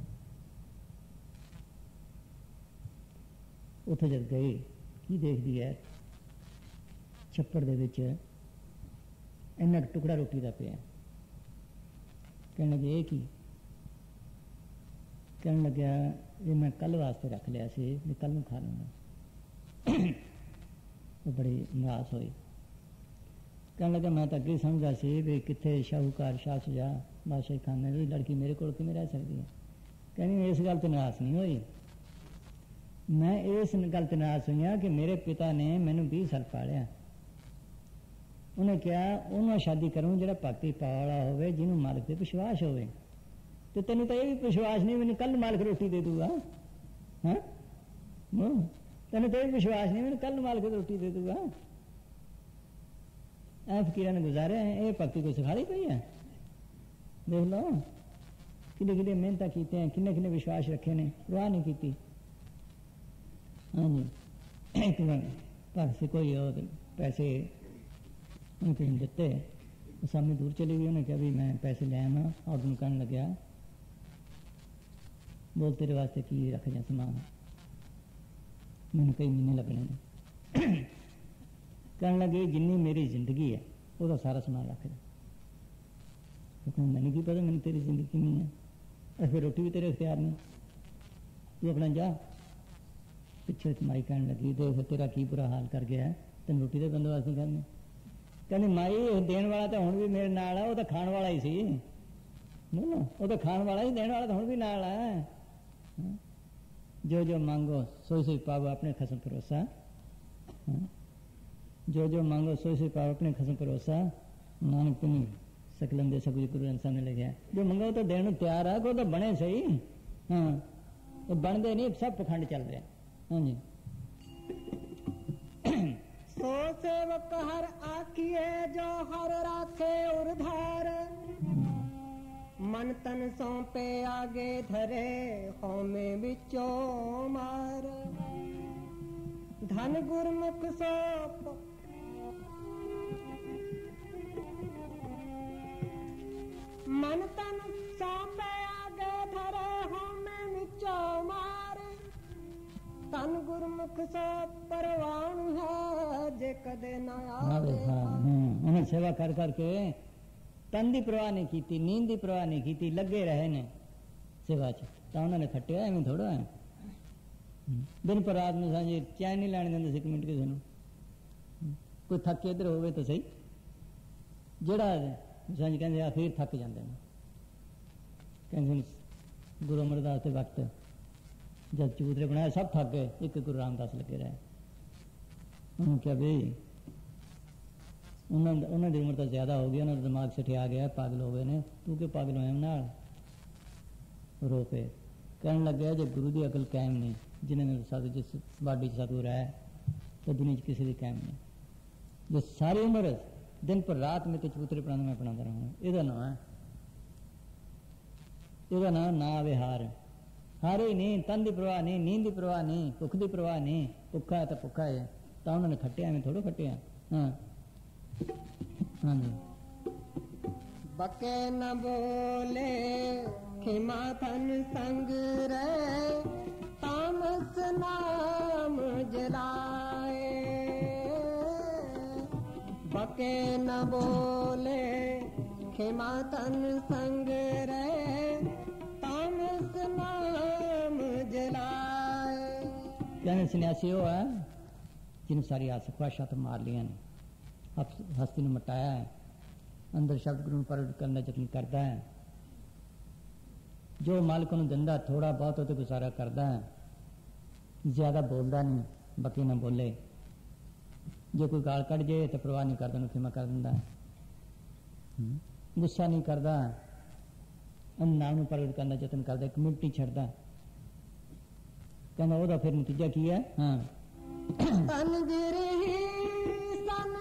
[SPEAKER 2] ਉੱਥੇ ਜਦ ਗਏ, ਕੀ ਦੇਖਦੀ ਹੈ ਛੱਪੜ ਦੇ ਵਿੱਚ ਇੰਨਾ ਕੁ ਟੁਕੜਾ ਰੋਟੀ ਦਾ ਪਿਆ। ਕਹਿਣ ਲੱਗੇ, ਇਹ ਕੀ? ਕਹਿਣ ਲੱਗਿਆ, ਇਹ ਮੈਂ ਕੱਲ ਵਾਸਤੇ ਰੱਖ ਲਿਆ ਸੀ ਵੀ ਕੱਲ ਨੂੰ ਖਾ ਲੂੰਗਾ। ਉਹ ਬੜੀ ਨਿਰਾਸ਼ ਹੋਈ ਕਹਿਣ ਲੱਗਾ ਮੈਂ ਤਾਂ ਅੱਗੇ ਸਮਝਦਾ ਸੀ ਵੀ ਕਿੱਥੇ ਸ਼ਾਹੂਕਾਰ ਸ਼ਾਹ ਸੁਜਾ ਬਾਦਸ਼ਾਹ ਖਾਨ ਨੇ ਲੜਕੀ ਮੇਰੇ ਕੋਲ ਕਿਵੇਂ ਰਹਿ ਸਕਦੀ ਹੈ? ਕਹਿੰਦੀ, ਇਸ ਗੱਲ ਤੇ ਨਾਸ ਨਹੀਂ ਹੋਈ। ਮੈਂ ਇਸ ਗੱਲ ਤੇ ਨਾਸ ਹੋਈ ਹਾਂ ਕਿ ਮੇਰੇ ਪਿਤਾ ਨੇ ਮੈਨੂੰ 20 ਸਾਲ ਪਾਲਿਆ। ਉਹਨੇ ਕਿਹਾ, ਉਹਨਾਂ ਸ਼ਾਦੀ ਕਰੂੰ ਜਿਹੜਾ ਭਗਤੀ ਪਾਵਲਾ ਹੋਵੇ, ਜਿਹਨੂੰ ਮਾਲਕ ਤੇ ਵਿਸ਼ਵਾਸ ਹੋਵੇ। ਤੇ ਤੈਨੂੰ ਤਾਂ ਇਹ ਵੀ ਵਿਸ਼ਵਾਸ ਨਹੀਂ ਮੈਨੂੰ ਕੱਲ ਮਾਲਕ ਰੋਟੀ ਦੇ ਦੂਗਾ। ਹਾਂ? ਤੈਨੂੰ ਤਾਂ ਇਹ ਵਿਸ਼ਵਾਸ ਨਹੀਂ ਮੈਨੂੰ ਕੱਲ ਮਾਲਕ ਰੋਟੀ ਦੇ ਦੂਗਾ। ऐ फकीरन गुजारे हैं ये भक्ति को सिखा दी पई है? देख लो। किने किने मेहनत कीते हैं, किन्ने किन्ने विश्वास रखे ने परवाह नहीं की हाँ जी। एक कोई और पैसे उनके दिते। तो सामने दूर चली गई उन्हें कहा, भी मैं पैसे ले आया, और तुम कहने लग गया हाँ। बोल, तेरे वास्ते की रख जा समान? मैंने कई महीने लगने ਕਹਿਣ ਲੱਗੇ, ਜਿੰਨੀ ਮੇਰੀ ਜ਼ਿੰਦਗੀ ਹੈ, ਉਹਦਾ ਸਾਰਾ ਸਮਾਨ ਰੱਖ ਜਾ ਉਹ ਕਹਿੰਦਾ, ਮੈਨੂੰ ਕੀ ਪਤਾ, ਮੈਨੂੰ ਤੇਰੀ ਜ਼ਿੰਦਗੀ ਕਿੰਨੀ ਹੈ? ਅਸ ਫਿਰ ਰੋਟੀ ਵੀ ਤੇਰੇ ਇਖਤਿਆਰ ਨਹੀਂ ਤੂੰ ਆਪਣਾ ਜਾ। ਪਿੱਛੇ ਮਾਈ ਕਹਿਣ ਲੱਗੀ, ਦੇਖ ਤੇਰਾ ਕੀ ਬੁਰਾ ਹਾਲ ਕਰ ਗਿਆ ਤੈਨੂੰ ਰੋਟੀ ਦਾ ਬੰਦੋਬਸਤ ਨਹੀਂ ਕਰਨੇ? ਕਹਿੰਦੀ, ਮਾਈ ਦੇਣ ਵਾਲਾ ਤਾਂ ਹੁਣ ਵੀ ਮੇਰੇ ਨਾਲ ਆ, ਉਹ ਤਾਂ ਖਾਣ ਵਾਲਾ ਹੀ ਸੀ। ਨਾ ਉਹ ਤਾਂ ਖਾਣ ਵਾਲਾ ਹੀ, ਦੇਣ ਵਾਲਾ ਤਾਂ ਹੁਣ ਵੀ ਨਾਲ ਆ। ਜੋ ਜੋ ਮੰਗੋ ਸੋਈ ਸੋਈ ਪਾਵੋ, ਆਪਣੇ ਖਸਮ ਭਰੋਸਾ। जो जो मांगो सो से पाओ अपने खसम भरोसा नानक तुम सकलम दे सब गुरु सामने लग गया जो मंगाओ तो देने तैयार है को तो बने सही। हाँ तो बन बनते नहीं, सब पखंड चल रहे हाँ। जी।
[SPEAKER 1] सो सेवक हर आखिए, जो हर राखे उधार मन तन सौंपे, आगे धरे, होमे बिचो मार। धन गुरमुख सो ਮਨ ਤਨ ਸੌਪੇ ਆਗੇ ਧਰੇ ਹਉਮੈ ਨਿਚੋ ਮਾਰ। ਤਨ ਗੁਰਮੁਖ ਸੋ ਪਰਵਾਣ ਹੈ ਜੇ ਕਦੇ ਨਾ ਆਵੇ
[SPEAKER 2] ਉਹਨੇ ਸੇਵਾ ਕਰ ਕਰਕੇ ਤਨ ਦੀ ਪ੍ਰਵਾਹ ਨਹੀਂ ਕੀਤੀ ਨੀਂਦ ਦੀ ਪ੍ਰਵਾਹ ਨਹੀਂ ਕੀਤੀ ਲੱਗੇ ਰਹੇ ਨੇ ਸੇਵਾ ਚ। ਤਾਂ ਉਹਨਾਂ ਨੇ ਖੱਟਿਆ ਐਵੇਂ ਥੋੜਾ ਹੈ ਦਿਨ ਪਰ ਰਾਤ ਨੂੰ ਸਾਂਝੇ ਚੈਨ ਨਹੀਂ ਲੈਣ ਦਿੰਦੇ ਸੀ ਇੱਕ ਮਿੰਟ ਕਿਸੇ ਨੂੰ। ਕੋਈ ਥੱਕੇ ਇਧਰ ਹੋਵੇ ਤਾਂ ਸਹੀ। ਜਿਹੜਾ ਸਾਂਝ ਕਹਿੰਦੇ ਆ, ਫਿਰ ਥੱਕ ਜਾਂਦੇ ਨੇ। ਕਹਿੰਦੇ ਗੁਰੂ ਅਮਰਦਾਸ ਦੇ ਵਕਤ ਜਦ ਚੂਤਰੇ ਬਣਾਏ, ਸਭ ਥੱਕ ਗਏ। ਇੱਕ ਗੁਰੂ ਰਾਮਦਾਸ ਲੱਗੇ ਰਹੇ। ਉਹਨੂੰ ਕਿਹਾ, ਵੀ ਉਹਨਾਂ ਉਹਨਾਂ ਦੀ ਉਮਰ ਤਾਂ ਜ਼ਿਆਦਾ ਹੋ ਗਈ, ਉਹਨਾਂ ਦਾ ਦਿਮਾਗ ਸਠਿਆ ਗਿਆ, ਪਾਗਲ ਹੋ ਗਏ ਨੇ। ਤੂੰ ਕਿ ਪਾਗਲ ਹੋਇਆ ਨਾਲ? ਰੋ ਪਏ। ਕਹਿਣ ਲੱਗਿਆ, ਜੇ ਗੁਰੂ ਦੀ ਅਕਲ ਕਾਇਮ ਨਹੀਂ, ਜਿਨ੍ਹਾਂ ਨੇ ਸਾਧੂ ਜਿਸ ਬਾਡੀ ਚ ਸਾਧੂ ਰਹਿ, ਤਾਂ ਦੁਨੀਆ ਚ ਕਿਸੇ ਦੀ ਕਾਇਮ ਨਹੀਂ। ਜੇ ਸਾਰੀ ਉਮਰ ਦਿਨ ਪਰ ਰਾਤ ਮੈਂ ਤੇ ਚੂਤਰੇ ਪੜਾਉਂਦਾ ਮੈਂ ਪੜਾਉਂਦਾ ਰਹਾਂ ਇਹਦਾ ਨਾਮ ਹੈ ਇਹਦਾ ਨਾਮ ਨਾ ਵਿਹਾਰ ਹਾਰੇ ਨਹੀਂ ਤਨ ਦੀ ਪ੍ਰਵਾਹ ਨਹੀਂ ਨੀਂਦ ਦੀ ਪ੍ਰਵਾਹ ਨਹੀਂ ਭੁੱਖ ਦੀ ਪ੍ਰਵਾਹ ਨਹੀਂ ਭੁੱਖਾ ਹੈ ਤਾਂ ਭੁੱਖਾ ਹੈ ਤਾਂ ਉਹਨਾਂ ਨੇ ਖੱਟਿਆ ਐਵੇਂ ਥੋੜੋ ਖੱਟਿਆ ਹਾਂ ਹਾਂਜੀ
[SPEAKER 1] ਬਕੇ ਨ ਬੋਲੇ ਖਿਮਾ ਥਨ ਸੰਗ ਰਹਿ ਤਾਮਸ ਨਾਮ ਜਲਾਏ ਬਕੇ ਨ ਬੋਲੇ ਖਿਮਾ ਥਨ ਸੰਗ ਰਹਿ ਤਾਮਸ ਨਾਮ ਜਲਾਏ
[SPEAKER 2] ਕਹਿੰਦੇ ਸੰਨਿਆਸੀ ਉਹ ਹੈ ਜਿਹਨੂੰ ਸਾਰੀ ਆਸ ਖੁਆਸ਼ਾਂ ਤੋਂ ਮਾਰ ਲੀਆਂ ਨੇ ਹਸ- ਹਸਤੀ ਨੂੰ ਮਟਾਇਆ ਹੈ ਅੰਦਰ ਸ਼ਬਦ ਗੁਰੂ ਨੂੰ ਪ੍ਰਗਟ ਕਰਨ ਦਾ ਯਤਨ ਕਰਦਾ ਹੈ ਜੋ ਮਾਲਕ ਨੂੰ ਦਿੰਦਾ ਥੋੜਾ ਬਹੁਤ ਉਹ ਤੇ ਗੁਜ਼ਾਰਾ ਕਰਦਾ ਹੈ ਜ਼ਿਆਦਾ ਬੋਲਦਾ ਨਹੀਂ ਬਾਕੀ ਨਾ ਬੋਲੇ ਜੇ ਕੋਈ ਗਾਲ ਕੱਢ ਜੇ ਤਾਂ ਪਰਵਾਹ ਨਹੀਂ ਕਰਦਾ ਉਹਨੂੰ ਖਿਮਾ ਕਰ ਦਿੰਦਾ ਹੈ ਹਮ, ਗੁੱਸਾ ਨਹੀਂ ਕਰਦਾ ਉਹਨੂੰ ਨਾਮ ਨੂੰ ਪ੍ਰਗਟ ਕਰਨ ਦਾ ਯਤਨ ਕਰਦਾ ਇੱਕ ਮਿੰਟ ਹੀ ਛੱਡਦਾ ਕਹਿੰਦਾ ਉਹਦਾ ਫਿਰ ਨਤੀਜਾ ਕੀ ਹੈ ਹਾਂ
[SPEAKER 1] ਤਨ ਗਿਰਹੀ ਸਨ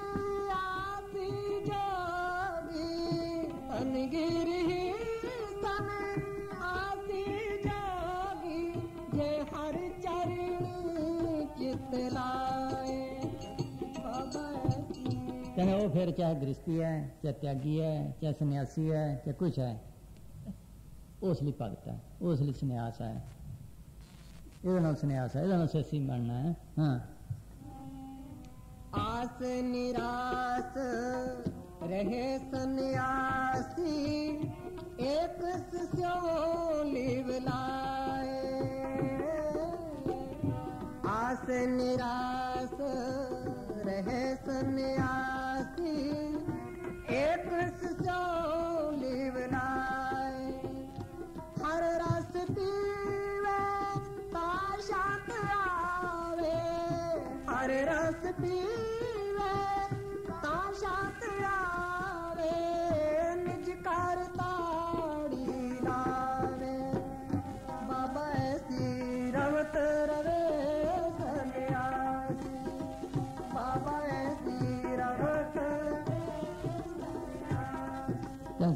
[SPEAKER 1] ਆਸੀ ਜੋਗੀ ਤਨ ਜੀ
[SPEAKER 2] ਕਹਿੰਦੇ ਉਹ ਫਿਰ ਚਾਹੇ ਗ੍ਰਸਤੀ ਹੈ ਚਾਹੇ ਤਿਆਗੀ ਹੈ ਚਾਹੇ ਸੰਨਿਆਸੀ ਹੈ ਚਾਹੇ ਕੁਛ ਹੈ ਉਸ ਲਈ ਭਗਤ ਹੈ ਉਸ ਲਈ ਸੰਨਿਆਸ ਹੈ ਇਹਦੇ ਨਾਲ ਸੰਨਿਆਸ ਹੈ ਇਹਦੇ ਨਾਲ ਸੱਸੀ ਬਣਨਾ ਹੈ ਹਾਂ
[SPEAKER 1] ਆਸ ਨਿਰਾਸ ਰਹੇ ਸੰਨਿਆਸੀ ਇੱਕ ਸਿਓ ਲਿਵ ਲਾਏ ਆਸ ਨਿਰਾਸ ਰਹੇ ਸੰਨਿਆਸੀ ਇੱਕ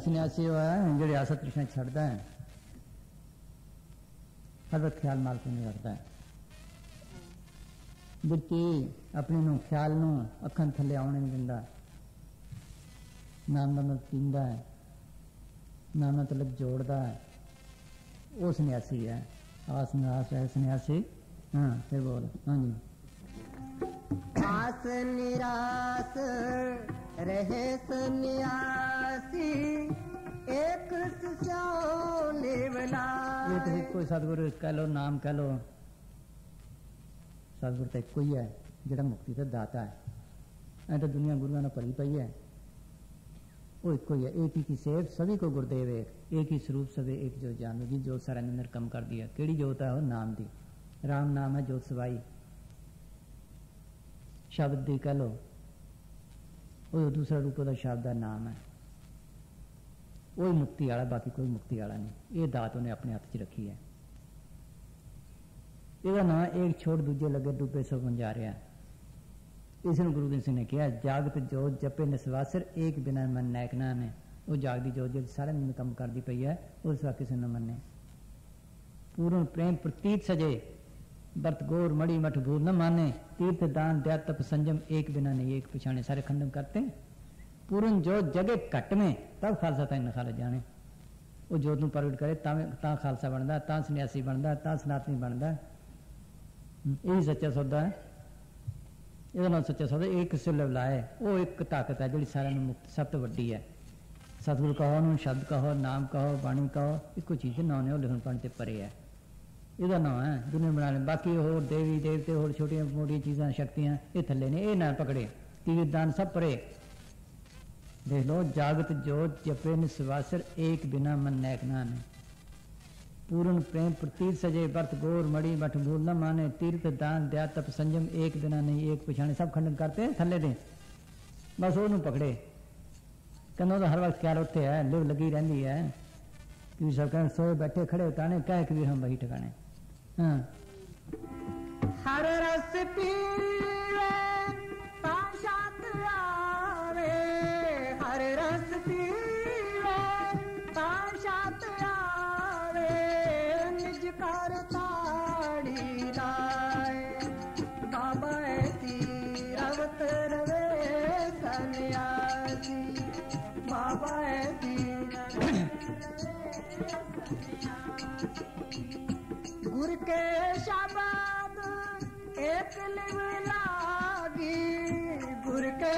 [SPEAKER 2] ਜਾਂ ਸੰਨਿਆਸੀ ਉਹ ਹੈ ਜਿਹੜੇ ਆਸਾ ਤ੍ਰਿਸ਼ਨਾ ਛੱਡਦਾ ਹੈ ਹਰ ਵਕਤ ਖਿਆਲ ਮਾਲਕ ਨੂੰ ਰੱਖਦਾ ਹੈ ਬਿਰਤੀ ਆਪਣੇ ਨੂੰ ਖਿਆਲ ਨੂੰ ਅੱਖਾਂ ਥੱਲੇ ਆਉਣ ਨਹੀਂ ਦਿੰਦਾ ਨਾਮ ਨਾਲ ਪੀਂਦਾ ਹੈ ਨਾਮ ਨਾਲ ਤਲਕ ਜੋੜਦਾ ਹੈ ਉਹ ਸੰਨਿਆਸੀ ਹੈ ਆਸ ਨਾਸ ਹੈ ਸੰਨਿਆਸੀ ਹਾਂ ਫਿਰ ਬੋਲ ਹਾਂਜੀ
[SPEAKER 1] ਆਸ ਨਿਰਾਸ ਰਹੇ ਸੰਨਿਆਸੀ ਇੱਕ ਸਿਓ ਲਿਵ
[SPEAKER 2] ਇਹ
[SPEAKER 1] ਲਾਏ
[SPEAKER 2] ਤੁਸੀਂ ਕੋਈ ਸਤਿਗੁਰੂ ਕਹਿ ਲੋ ਨਾਮ ਕਹਿ ਲੋ ਸਤਿਗੁਰ ਤਾਂ ਇੱਕੋ ਹੀ ਹੈ ਜਿਹੜਾ ਮੁਕਤੀ ਦਾ ਦਾਤਾ ਹੈ ਐ ਤਾਂ ਦੁਨੀਆ ਗੁਰੂਆਂ ਨਾਲ ਭਰੀ ਪਈ ਹੈ ਉਹ ਇੱਕੋ ਹੀ ਹੈ ਇੱਕ ਹੀ ਕੀ ਸੇਵ ਸਭੀ ਕੋ ਗੁਰਦੇਵ ਇੱਕ ਇੱਕ ਹੀ ਸਰੂਪ ਸਵੇ ਇੱਕ ਜੋ ਜਾਨੋ ਜੀ ਜੋ ਸਾਰਿਆਂ ਦੇ ਅੰਦਰ ਕੰਮ ਕਰਦੀ ਹੈ ਕਿਹੜੀ ਜੋਤ ਹੈ ਉਹ ਨਾਮ ਦੀ ਰਾਮ ਨਾਮ ਹੈ ਜੋਤ ਸਵਾਈ ਸ਼ਬਦ ਦੀ ਕਹਿ ਲੋ ਉਹ ਦੂਸਰਾ ਰੂਪ, ਉਹਦਾ ਸ਼ਬਦ ਦਾ ਨਾਮ ਹੈ। ਉਹ ਮੁਕਤੀ ਵਾਲਾ, ਬਾਕੀ ਕੋਈ ਮੁਕਤੀ ਵਾਲਾ ਨਹੀਂ। ਇਹ ਦਾਤ ਉਹਨੇ ਆਪਣੇ ਹੱਥ 'ਚ ਰੱਖੀ ਹੈ। ਇਹਦਾ ਨਾਂ ਇੱਕ ਛੋੜ ਦੂਜੇ ਲੱਗੇ ਡੁੱਬੇ ਸੋ ਜਾ ਰਿਹਾ ਇਸ ਨੂੰ ਗੁਰੂ ਗੋਬਿੰਦ ਸਿੰਘ ਨੇ ਕਿਹਾ, ਜਾਗਤ ਜੋਤ ਜਪੇ ਨਿਸਵਾਸਰ, ਏਕ ਬਿਨਾ ਮਨ ਨੈਕ ਨਾ ਨੇ ਉਹ ਜਾਗਦੀ ਜੋਤ ਜਿਹੜੀ ਸਾਰੇ ਨੂੰ ਕੰਮ ਕਰਦੀ ਪਈ ਹੈ, ਉਸ ਵਾ ਕਿਸੇ ਨੂੰ ਮੰਨੇ। ਪੂਰਨ ਪ੍ਰੇਮ ਪ੍ਰਤੀਤ ਸਜੇ। ਵਰਤ ਗੋਰ ਮੜੀ ਮਠ ਭੂਲ न माने तीर्थ दान दया तप संयम एक बिना नहीं एक पिछाने सारे खंडन करते पूर्ण जो जगे घट में तब खालसा ताई नखाला जाने ਉਹ ਜੋਤ ਨੂੰ ਪ੍ਰਗਟ ਕਰੇ ਤਾਂ ਤਾਂ ਖਾਲਸਾ ਬਣਦਾ ਤਾਂ ਸੰਨਿਆਸੀ ਬਣਦਾ ਤਾਂ ਸਨਾਤਨੀ ਬਣਦਾ ਇਹ ਹੀ ਸੱਚਾ ਸੌਦਾ ਹੈ ਇਹਦਾ ਨਾਮ ਸੱਚਾ ਸੌਦਾ ਇਹ ਇੱਕ ਸਿਲਵ ਲਾਏ ਉਹ ਇੱਕ ਤਾਕਤ ਹੈ ਜਿਹੜੀ ਸਾਰਿਆਂ ਨੂੰ ਮੁਕਤ ਸਭ ਤੋਂ ਵੱਡੀ ਹੈ ਸਤਿਗੁਰੂ ਕਹੋ ਨੂੰ ਸ਼ਬਦ ਕਹੋ ਨਾਮ ਕਹੋ ਬਾਣੀ ਕਹੋ ਇੱਕੋ ਚੀਜ਼ ਦੇ ਨਾਂ ਨੇ ਉਹ ਲਿਖਣ ਪੜ੍ਹਨ ਤੇ ਪਰੇ ਹੈ ਇਹਦਾ ਨਾਮ ਹੈ ਦੁਨੀਆ ਬਣਾ ਲੈ ਬਾਕੀ ਹੋਰ ਦੇਵੀ ਦੇਵਤੇ ਹੋਰ ਛੋਟੀਆਂ ਮੋਟੀਆਂ ਚੀਜ਼ਾਂ ਸ਼ਕਤੀਆਂ ਇਹ ਥੱਲੇ ਨੇ ਇਹ ਨਾ ਪਕੜੇ ਤੀਰ ਦਾਨ ਸਭ ਪਰੇ ਦੇਖ ਲੋ ਜਾਗਤ ਜੋਤ ਜਪੇ ਨਿਸਵਾਸਰ ਏਕ ਬਿਨਾ ਮਨ ਨੈਕ ਨਾਨ पूर्ण प्रेम प्रतीत सजे वर्त गोर मड़ी मठ भूल न माने तीर्थ दान दया तप संयम एक बिना नहीं एक पिछाने सब खंडन करते हैं थल्ले दे बस ਉਹਨੂੰ ਪਕੜੇ ਕਹਿੰਦਾ ਉਹਦਾ ਹਰ ਵਕਤ ਖਿਆਲ ਉੱਥੇ ਹੈ ਲਿਵ ਲੱਗੀ ਰਹਿੰਦੀ ਹੈ ਕਿ ਸਭ ਕਹਿੰਦੇ ਸੋਏ ਬੈਠੇ ਖੜੇ ਉਤਾਣੇ ਕਹਿ ਕਿ ਵੀ ਹਮ ਵਹੀ ਟਿਕਾਣੇ हाँ।
[SPEAKER 1] हर रस पीवे पाशात आवे हर रस पीवे पाशात आवे निज करता ਆਵੇ के शब्द एक लिव लागी गुर के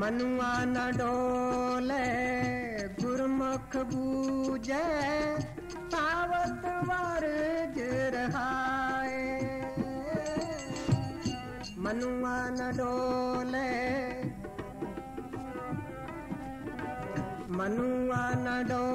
[SPEAKER 1] मनुआ न डोले गुरमुख बूजे पावत वर्ज रहाए। मनुआ न डोले मनुआ न डोले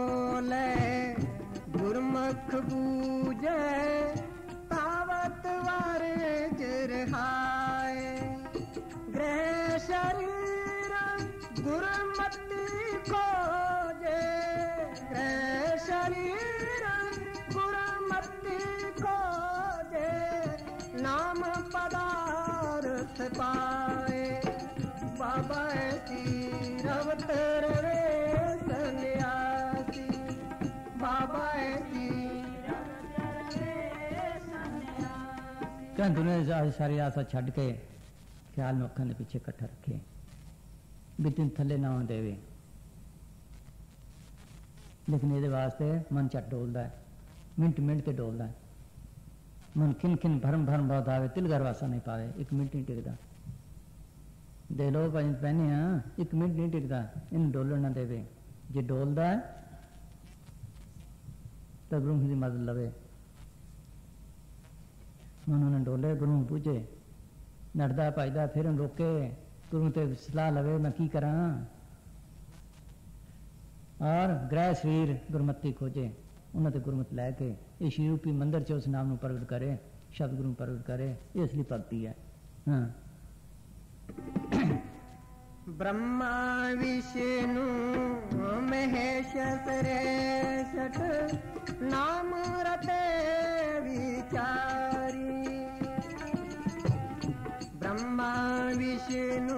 [SPEAKER 2] ਕਹਿੰਦੇ ਦੁਨੀਆ ਦੀ ਸਾਰੀ- ਸਾਰੀ ਆਸਾ ਛੱਡ ਕੇ ਖਿਆਲ ਨੂੰ ਅੱਖਾਂ ਦੇ ਪਿੱਛੇ ਇਕੱਠਾ ਰੱਖੇ ਵੀ ਤੈਨੂੰ ਥੱਲੇ ਨਾ ਆਉਣ ਦੇਵੇ ਲੇਕਿਨ ਇਹਦੇ ਵਾਸਤੇ ਮਨ ਝੱਟ ਡੋਲਦਾ ਹੈ ਮਿੰਟ ਮਿੰਟ ਤੇ ਡੋਲਦਾ ਹੈ ਮਨ ਖਿਨ ਖਿਨ ਭਰਮ ਭਰਮ ਬਹੁਤ ਆਵੇ ਤਿਲ ਘਰ ਵਾਸਾ ਨਹੀਂ ਪਾਵੇ ਇੱਕ ਮਿੰਟ ਨਹੀਂ ਟਿਕਦਾ ਦੇ ਲੋ ਪੰਜ ਪਹਿਨੇ ਆ ਇੱਕ ਮਿੰਟ ਨਹੀਂ ਟਿਕਦਾ ਇਹਨੂੰ ਡੋਲਣ ਨਾ ਦੇਵੇ ਜੇ ਡੋਲਦਾ ਹੈ ਤਾਂ ਗੁਰੂ ਦੀ ਮਦਦ ਲਵੇ ਮਨ ਉਹਨਾਂ ਡੋਲੇ ਗੁਰੂ ਨੂੰ ਪੁੱਛੇ ਨੜਦਾ ਭਜਦਾ ਫਿਰ ਉਹਨੂੰ ਰੋਕੇ ਗੁਰੂ ਤੇ ਸਲਾਹ ਲਵੇ ਮੈਂ ਕੀ ਕਰਾਂ ਔਰ ਗ੍ਰਹਿ ਸਰੀਰ ਗੁਰਮਤੀ ਖੋਜੇ ਉਹਨਾਂ ਤੇ ਗੁਰਮਤ ਲੈ ਕੇ ਇਹ ਸ਼੍ਰੀ ਰੂਪੀ ਮੰਦਰ ਚ ਉਸ ਨਾਮ ਨੂੰ ਪ੍ਰਗਟ ਕਰੇ ਸ਼ਬਦ ਗੁਰੂ ਨੂੰ ਪ੍ਰਗਟ ਕਰੇ ਇਹ ਅਸਲੀ ਭਗਤੀ ਹੈ ਹਾਂ
[SPEAKER 1] ब्रह्मा विष्णु महेश सरेशठ नाम रते विचारी ब्रह्मा विष्णु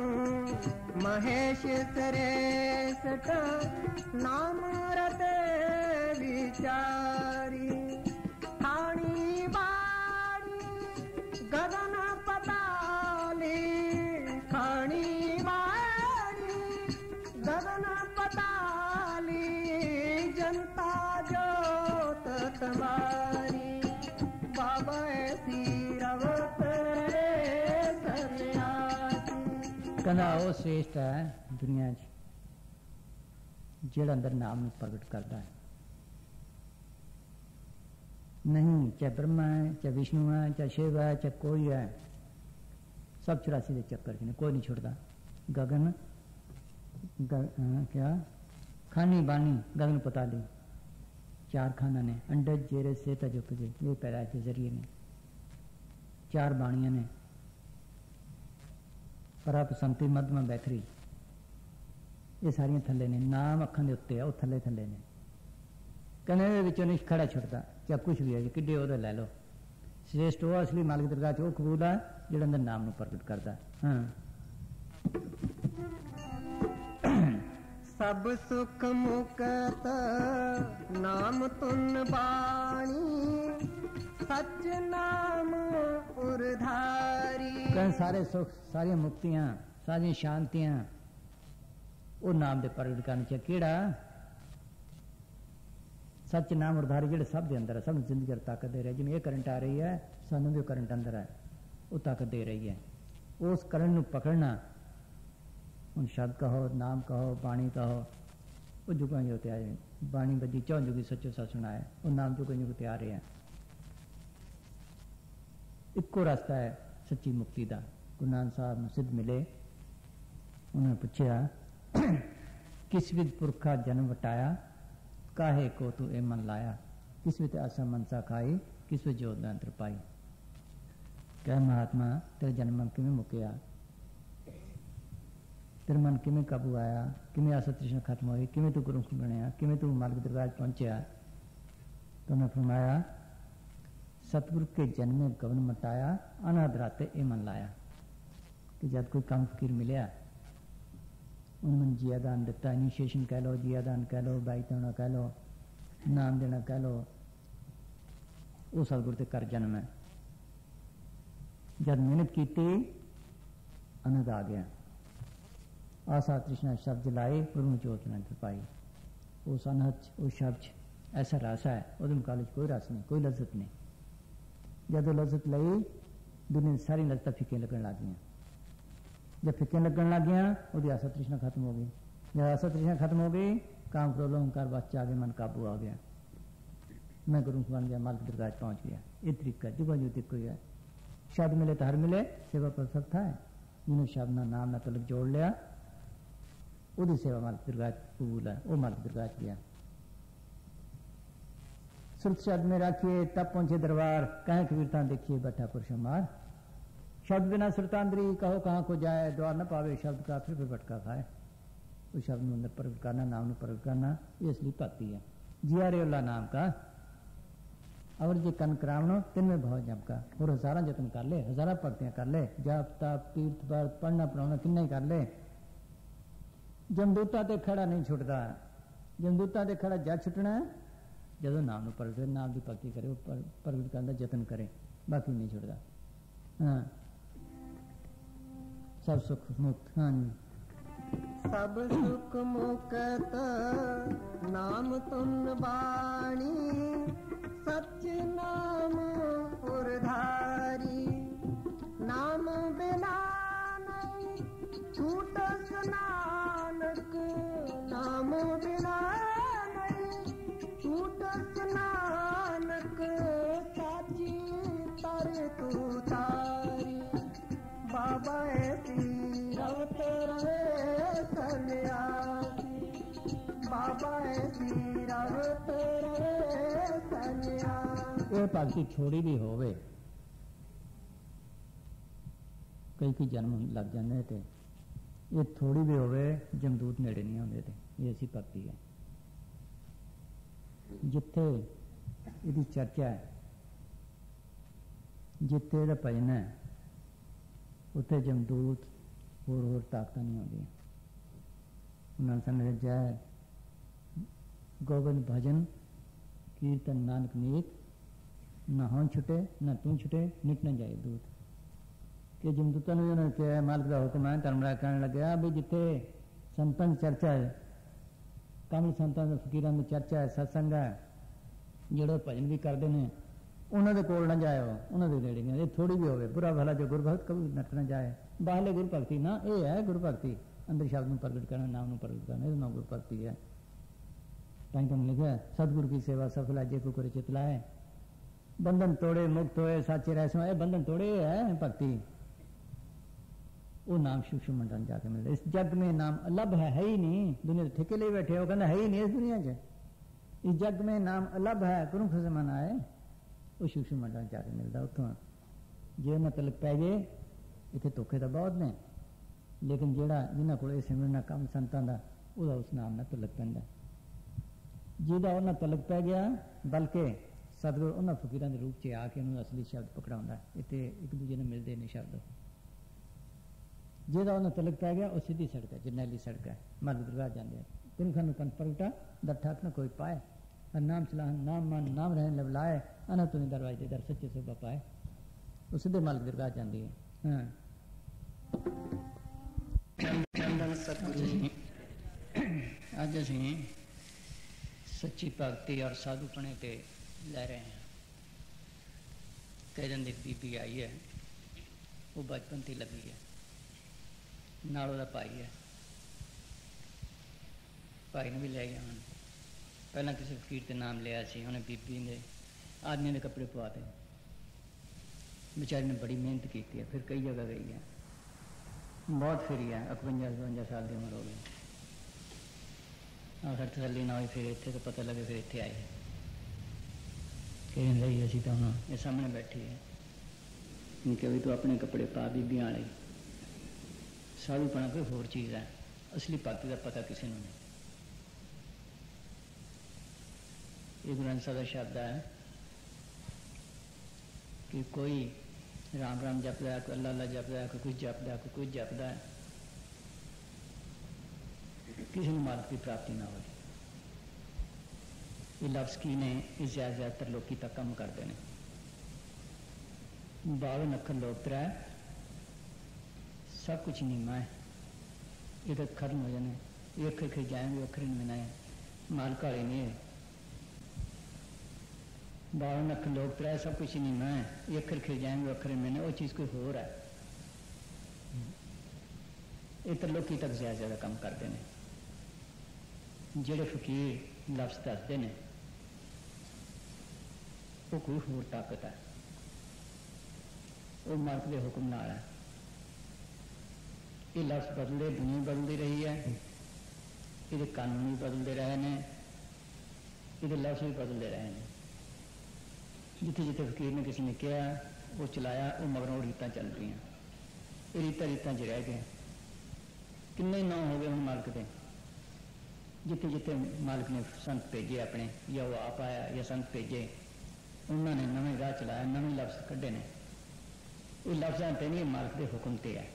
[SPEAKER 1] महेश सरेशठ नाम रते विचारी खाणी बाणी गगन
[SPEAKER 2] ਕਹਿੰਦਾ ਉਹ ਸ੍ਰੇਸ਼ਟ ਹੈ ਦੁਨੀਆ 'ਚ ਜਿਹੜਾ ਅੰਦਰ ਨਾਮ ਨੂੰ ਪ੍ਰਗਟ ਕਰਦਾ नहीं चाहे ब्रह्मा है चाहे विष्णु है चाहे शिव है चाहे कोई है सब चौरासी के चक्कर के कोई नहीं छुटता गगन ग, आ, क्या खानी बानी गगन पता ली चार खाना ने अंडे जेरे से तजुक ये पैदाइश के ज़रिए ने चार बाणिया ने ਪਰਪ ਸੰਤੀ ਮਧਮਾ ਬੈਥਰੀ ਇਹ ਸਾਰੀਆਂ ਥੱਲੇ ਨੇ, ਨਾਮ ਅੱਖਾਂ ਦੇ ਉੱਤੇ ਆ, ਉਹ ਥੱਲੇ ਥੱਲੇ ਨੇ। ਕਹਿੰਦੇ ਦੇ ਵਿੱਚੋਂ ਨਹੀਂ ਖੜਾ ਛੁੱਟਦਾ, ਜਾਂ ਕੁਝ ਵੀ ਹੈ ਜੀ, ਕਿੱਡੇ ਉਹਦੇ ਲੈ ਲਓ। ਸ੍ਰੇਸ਼ਟ ਉਹ ਅਸਲੀ ਮਾਲਕ ਦਰਗਾਹ ਚ, ਉਹ ਕਬੂਲ ਆ, ਜਿਹੜਾ ਅੰਦਰ ਨਾਮ ਨੂੰ ਪ੍ਰਗਟ ਕਰਦਾ। ਹਾਂ।
[SPEAKER 1] ਸਭ ਸੁਖ ਮੁਕਤ, ਨਾਮ ਤੁਨ ਬਾਣੀ, ਸਚ ਨਾਮ ਉਰਧਾਰੀ।
[SPEAKER 2] ਕਹਿੰਦੇ ਸਾਰੇ ਸੁਖ ਸਾਰੀਆਂ ਮੁਕਤੀਆਂ ਸਾਰੀਆਂ ਸ਼ਾਂਤੀਆਂ ਉਹ ਨਾਮ ਦੇ ਪ੍ਰਗਟ ਕਰਨ ਚ ਕਿਹੜਾ ਸੱਚ ਨਾਮ ਉਰਧਾਰੀ ਜਿਹੜੇ ਸਭ ਦੇ ਅੰਦਰ ਹੈ ਸਭ ਨੂੰ ਜ਼ਿੰਦਗੀ ਦੀ ਤਾਕਤ ਦੇ ਰਿਹਾ ਜਿਵੇਂ ਇਹ ਕਰੰਟ ਆ ਰਹੀ ਹੈ ਸਾਨੂੰ ਵੀ ਉਹ ਕਰੰਟ ਅੰਦਰ ਹੈ ਉਹ ਤਾਕਤ ਦੇ ਰਹੀ ਹੈ ਉਸ ਕਰੰਟ ਨੂੰ ਪਕੜਨਾ ਹੁਣ ਸ਼ਬਦ ਕਹੋ ਨਾਮ ਕਹੋ ਬਾਣੀ ਕਹੋ ਉਹ ਜੁਗਾਂ ਜੋ ਤੇ ਆਏ ਬਾਣੀ ਬੱਜੀ ਚੌਂ ਜੁਗੀ ਸੱਚੋ ਸੱਚ ਸੁਣਾਏ ਉਹ ਨਾਮ ਜੁਗਾਂ ਜੁਗ ਤੇ ਆ ਰਹੇ ਹੈ ਇੱਕੋ ਰਸਤਾ ਹੈ ਸੱਚੀ ਮੁਕਤੀ ਦਾ ਗੁਰੂ ਨਾਨਕ ਸਾਹਿਬ ਨੂੰ ਸਿੱਧ ਮਿਲੇ ਉਹਨਾਂ ਨੇ ਪੁੱਛਿਆ <clears throat> ਕਿਸ ਵਿਦ ਪੁਰਖਾ ਜਨਮ ਵਟਾਇਆ ਕਾਹੇ ਕੋ ਤੂੰ ਇਹ ਮਨ ਲਾਇਆ ਕਿਸ ਵਿਤ ਆਸਾ ਮਨਸਾ ਖਾਈ ਕਿਸ ਵਿਤ ਜੋਤ ਦਾ ਅੰਤਰ ਪਾਈ ਕਹਿ ਮਹਾਤਮਾ ਤੇਰਾ ਜਨਮ ਕਿਵੇਂ ਮੁਕਿਆ ਤੇਰਾ ਮਨ ਕਿਵੇਂ ਕਾਬੂ ਆਇਆ ਕਿਵੇਂ ਆਸਾ ਤ੍ਰਿਸ਼ਨਾ ਖਤਮ ਹੋਈ ਕਿਵੇਂ ਤੂੰ ਗੁਰੂ ਬਣਿਆ ਕਿਵੇਂ ਤੂੰ ਮਾਲਕ ਦਰਬਾਰ 'ਚ ਪਹੁੰਚਿਆ ਤਾਂ ਮੈਂ ਫਰਮਾਇਆ ਸਤਿਗੁਰ ਕੇ ਜਨਮੇ ਗਵਨ ਮਟਾਇਆ ਅਨਾਦ ਰਾਤੇ ਇਹ ਮਨ ਲਾਇਆ ਕਿ ਜਦ ਕੋਈ ਕੰਮ ਫਕੀਰ ਮਿਲਿਆ ਉਹਨੂੰ ਮਨ ਜੀਆ ਦਾਨ ਦਿੱਤਾ ਇਨੀਸ਼ੀਏਸ਼ਨ ਕਹਿ ਲਓ ਜੀਆ ਦਾਨ ਕਹਿ ਲਓ ਬਾਈ ਤਾਣਾ ਕਹਿ ਲਓ ਨਾਮ ਦੇਣਾ ਕਹਿ ਲਓ ਉਹ ਸਤਿਗੁਰ ਤੇ ਕਰ ਜਨਮ ਹੈ ਜਦ ਮਿਹਨਤ ਕੀਤੀ ਅਨੰਦ ਆ ਗਿਆ ਆਸਾ ਤ੍ਰਿਸ਼ਨਾ ਸ਼ਬਦ ਲਾਏ ਪ੍ਰਭੂ ਨੂੰ ਜੋਤ ਨਾਲ ਪਾਈ ਉਸ ਅਨਹਦ 'ਚ, ਉਸ ਸ਼ਬਦ 'ਚ ਐਸਾ ਰਸ ਹੈ ਉਹਦੇ ਮੁਕਾਬਲੇ 'ਚ ਕੋਈ ਰਸ ਨਹੀਂ ਕੋਈ ਲਜ਼ਤ ਨਹੀਂ ਜਦੋਂ ਲਜ਼ਤ ਲਈ ਦੁਨੀਆ ਦੀ ਸਾਰੀ ਲਜ਼ਤਾਂ ਫਿੱਕੇ ਲੱਗਣ ਲੱਗ ਗਈਆਂ ਜਦ ਫਿੱਕੇ ਲੱਗਣ ਲੱਗ ਗਿਆ ਉਹਦੀ ਆਸਾ ਤ੍ਰਿਸ਼ਨਾ ਖਤਮ ਹੋ ਗਈ ਜਦ ਆਸਾ ਤ੍ਰਿਸ਼ਨਾ ਖਤਮ ਹੋ ਗਈ ਕਾਮ ਕ੍ਰੋਧ ਹੰਕਾਰ ਬਚ ਆ ਗਏ ਮਨ ਕਾਬੂ ਆ ਗਿਆ मैं गुरु बन गया मालिक दरगाह पहुंच गया ये तरीका जुगा जो कोई है शब्द मिले तो हर मिले सेवा पर सब था जिन्होंने शब्द ना नाम ना तलक जोड़ लिया ਉਹਦੀ ਸੇਵਾ ਮਾਲਕ ਦਰਗਾਹ 'ਚ ਕਬੂਲ ਹੈ ਉਹ ਮਾਲਕ ਦਰਗਾਹ 'ਚ ਗਿਆ सुरत शब्द में राखिए, तब पहुँचे दरबार, कहें कबीरता देखिए, बैठा पुरुष मार शब्द बिना सुल्तानदरी कहो कहाँ को जाए, द्वार न पावे, शब्द का फिर फिर भटका खाए। उस शब्द में अंदर प्रकट करना, नाम में प्रकट करना, ये असली भक्ति है। जिया रे अल्लाह नाम का। और जे कन करावनो तिन में बहुत जमका और हजारा जतन कर ले, हजारा भक्तियाँ कर ले। जाप, ताप, तीर्थ, व्रत, पढ़ना, पढ़ाना, किन्ने ही कर ले। जमदूता ते खड़ा नहीं छुटता जमदूता ते खड़ा जा छुटना है। ਜਦੋਂ ਨਾਮ ਨੂੰ ਪਰਗਟੇ ਨਾਮ ਦੀ ਭਗਤੀ ਕਰੇ, ਉਹ ਪ੍ਰਗਟ ਕਰਨ ਦਾ ਯਤਨ ਕਰੇ, ਬਾਕੀ ਨਹੀਂ ਛੁੱਟਦਾ। ਸਭ ਸੁਖ ਮੁਕਤ, ਹਾਂ
[SPEAKER 1] ਸਭ ਸੁਖ ਮੁਕਤ, ਨਾਮ ਤੁਨ ਬਾਣੀ, ਸਚ ਨਾਮ सन्यासी
[SPEAKER 2] ਇਹ ਭਗਤੀ ਥੋੜੀ ਵੀ ਹੋਵੇ ਕਈ ਕਈ ਜਨਮ ਲੱਗ ਜਾਂਦੇ ਨੇ ਤੇ ਇਹ ਥੋੜੀ ਵੀ ਹੋਵੇ ਜਮਦੂਤ ਨੇੜੇ ਨਹੀਂ ਆਉਂਦੇ ਤੇ ਇਹ ਅਸੀਂ ਭਗਤੀ ਹੈ ਜਿੱਥੇ ਇਹਦੀ ਚਰਚਾ ਹੈ ਜਿੱਥੇ ਇਹਦਾ ਭਜਨ ਹੈ ਉੱਥੇ ਜਮਦੂਤ ਹੋਰ ਹੋਰ ਤਾਕਤਾਂ ਨਹੀਂ ਆਉਂਦੀਆਂ ਉਹਨਾਂ ਸੰਗ ਜੈ ਗੋਬਿੰਦ ਭਜਨ ਕੀਰਤਨ ਨਾਨਕ ਨੀਤ ਨਾ ਹਾਂ ਛੁਟੇ ਨਾ ਤੂੰ ਛੁਟੇ ਨਿਤ ਨਾ ਜਾਏ ਦੂਤ ਕਿ ਜਮਦੂਤਾਂ ਨੂੰ ਉਹਨਾਂ ਕਿਹਾ ਮਾਲਕ ਦਾ ਹੁਕਮ ਹੈ ਧਰਮਰਾ ਕਹਿਣ ਲੱਗਿਆ ਵੀ ਜਿੱਥੇ ਸੰਤਾਂ ਦੀ ਚਰਚਾ ਹੈ ਕਾਮਲ ਸੰਤਾਂ ਦੇ ਫਕੀਰਾਂ ਦੀ ਚਰਚਾ ਹੈ ਸਤਸੰਗ ਹੈ ਜਿਹੜੇ ਭਜਨ ਵੀ ਕਰਦੇ ਨੇ ਉਹਨਾਂ ਦੇ ਕੋਲ ਨਾ ਜਾਇਓ ਉਹਨਾਂ ਦੇ ਨੇੜੇ ਨਹੀਂ ਇਹ ਥੋੜੀ ਵੀ ਹੋਵੇ ਬੁਰਾ ਭਲਾ ਜੋ ਗੁਰਭਗਤ ਕਬੀ ਨੱਟ ਨਾ ਜਾਏ ਬਾਹਲੇ ਗੁਰਭਗਤੀ ਨਾ ਇਹ ਹੈ ਗੁਰਭਗਤੀ ਅੰਦਰ ਸ਼ਬਦ ਨੂੰ ਪ੍ਰਗਟ ਕਰਨਾ ਨਾਮ ਨੂੰ ਪ੍ਰਗਟ ਕਰਨਾ ਇਹ ਨਾਮ ਗੁਰਭਗਤੀ ਹੈ ਤਾਂ ਹੀ ਤਾਂ ਲਿਖਿਆ ਹੈ, ਸਤਿਗੁਰੂ ਕੀ ਸੇਵਾ ਸਫਲ ਹੈ ਜੇ ਕੋ ਕਰੇ ਚਿਤ ਲਾਏ ਬੰਧਨ ਤੋੜੇ ਮੁਕਤ ਹੋਏ ਸਾਚੇ ਰਹਿ ਸੋ ਇਹ ਬੰਧਨ ਤੋੜੇ ਹੈ ਭਗਤੀ ਉਹ ਨਾਮ ਸ਼ੁਸ਼ੂ ਮੰਡਨ ਜਾ ਕੇ ਮਿਲਦਾ ਇਸ ਜਗ में नाम अलग है है ही नहीं दुनिया ਦੇ ਠੇਕੇ ਲਈ ਬੈਠੇ ਹੋ ਕਹਿੰਦਾ ਹੈ ਹੀ ਨਹੀਂ ਇਸ ਦੁਨੀਆ 'ਚ ਇਸ ਜਗ में नाम अलग है ਗੁਰੂ ਖੁਦ ਮਨ ਆਏ ਉਹ ਸ਼ੁਸ਼ੂ ਮੰਡਨ ਜਾ ਕੇ ਮਿਲਦਾ ਉੱਥੋਂ ਜੇ ਉਹਨਾਂ ਤਲਕ ਪੈ ਗਏ ਇੱਥੇ ਧੋਖੇ ਤਾਂ ਬਹੁਤ ਨੇ ਲੇਕਿਨ ਜਿਹੜਾ ਜਿਨ੍ਹਾਂ ਕੋਲ ਇਹ ਸਿਮਰਨ ਕੰਮ ਸੰਤਾਂ ਦਾ ਉਹਦਾ ਉਸ ਨਾਮ ਨਾਲ ਤਲਕ ਪੈਂਦਾ ਜਿਹਦਾ ਉਹਨਾਂ ਤਲਕ ਪੈ ਗਿਆ ਬਲਕਿ ਸਤਿਗੁਰ ਉਹਨਾਂ ਫਕੀਰਾਂ ਦੇ ਰੂਪ 'ਚ ਆ ਕੇ ਉਹਨੂੰ ਅਸਲੀ ਸ਼ਬਦ ਪਕੜਾਉਂਦਾ ਇੱਥੇ ਇੱਕ ਦੂਜੇ ਨੂੰ ਮਿਲਦੇ ਨੇ ਸ਼ਬਦ। ਜਿਹਦਾ ਉਹਨਾਂ ਤਲਕ ਪੈ ਗਿਆ ਉਹ ਸਿੱਧੀ ਸੜਕ ਹੈ ਜਰਨੈਲੀ ਸੜਕ ਹੈ ਮਰਦ ਦਰਗਾਹ ਜਾਂਦੇ ਆ। ਪੁਰਖਾਂ ਨੂੰ ਪੰਥ ਪਲਟਾ ਦੱਠਾਤ ਨਾ ਕੋਈ ਪਾਏ ਨਾਮ ਸਲਾਹ ਨਾਮ ਮਨ ਨਾਮ ਰਹਿਣ ਲਬਲਾਏ ਅਨਾ ਤੁਨੇ ਦਰਵਾਜ਼ੇ ਦਰ ਸੱਚੇ ਸੋਭਾ ਪਾਏ ਉਹ ਸਿੱਧੇ ਮਾਲਕ ਦਰਗਾਹ ਜਾਂਦੀ ਹੈ। ਹਾਂ। ਅੱਜ ਅਸੀਂ ਸੱਚੀ ਭਗਤੀ ਔਰ ਸਾਧੂਪਣੇ ਤੇ ਲੈ ਰਹੇ ਹਾਂ ਕਈ ਦਿਨ ਦੀ ਬੀਬੀ ਆਈ ਹੈ ਉਹ ਬਚਪਨ ਤੇ ਲੱਗੀ ਹੈ ਨਾਲ ਉਹਦਾ ਭਾਈ ਹੈ ਭਾਈ ਨੂੰ ਵੀ ਲੈ ਗਿਆ ਹੁਣ ਪਹਿਲਾਂ ਕਿਸੇ ਫਕੀਰ ਤੇ ਨਾਮ ਲਿਆ ਸੀ ਉਹਨੇ ਬੀਬੀ ਨੇ ਆਦਮੀ ਦੇ ਕੱਪੜੇ ਪਵਾਤੇ ਵਿਚਾਰੀ ਨੇ ਬੜੀ ਮਿਹਨਤ ਕੀਤੀ ਹੈ ਫਿਰ ਕਈ ਜਗ੍ਹਾ ਗਈ ਹੈ ਬਹੁਤ ਫਿਰੀ ਹੈ 51 52 ਸਾਲ ਦੀ ਉਮਰ ਹੋ ਗਈ ਆਖਰ ਤਸੱਲੀ ਨਾ ਹੋਈ ਫਿਰ ਇੱਥੇ ਤਾਂ ਪਤਾ ਲੱਗੇ ਫਿਰ ਇੱਥੇ ਆਏ कह रही अभी तो हाँ ये सामने बैठी है। क्या भी तू अपने कपड़े पा बीबियाँ बिया साधु पना कोई होर चीज़ है। असली पाती का पता किसी नहीं। ये ग्रंथ साहब का शब्द है कि कोई राम राम जपता है, कोई अल्लाह अल्लाह जपता है, कोई कुछ जपता है, कोई कुछ जपता है। किसी मार्ग की प्राप्ति ना होगी ਨਾ ਹੋਵੇ ਇਹ ਲਫ਼ਜ਼ ਕੀ ਨੇ ਇਹ ਜ਼ਿਆਦਾ ਜ਼ਿਆਦਾਤਰ ਲੋਕੀ ਤਾਂ ਕੰਮ ਕਰਦੇ ਨੇ ਬਾਵਨ ਅੱਖਰ ਲੋਤਰਾ ਹੈ सब कुछ नीमा है ये तो खत्म हो जाने ये अखर खिर जाएंगे अखर नहीं मिलाए माल काले नहीं है बावन अख लोग त्रै सब कुछ नीमा है ये अखर खिर जाएंगे अखर नहीं मिलने वो चीज़ कोई होर है ये तो लोग तक ज्यादा ज्यादा काम करते हैं जेड़े फकीर लफ्ज दसते हैं ਉਹ ਕੋਈ ਹੋਰ ਤਾਕਤ ਹੈ ਉਹ ਮਰਦ ਦੇ ਹੁਕਮ ਨਾਲ ਹੈ। ਇਹ ਲਫ਼ਜ਼ ਬਦਲਦੇ, ਦੁਨੀਆ ਬਦਲਦੀ ਰਹੀ ਹੈ। ਇਹਦੇ ਕਾਨੂੰਨ ਵੀ ਬਦਲਦੇ ਰਹੇ ਨੇ। ਇਹਦੇ ਲਫ਼ਜ਼ ਵੀ ਬਦਲਦੇ ਰਹੇ ਨੇ। ਜਿੱਥੇ ਜਿੱਥੇ ਫਕੀਰ ਨੇ ਕਿਸੇ ਨੇ ਕਿਹਾ, ਉਹ ਚਲਾਇਆ, ਉਹ ਮਗਰੋਂ ਰੀਤਾਂ ਚੱਲ ਰਹੀਆਂ ਇਹ ਰੀਤਾਂ ਰੀਤਾਂ ਚ ਰਹਿ ਗਏ ਕਿੰਨੇ ਨਾ ਹੋ ਗਏ ਹੁਣ ਮਾਲਕ ਦੇ? ਜਿੱਥੇ ਜਿੱਥੇ ਮਾਲਕ ਨੇ ਸੰਤ ਭੇਜੇ ਆਪਣੇ, ਜਾਂ ਉਹ ਆਪ ਆਇਆ, ਜਾਂ ਸੰਤ ਭੇਜੇ। ਉਹਨਾਂ ਨੇ ਨਵੇਂ ਰਾਹ ਚਲਾਇਆ ਨਵੇਂ ਲਫ਼ਜ਼ ਕੱਢੇ ਨੇ ਇਹ ਲਫ਼ਜ਼ਾਂ ਤੇ ਨਹੀਂ ਇਹ ਮਾਲਕ ਦੇ ਹੁਕਮ ਤੇ ਹੈ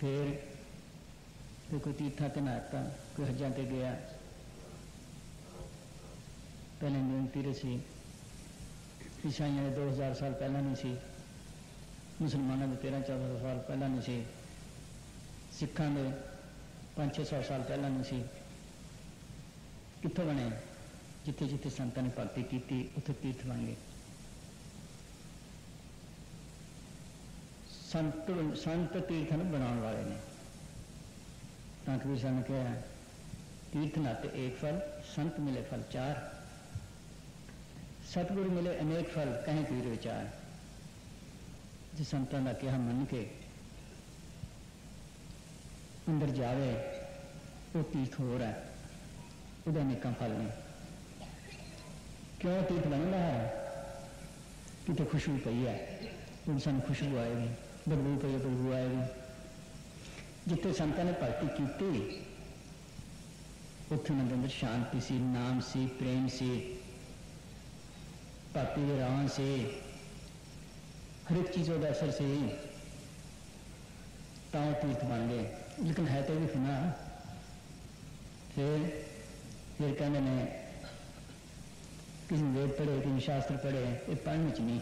[SPEAKER 2] ਫਿਰ ਫਿਰ ਕੋਈ ਤੀਰਥਾਂ ਤੇ ਨਾਤਾ ਕੋਈ ਹੱਜਾਂ ਤੇ ਗਿਆ ਪਹਿਲੇ ਬੇਨਤੀ ਰਸੀ ਈਸਾਈਆਂ ਦੇ 2000 ਸਾਲ ਪਹਿਲਾਂ ਨਹੀਂ ਸੀ ਮੁਸਲਮਾਨਾਂ ਦੇ 13 14 ਸਾਲ ਪਹਿਲਾਂ ਨਹੀਂ ਸੀ ਸਿੱਖਾਂ ਦੇ 5-600 ਸਾਲ ਪਹਿਲਾਂ ਨਹੀਂ ਸੀ ਕਿੱਥੋਂ ਬਣੇ ਜਿੱਥੇ ਜਿੱਥੇ ਸੰਤਾਂ ਨੇ ਭਗਤੀ ਕੀਤੀ ਉੱਥੇ ਤੀਰਥ ਬਣ ਗਏ ਸੰਤ ਸੰਤ ਤੀਰਥ ਨੂੰ ਬਣਾਉਣ ਵਾਲੇ ਨੇ ਤਾਂ ਕਬੀਰ ਸਾਹਿਬ ਨੇ ਕਿਹਾ ਤੀਰਥ ਨਾਤੇ ਇੱਕ ਫਲ ਸੰਤ ਮਿਲੇ ਫਲ ਚਾਰ ਸਤਿਗੁਰੂ ਮਿਲੇ ਅਨੇਕ ਫਲ ਕਹੇ ਪੀਰ ਵਿਚਾਰ ਜੇ ਸੰਤਾਂ ਦਾ ਕਿਹਾ ਮੰਨ ਕੇ ਅੰਦਰ ਜਾਵੇ ਉਹ ਤੀਰਥ ਹੋ ਰਿਹਾ ਉਹਦਾ ਨਿਕਮ ਫਲ ਨਹੀਂ ਕਿਉਂ ਤੀਰਥ ਬਣਦਾ ਹੈ ਕਿਤੇ ਖੁਸ਼ਬੂ ਪਈ ਹੈ ਹੁਣ ਸਾਨੂੰ ਖੁਸ਼ਬੂ ਆਏਗੀ ਬਦਬੂ ਪਈ ਬਦਬੂ ਆਏਗੀ ਜਿੱਥੇ ਸੰਤਾਂ ਨੇ ਭਗਤੀ ਕੀਤੀ ਉੱਥੇ ਉਹਨਾਂ ਦੇ ਅੰਦਰ ਸ਼ਾਂਤੀ ਸੀ ਨਾਮ ਸੀ ਪ੍ਰੇਮ ਸੀ ਭਗਤੀ ਦੇ ਰਾਹ ਸੀ ਹਰ ਇੱਕ ਚੀਜ਼ ਦਾ ਅਸਰ ਸੀ ਤਾਂ ਉਹ ਤੀਰਥ ਬਣ ਗਏ ਲੇਕਿਨ ਹੈ ਤਾਂ ਵੀ ਫਨਾ ਫਿਰ ਫਿਰ ਕਹਿੰਦੇ ਨੇ किसी वेद पढ़े, किसी शास्त्र पढ़े, ये पढ़ने च नहीं।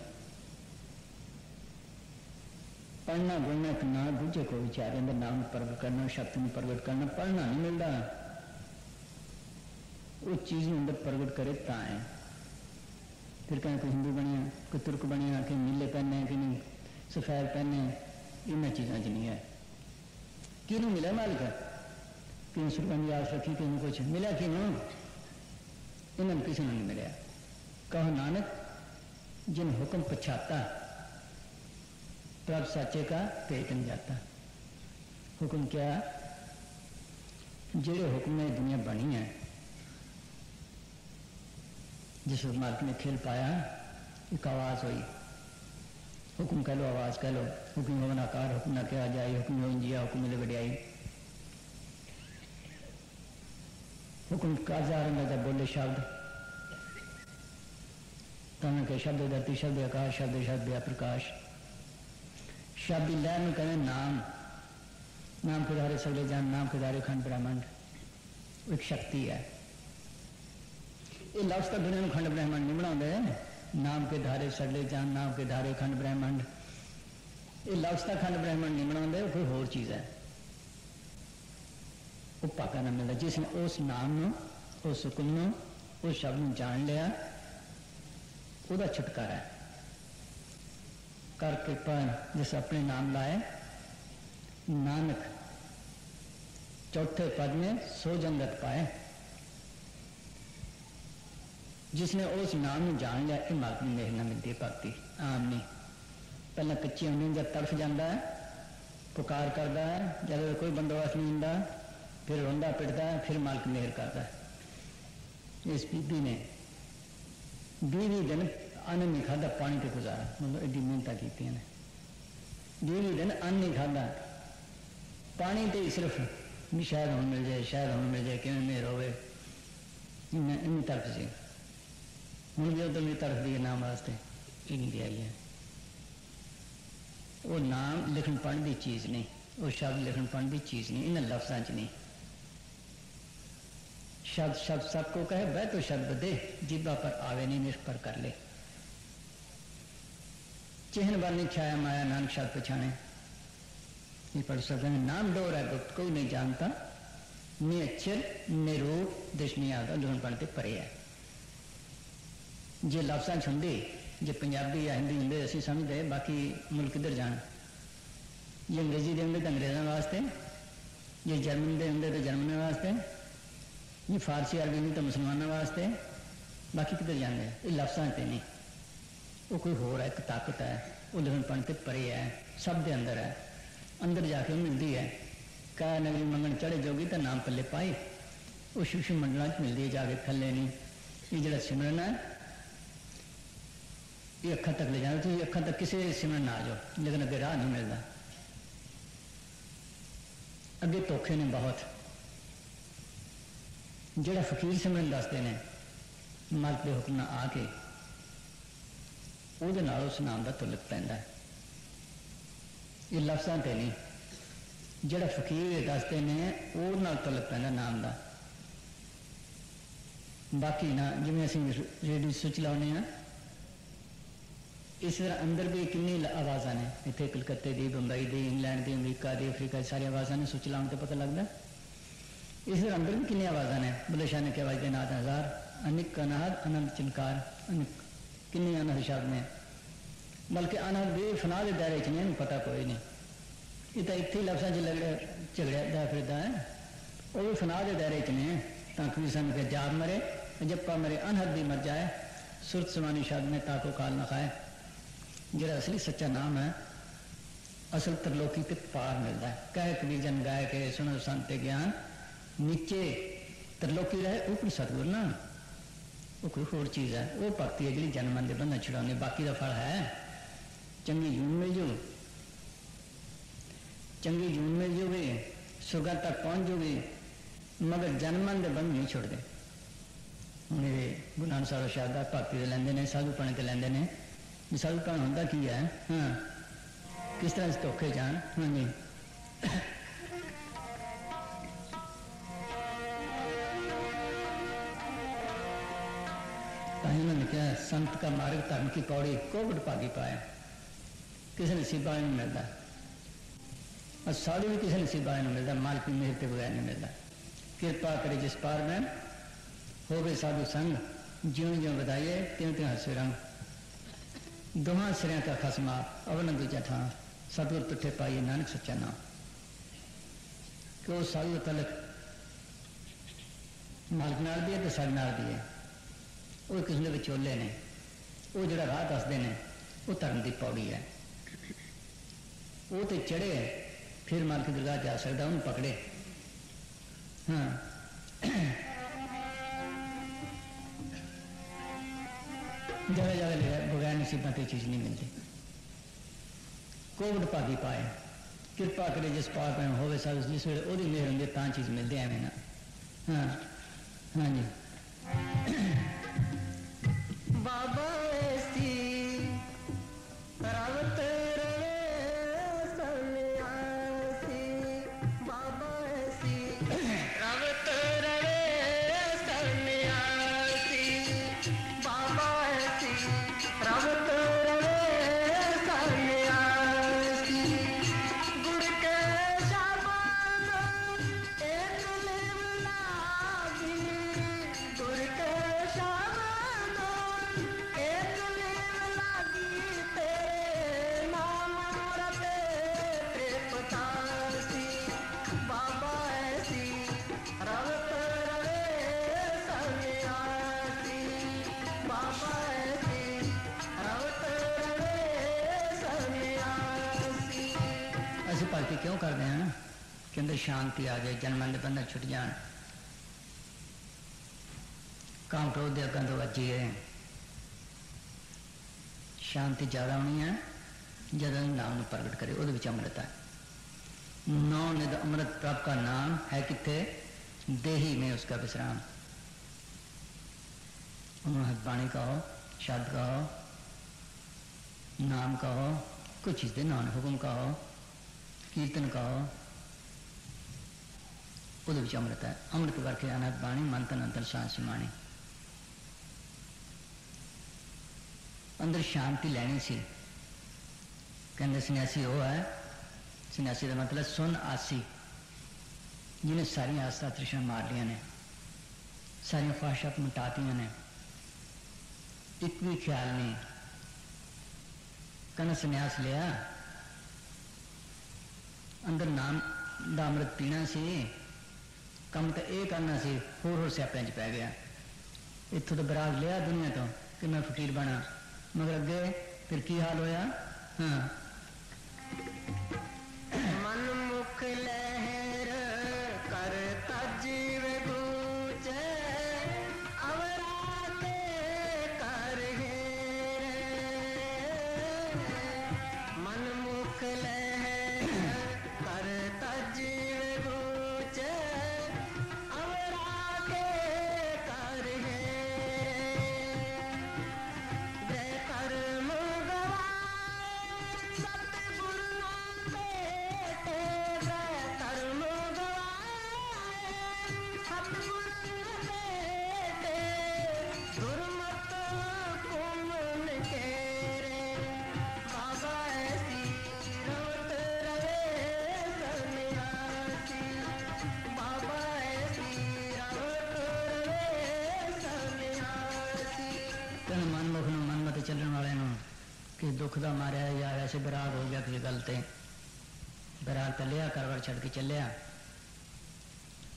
[SPEAKER 2] पढ़ना गुणना तो ना दूजे को विचार अंदर नाम प्रगट करना, शब्द में प्रगट करना, पढ़ना नहीं मिलता। वो चीज़ अंदर प्रगट करे तो ता है फिर कहें, कोई हिंदू बने कोई तुर्क बने कि नीले पहने कि नहीं सफ़ेद पहने इन चीज़ों च नहीं है किनू मिला मालिक? किन सुरबंदी आस रखी किनू कुछ मिला इन्होंने किसी ने नहीं मिले। कहो, नानक, जिन हुक्म पछाता तब सच्चे का पेट नहीं जाता। हुक्म क्या? जेड़े हुक्म दुनिया बनी है, जिस मालिक ने खेल पाया, एक आवाज़ हुई। हुक्म कह लो, आवाज़ कह लो। हुक्म हो आकार हुक्म ना क्या जाए, हुक्म हो जिया हुक्म मिले बढ़ियाई हुक्म का जा रहा जब तन के शब्द धरती, शब्द आकाश, शब्द शब्द प्रकाश। शब्द लय में कहें नाम। नाम के धारे सगले जान नाम के धारे खंड ब्रह्मंड। एक शक्ति है। ये लफ्ज तक दुनिया में खंड ब्रह्मंड नहीं बनाते हैं। नाम के धारे सगले जान नाम के धारे खंड ब्रह्मंड। ये लफ्ज तक खंड ब्रह्मंड नहीं बनाते कोई होर चीज़ है। वो पाका ना मिलता जिसने उस नाम उस सुकून उस शब्द जान लिया। ਉਹਦਾ ਛੁਟਕਾਰਾ ਹੈ कर कृपा जिस अपने नाम लाए नानक चौथे पद में सो जंगत पाए जिसने उस नाम ਨੂੰ ਜਾਣ ਲਿਆ ਇਹ ਮਾਲਕ ਨੂੰ ਮੇਰ ਨਾਲ ਮਿਲਦੀ ਹੈ ਭਗਤੀ ਆਮ ਨਹੀਂ ਪਹਿਲਾਂ ਕੱਚੀ ਹੁੰਦੀ ਜਦ ਤੜਫ ਜਾਂਦਾ ਹੈ ਪੁਕਾਰ ਕਰਦਾ ਹੈ ਜਦ ਕੋਈ ਬੰਦੋਬਸਤ ਨਹੀਂ ਹੁੰਦਾ ਫਿਰ ਰੋਂਦਾ ਪਿੱਟਦਾ ਹੈ ਫਿਰ ਮਾਲਕ ਮਿਹਰ ਕਰਦਾ ਹੈ ਇਸ ਬੀਬੀ ਨੇ डेली दिन अन्न नहीं खाधा पानी तो गुजारा। मतलब एडी मेहनत की ने दिन अन्न नहीं खाधा पानी तो सिर्फ़ भी शायद हम मिल जाए, शायद हम मिल जाए किमें मेहर होवे। इन तरफ़ से। हूँ जो तो मेरी तरफ़ दी नाम वास्ते। इन दिया गया। वो नाम लिखण पढ़ की चीज़ नहीं। वो शब्द लिखण पढ़ की चीज़ नहीं। इन्होंने लफ्जा च नहीं। शब्द शब्द सबको कहे वह तो शब्द दे जिब्बा पर आवे नहीं निष्ठ पर कर ले चिन्ह बनी छाया माया नानक शब्द पछाने ये पढ़ सकते हैं नाम डोर है गुप्त कोई नहीं जानता नि अक्षर नि रूप दिश नहीं आता लिखण पढ़ते परे है जे लफ्जां च ਹੁੰਦੇ ਜੇ ਪੰਜਾਬੀ ਜਾਂ ਹਿੰਦੀ ਹੁੰਦੇ ਅਸੀਂ ਸਮਝਦੇ ਬਾਕੀ ਮੁਲਕ ਕਿੱਧਰ ਜਾਣ ਜੇ ਅੰਗਰੇਜ਼ੀ ਦੇ ਹੁੰਦੇ ਤਾਂ ਅੰਗਰੇਜ਼ਾਂ ਵਾਸਤੇ ਜੇ ਜਰਮਨ ਦੇ ਹੁੰਦੇ ਤਾਂ ਜਰਮਨਾਂ ਵਾਸਤੇ जी फारसी अरबी नहीं तो मुसलमानों वास्ते, बाकी किधर जाने? ये लफ्सा तो नहीं। वो कोई होर है, एक ताकत है, वो लगनपन के परे है, सब दे अंदर है। अंदर जाके मिलती है। कह, नगरी मंगन चढ़े जोगी तो नाम पले पाए। वो शिशु मंडलों मिलती है, जाके थले नहीं। ये जरा सिमरन है, ये अखा तक ले जाना तुम अखा तक किसी सिमरन ना आ जाओ, लेकिन अगर राह नहीं मिलता अगे धोखे ने बहुत। ਜਿਹੜਾ ਫਕੀਰ ਸਿਮਰਨ ਦੱਸਦੇ ਨੇ ਮਾਲਕ ਦੇ ਹੁਕਮ ਨਾਲ ਆ ਕੇ ਉਹਦੇ ਨਾਲ ਉਸ ਨਾਮ ਦਾ ਤੁਲਕ ਪੈਂਦਾ ਹੈ ਇਹ ਲਫ਼ਜ਼ਾਂ ਤੇ ਨਹੀਂ ਜਿਹੜਾ ਫਕੀਰ ਦੱਸਦੇ ਨੇ ਉਹ ਨਾਲ ਤੁਲਕ ਪੈਂਦਾ ਨਾਮ ਦਾ ਬਾਕੀ ਨਾ ਜਿਵੇਂ ਅਸੀਂ ਰੇਡੀਓ ਸੁਚ ਲਾਉਨੇ ਆ ਇਸ ਤਰ੍ਹਾਂ ਅੰਦਰ ਵੀ ਕਿੰਨੀ ਲ- ਆਵਾਜ਼ਾਂ ਨੇ ਇੱਥੇ ਕਲਕੱਤੇ ਦੀ ਬੰਬਈ ਦੀ ਇੰਗਲੈਂਡ ਦੀ ਅਮਰੀਕਾ ਦੀ ਅਫਰੀਕਾ ਦੀ ਸਾਰੀਆਂ ਆਵਾਜ਼ਾਂ ਨੇ ਸੁਚ ਲਾਉਣ ਤੇ ਪਤਾ ਲੱਗਦਾ इस रंग में किन्नी आवाजा ने बुले शाह ने क्या आवाज़ नाथ हज़ार अनिक अनाहद अनंत चिनकार। अनिक किन्नी अनहद शब्द ने बल्कि अनहद भी फना के दायरे च नहीं पता कोई नहीं। इत इत लफ्सा च लगड़े झगड़े फिर फिरदा है। भी फना के दायरे च नहीं ताकि सन के जाप मरे जप्पा मरे अनहद भी मर जाए, सुरत समानी शब्द में ताको काल न खाए। जरा असली सच्चा नाम है। असल त्रिलोकी के पार मिलता है। कह कबीर जन गाय के, सुनो संत ज्ञान। ਨੀਚੇ ਤਰਲੋਕੀ ਰਹੇ ਉੱਪਰ ਸਤਗੁਰ ਨਾ। ਉਹ ਕੋਈ ਹੋਰ ਚੀਜ਼ ਹੈ। ਉਹ ਭਗਤੀ ਹੈ ਜਿਹੜੀ ਜਨਮਨ ਦੇ ਬੰਧਨ ਛੁਡਾਉਂਦੀ ਬਾਕੀ ਦਾ ਫਲ ਹੈ। ਚੰਗੀ ਜੂਨ ਮਿਲ ਜੂ। ਚੰਗੀ ਜੂਨ ਮਿਲ ਜੂਗੀ। ਸੁਰਗਾ ਤੱਕ ਪਹੁੰਚ ਜੂਗੀ। ਮਗਰ ਜਨਮਨ ਦੇ ਬੰਧ ਨਹੀਂ ਛੁੱਟਦੇ ਹੁਣ ਇਹ ਗੁਰੂ ਨਾਨਕ ਸਾਹਿਬ ਸ਼ਾਦਾ ਭਗਤੀ ਦੇ ਲੈਂਦੇ ਨੇ, ਸਾਧੂ ਪਣ ਤੇ ਲੈਂਦੇ ਨੇ। ਵੀ ਸਾਧੂ ਪਣ ਹੁੰਦਾ ਕੀ ਹੈ? ਹਾਂ। ਕਿਸ ਤਰ੍ਹਾਂ ਇਸ ਧੋਖੇ ਜਾਣ ਹਾਂਜੀ। उन्होंने कहा संत का मार्ग धर्म की पौड़ी कोविड भागी पाया किसी नसीबा नहीं मिलता। और साधु भी किसी नसीबा नहीं मिलता मालिक मेहर के बगैर नहीं मिलता। कृपा करे जिस पार में हो गए साधु संग, ज्यो ज्यो बताइए त्यों त्यों हसे रंग। दोहा सिरिया का खसमा अवन दूजा ठां सतगुर पिठे पाइए नानक सच्चा नाम क्यों वो साधु तलक मालिक नाल भी है तो साढ़े नाल भी ਉਹ ਕਿਸਮ ਦੇ ਵਿਚੋਲੇ ਨੇ ਉਹ ਜਿਹੜਾ ਰਾਹ ਦੱਸਦੇ ਨੇ ਉਹ ਧਰਮ ਦੀ ਪੌੜੀ ਹੈ ਉਹ ਤੇ ਚੜੇ ਫਿਰ ਮਾਲਕ ਦੀ ਦਰਗਾਹ ਜਾ ਸਕਦਾ ਉਹਨੂੰ ਪਕੜੇ ਹਾਂ ਜਗ੍ਹਾ ਜਗ੍ਹਾ ਲੈ ਬਗੈਰ ਨਸੀਬਾਂ ਤੇ ਚੀਜ਼ ਨਹੀਂ ਮਿਲਦੀ ਕੋਵਡ ਭਾਗੀ ਪਾਏ ਕਿਰਪਾ ਕਰੇ ਜਿਸ ਪਾਰ ਪੈ ਹੋਵੇ ਸਭ ਜਿਸ ਵੇਲੇ ਉਹਦੀ ਮਿਹਰ ਹੁੰਦੀ ਹੈ ਤਾਂ ਚੀਜ਼ ਮਿਲਦੀ ਐਵੇਂ ਨਾ ਹਾਂ ਹਾਂਜੀ ਕਿ ਅੰਦਰ ਸ਼ਾਂਤੀ ਆ ਜਾਏ ਜਨਮਨ ਦੇ ਬੰਧਨ ਛੁੱਟ ਜਾਣ ਕਾਮ ਕ੍ਰੋਧ ਦੇ ਅੱਗਾਂ ਤੋਂ ਬਚੀਏ ਸ਼ਾਂਤੀ ਜ਼ਿਆਦਾ ਹੋਣੀ ਹੈ ਜਦੋਂ ਨਾਮ ਨੂੰ ਪ੍ਰਗਟ ਕਰੇ ਉਹਦੇ ਵਿੱਚ ਅੰਮ੍ਰਿਤ ਹੈ नौ निध अमृत प्रभ का नाम है किथे देही में उसका विश्राम उन्होंने बाणी कहो शब्द कहो नाम कहो ਕੋਈ ਚੀਜ਼ ਦੇ ਨਾਮ ਹੁਕਮ ਕਹੋ ਕੀਰਤਨ ਕਹੋ ਉਹਦੇ ਵਿੱਚ ਅੰਮ੍ਰਿਤ ਹੈ ਅੰਮ੍ਰਿਤ ਵਰਕੇ ਅਨੰਤ ਬਾਣੀ ਮਨ ਤਨ ਅੰਤਰ ਸਾਹ ਸਮਾਣੀ ਅੰਦਰ ਸ਼ਾਂਤੀ ਲੈਣੀ ਸੀ ਕਹਿੰਦੇ ਸੰਨਿਆਸੀ ਉਹ ਹੈ ਸੰਨਿਆਸੀ ਦਾ ਮਤਲਬ ਸੁਨ ਆਸੀ ਜਿਹਨੇ ਸਾਰੀਆਂ ਆਸਾ ਤ੍ਰਿਸ਼ਨਾ ਮਾਰ ਲੀਆਂ ਨੇ ਸਾਰੀਆਂ ਖਵਾਹਿਸ਼ਾਂ ਮਿਟਾਤੀਆਂ ਨੇ ਇੱਕ ਵੀ ਖਿਆਲ ਨਹੀਂ ਕਹਿੰਦਾ ਸੰਨਿਆਸ ਲਿਆ ਅੰਦਰ ਨਾਮ ਦਾ ਅੰਮ੍ਰਿਤ ਪੀਣਾ ਸੀ ਕੰਮ ਤਾਂ ਇਹ ਕਰਨਾ ਸੀ ਹੋਰ ਹੋਰ ਸਿਆਪਿਆਂ 'ਚ ਪੈ ਗਿਆ ਇੱਥੋਂ ਤਾਂ ਬਰਾਗ ਲਿਆ ਦੁਨੀਆ ਤੋਂ ਕਿ ਮੈਂ ਫਕੀਰ ਬਣਾ ਮਗਰ ਅੱਗੇ ਫਿਰ ਕੀ ਹਾਲ ਹੋਇਆ ਹਾਂ ਗਿਆ ਕਿਸੇ ਗੱਲ ਤੇ ਬਰਾਗ ਚੱਲਿਆ ਕਰਵਰ ਛੱਡ ਕੇ ਚੱਲਿਆ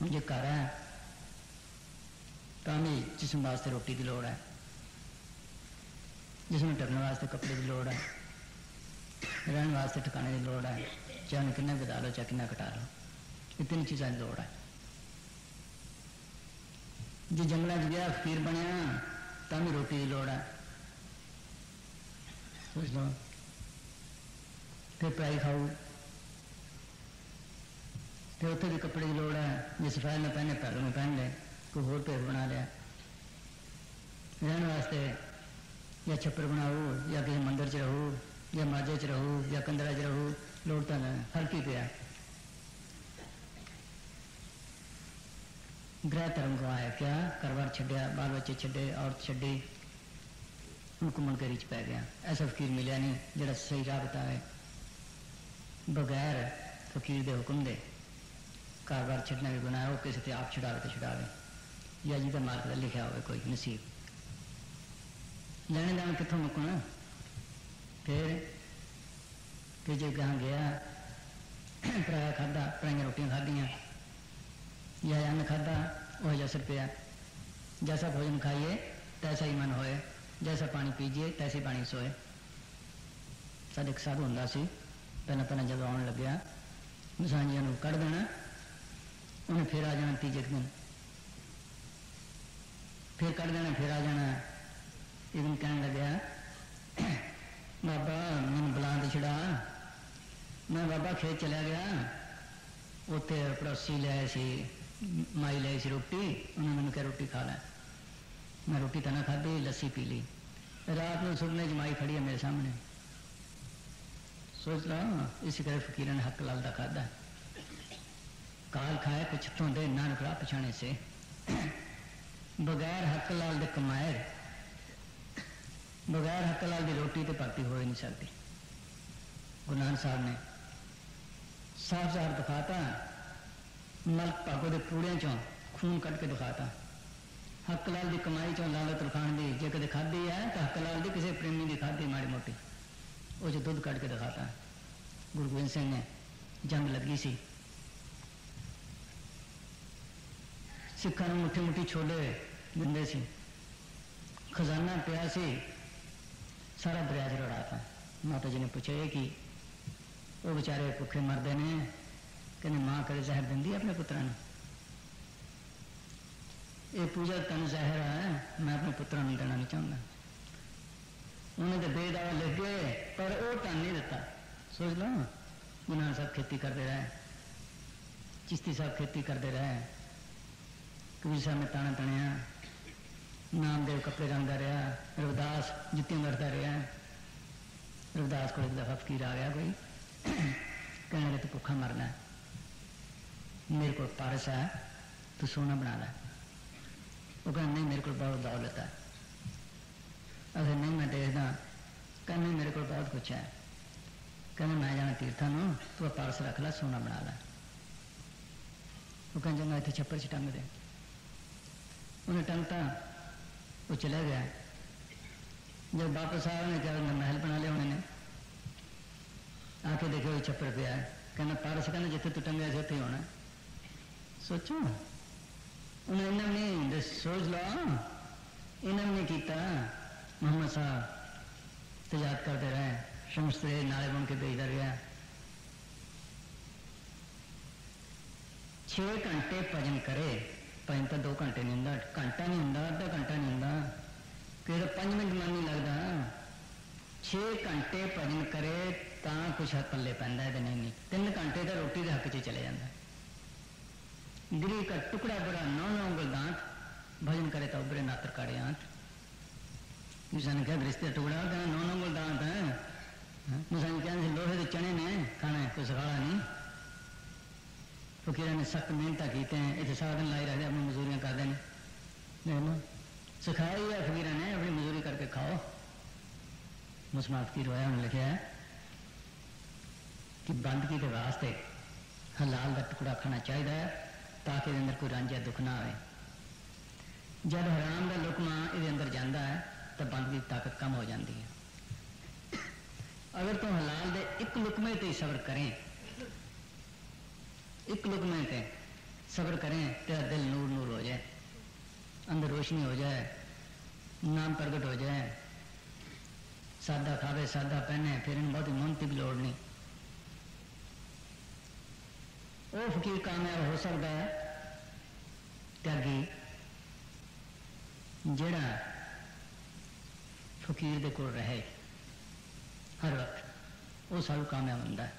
[SPEAKER 2] ਹੁਣ ਜੇ ਘਰ ਹੈ ਤਾਂ ਵੀ ਜਿਸਮ ਵਾਸਤੇ ਰੋਟੀ ਦੀ ਲੋੜ ਹੈ ਜਿਸਮ ਢੱਕਣ ਵਾਸਤੇ ਕੱਪੜੇ ਦੀ ਲੋੜ ਹੈ ਰਹਿਣ ਵਾਸਤੇ ਠਿਕਾਣੇ ਦੀ ਲੋੜ ਹੈ ਚਾਹੇ ਉਹਨੂੰ ਕਿੰਨਾ ਵਧਾ ਲਓ ਚਾਹੇ ਕਿੰਨਾ ਘਟਾ ਲਓ ਇਹ ਤਿੰਨ ਚੀਜ਼ਾਂ ਦੀ ਲੋੜ ਹੈ ਜੇ ਜੰਗਲਾਂ 'ਚ ਗਿਆ ਫਕੀਰ ਬਣਿਆ ਤਾਂ ਵੀ ਰੋਟੀ ਦੀ ਲੋੜ ਹੈ ਸੋਚ ਲਓ पाई खाऊ फिर उ भी कपड़े की लड़ है जो सफ़ाई में पहने पैरों में पहन ले कोई होर पेड़ बना लिया रहने वास्ते या छप्पर बनाओ या किसी मंदिर च रहो या माजे च रहो या कंदरा च रहो लौड़ता ना फ़र्क ही पिया ग्रह धर्म को आया क्या करवार छड़िया बाल बच्चे छड़े औरत छी घूमन करी च पै गया ऐसा फकीर मिले नहीं जरा सही राह बताए बगैर फकीर के हुक्म दे घर घर छड्डना भी गुनाह है ओह् किसे आप छुड़ावे तो छुड़ावे या जी का दा लिखा हो कोई नसीब। लैने देना कितों मुकना फिर फिर जे गां गया पराया खाधा पराइयाँ रोटियाँ खादिया या अन्न खाद्धा वह जैसा पिया। जैसा भोजन खाइए, तैसा ही मन होए। जैसा पानी पीजिए, तैसे पानी सोए। साढ़े साधु होंगे ਪਹਿਲਾਂ ਪਹਿਲਾਂ ਜਦੋਂ ਆਉਣ ਲੱਗਿਆ ਮਸਾਂਜੀਆਂ ਨੂੰ ਕੱਢ ਦੇਣਾ ਉਹਨੇ ਫਿਰ ਆ ਜਾਣਾ ਤੀਜੇ ਕੁ ਦਿਨ ਫਿਰ ਕੱਢ ਦੇਣਾ ਫਿਰ ਆ ਜਾਣਾ ਇੱਕ ਦਿਨ ਕਹਿਣ ਲੱਗਿਆ ਬਾਬਾ ਮੈਨੂੰ ਬੁਲਾ ਤੇ ਛੜਾ ਮੈਂ ਬਾਬਾ ਖੇਤ ਚਲਿਆ ਗਿਆ ਉੱਥੇ ਪੜੋਸੀ ਲਿਆਏ ਸੀ ਮਾਈ ਲਈ ਸੀ ਰੋਟੀ ਉਹਨੇ ਮੈਨੂੰ ਕਿਹਾ ਰੋਟੀ ਖਾ ਲੈ ਮੈਂ ਰੋਟੀ ਤਾਂ ਨਾ ਖਾਧੀ ਲੱਸੀ ਪੀ ਲਈ ਰਾਤ ਨੂੰ ਸੁਪਨੇ 'ਚ ਮਾਈ ਖੜੀ ਹੈ ਮੇਰੇ ਸਾਹਮਣੇ ਸੋਚ ਰਹਾ ਇਸੇ ਕਰਕੇ ਫਕੀਰਾਂ ਨੇ ਹੱਕ ਲਾਲ ਦਾ ਖਾਦਾ ਕਾਲ ਖਾਏ ਪਛਤੋਂ ਦੇ ਨਾਨਕ ਰਾਹ ਪਛਾਣੇ ਸੇ ਬਗੈਰ ਹੱਕ ਲਾਲ ਦੇ ਕਮਾਏ ਬਗੈਰ ਹੱਕ ਲਾਲ ਦੀ ਰੋਟੀ ਤੇ ਭਗਤੀ ਹੋ ਹੀ ਨਹੀਂ ਸਕਦੀ ਗੁਰੂ ਨਾਨਕ ਸਾਹਿਬ ਨੇ ਸਾਫ਼ ਜ਼ਾਹਰ ਦਿਖਾਤਾ ਮਲਕ ਭਾਗੋ ਦੇ ਕੂੜਿਆਂ ਚੋਂ ਖੂਨ ਕੱਢ ਕੇ ਦਿਖਾਤਾ ਹੱਕ ਲਾਲ ਦੀ ਕਮਾਈ ਚੋਂ ਲਾਲਤ ਰਖਾਣ ਦੀ ਜੇ ਕਦੇ ਖਾਧੀ ਹੈ ਤਾਂ ਹੱਕ ਲਾਲ ਦੀ ਕਿਸੇ ਪ੍ਰੇਮੀ ਦੀ ਖਾਧੀ ਮਾੜੀ ਮੋਟੀ ਉਹ ਚ ਦੁੱਧ ਕੱਢ ਕੇ ਦਿਖਾਤਾ ਗੁਰੂ ਗੋਬਿੰਦ ਸਿੰਘ ਨੇ ਜੰਗ ਲੱਗੀ ਸੀ ਸਿੱਖਾਂ ਨੂੰ ਮੁੱਠੀ ਮੁੱਠੀ ਛੋਲੇ ਦਿੰਦੇ ਸੀ ਖਜ਼ਾਨਾ ਪਿਆ ਸੀ ਸਾਰਾ ਦਰਿਆ 'ਚ ਰੜਾਤਾ ਮਾਤਾ ਜੀ ਨੇ ਪੁੱਛਿਆ ਇਹ ਕੀ ਉਹ ਵਿਚਾਰੇ ਭੁੱਖੇ ਮਰਦੇ ਨੇ ਕਹਿੰਦੇ ਮਾਂ ਕਦੇ ਜ਼ਹਿਰ ਦਿੰਦੀ ਹੈ ਆਪਣੇ ਪੁੱਤਰਾਂ ਨੂੰ ਇਹ ਪੂਜਾ ਤਨ ਜ਼ਹਿਰ ਹੈ ਮੈਂ ਆਪਣੇ ਪੁੱਤਰਾਂ ਨੂੰ ਦੇਣਾ ਨਹੀਂ ਚਾਹੁੰਦਾ उन्होंने तो दे दवा लिख गए पर वो टन नहीं दिता। सोच लो मुन्ना साहब खेती करते रहे, चिश्ती साहब खेती करते रहे, कबीर साहब ने ताना तनिया, नामदेव कपड़े रंगा रहा, रविदास जुत्तियाँ करता रहा। रविदास को एक दफ़ा फकीर आ गया कोई कहने लगे तू भुखा मरना मेरे को पारस है, तू सोना बना ला। वो कहना नहीं, मेरे को बहुत दौलत है। अगर नहीं मैं देखता कहने मेरे को बहुत कुछ है। कहने मैं जाना तीर्थां तू पारस रख ला, सोना बना ला। वो कह चंगा इतने छप्पर च टंग दे। उन्हें टंगता, वो चला गया। जब वापस आया, उन्हें क्या उन्हें महल बना लिया उन्होंने? आके देखे वो छप्पर पे आया कहना पारस कहना जिथे तू टंगा से उथे होना सोचो, उन्हें इन्होंने सोच लो। इन्होंने किया। मोहम्मद साहब तजाद करते रहे। समझते नाले नारे बन के बेचता गया छे घंटे भजन करे भजन तो दो घंटे नहीं होंगे, घंटा नहीं होंगे अद्धा घंटा नहीं होंगे। कि तो पाँच मिनट मन नहीं लगता। छे घंटे भजन करे तो कुछ पले पैदा है नहीं नहीं। तीन घंटे तो रोटी के हक च चले जाता गिरी का टुकड़ा बड़ा नौ नौ उंगल भजन करे तो उभरे नात्र काड़े आंत। मुसान क्या रिश्ते टुकड़ा होता नौ नौ बोलता आता है मुसान क्या लोहे के चने ने खाना है कुछ खाना नहीं फकीर ने सख्त मेहनत कीते हैं इतने साधन लाई रखते अपनी मजदूरियां करते हैं सिखाया ही है फकीर ने अपनी मजदूरी करके खाओ मुसलमान फकीर होया उन्हें लिखा है कि बंदगी के वास्ते हलाल का टुकड़ा खाना चाहिए है ताकि अंदर कोई रांझा दुख ना आए जब हराम का लुकमा ये अंदर जाता है तो बंदगी की ताकत कम हो जाती है अगर तुम हलाल दे एक लुकमे ते सबर करें एक लुकमे ते सबर करें तेरा दिल नूर नूर हो जाए अंदर रोशनी हो जाए नाम प्रकट हो जाए सादा खावे सादा पहने फिर इन बहुत मोहनती की लोड़ नहीं वो फकीर कामयाब हो सकता है त्यागी ਜਿਹੜਾ ਫਕੀਰ ਦੇ ਕੋਲ ਰਹੇ ਹਰ ਵਕਤ ਉਹ ਸਾਰੂ ਕਾਮਯਾਬ ਹੁੰਦਾ ਹੈ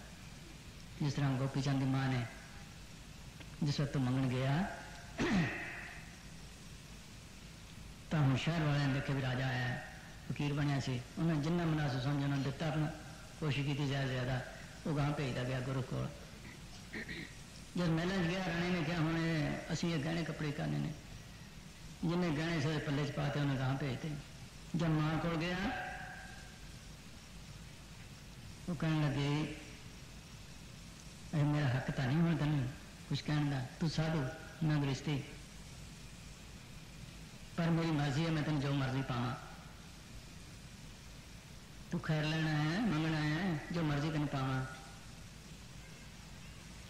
[SPEAKER 2] ਜਿਸ ਤਰ੍ਹਾਂ ਗੋਪੀ ਚੰਦ ਦੀ ਮਾਂ ਨੇ ਜਿਸ ਵਕਤ ਮੰਗਣ ਗਿਆ ਤਾਂ ਹੁਣ ਸ਼ਹਿਰ ਵਾਲਿਆਂ ਨੇ ਦੇਖਿਆ ਵੀ ਰਾਜਾ ਆਇਆ ਹੈ, ਫਕੀਰ ਬਣਿਆ ਸੀ ਉਹਨੇ ਜਿੰਨਾ ਮਨਾਸੂ ਸਮਝ ਉਹਨਾਂ ਨੂੰ ਦਿੱਤਾ ਆਪਣਾ ਕੋਸ਼ਿਸ਼ ਕੀਤੀ ਜ਼ਿਆਦਾ ਤੋਂ ਜ਼ਿਆਦਾ ਉਹ ਗਾਂ ਭੇਜਦਾ ਗਿਆ ਗੁਰੂ ਕੋਲ ਜਦ ਮਹਿਲਾਂ 'ਚ ਗਿਆ ਰਾਣੀ ਨੇ ਕਿਹਾ ਹੁਣ ਇਹ ਅਸੀਂ ਇਹ ਗਹਿਣੇ ਕੱਪੜੇ ਕਰਨੇ ਨੇ ਜਿੰਨੇ ਗਹਿਣੇ ਸਾਰੇ ਪੱਲੇ 'ਚ ਪਾਤੇ ਉਹਨੇ ਗਾਂ ਭੇਜਤੇ जब माँ को गया, वो कह लगे, अरे, मेरा हक तो नहीं हो तेन कुछ कह तू साधु ना गृहस्थी पर मेरी मर्ज़ी है, मैं तेन जो मर्ज़ी पाव। तू खैर लेना है, मंगना है, जो मर्ज़ी तेन पाव।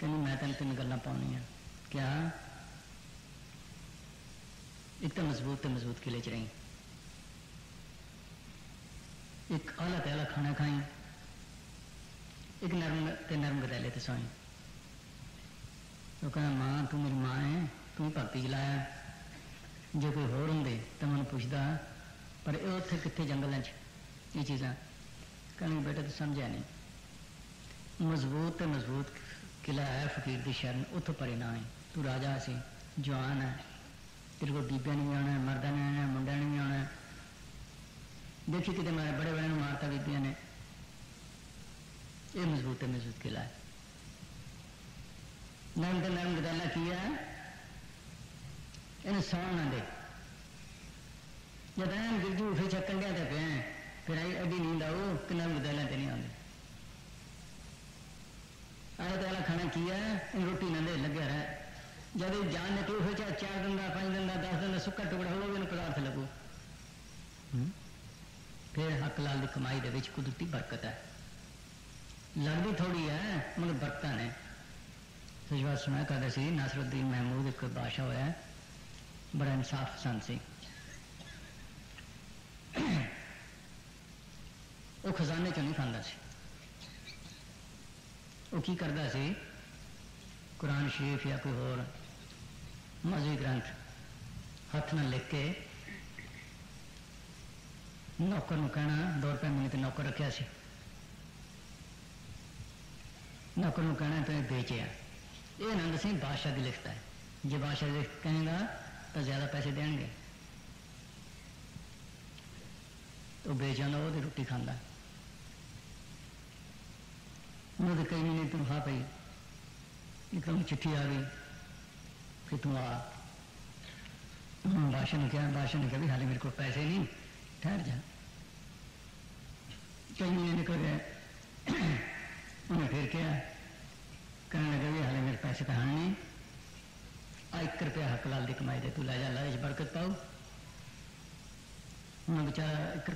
[SPEAKER 2] कहीं मैं तेन तीन गल् पानी क्या? एक तो मज़बूत तो मज़बूत किले च रही। एक आला अलग खाना खाई एक नरम ते नरम गदैले ते सोई। तो कह, माँ, तू मेरी माँ है, तू भक्ति लाया जो कोई होर होंगे तो मैं पूछता पर उत्थे कितने जंगल च? ये चीज़ा। कहने बेटा तो समझा नहीं। मज़बूत तो मज़बूत किला है, फकीर की शरण उतो परे ना है तू राजा सी, जवान है। तेरे को बीबिया ने भी आना है मरदा ने आना है मुंडा ने भी आना। है देखी कि मारे बड़े बहन माता बीबिया ने ये मज़बूत मज़बूत है। नरम तो नरम गदाला किया। इन सौ ना दे जब एम गिरजू फिर छक्कन दिया तो पे फिर आई अभी नींद आओ, कि नरम गदाला तो नहीं आते अरे तो खाना किया इन रोटी ना दे, लगे रहा। जब जान निकलो तो फिर चार दिन का पाँच दिन का दस दिन का सुखा टुकड़ा हो गया पदार्थ लगो। हम्म। फिर हक लाल की कमाई देख कुदरती बरकत है। लगती थोड़ी है मतलब बरकत ने सजवा तो सुना करते नासरुद्दीन महमूद एक बादशाह हो। बड़ा इंसाफ पसंद से। <clears throat> वह खजाने चो नहीं खाता से। करता से? कुरान शरीफ या कोई होर मज़े ग्रंथ हथ न लिख के नौकर कहना दो रुपये मिले तो नौकर रखा से। नौकर कहना तो भेजे ये आनंद सिंह बादशाह की लिखता है। जो बादशाह कहेगा तो ज़्यादा पैसे देंगे। तो बेच ना, वो तो रोटी खांदा। उन्होंने तो कई महीने तनखा पी एक चिट्ठी आ गई। फिर तू आ। बादशाह ने कहा, बादशाह ने कहा हाले मेरे को पैसे नहीं। ठहर जा कई महीने निकल गए उन्हें फिर क्या कहने लगे हाले मेरे पैसे कहाँ नहीं एक रुपया हक लाल दी कमाई दे, तू ला जा, लालच बरकत पाओ। उन्हें बेचारा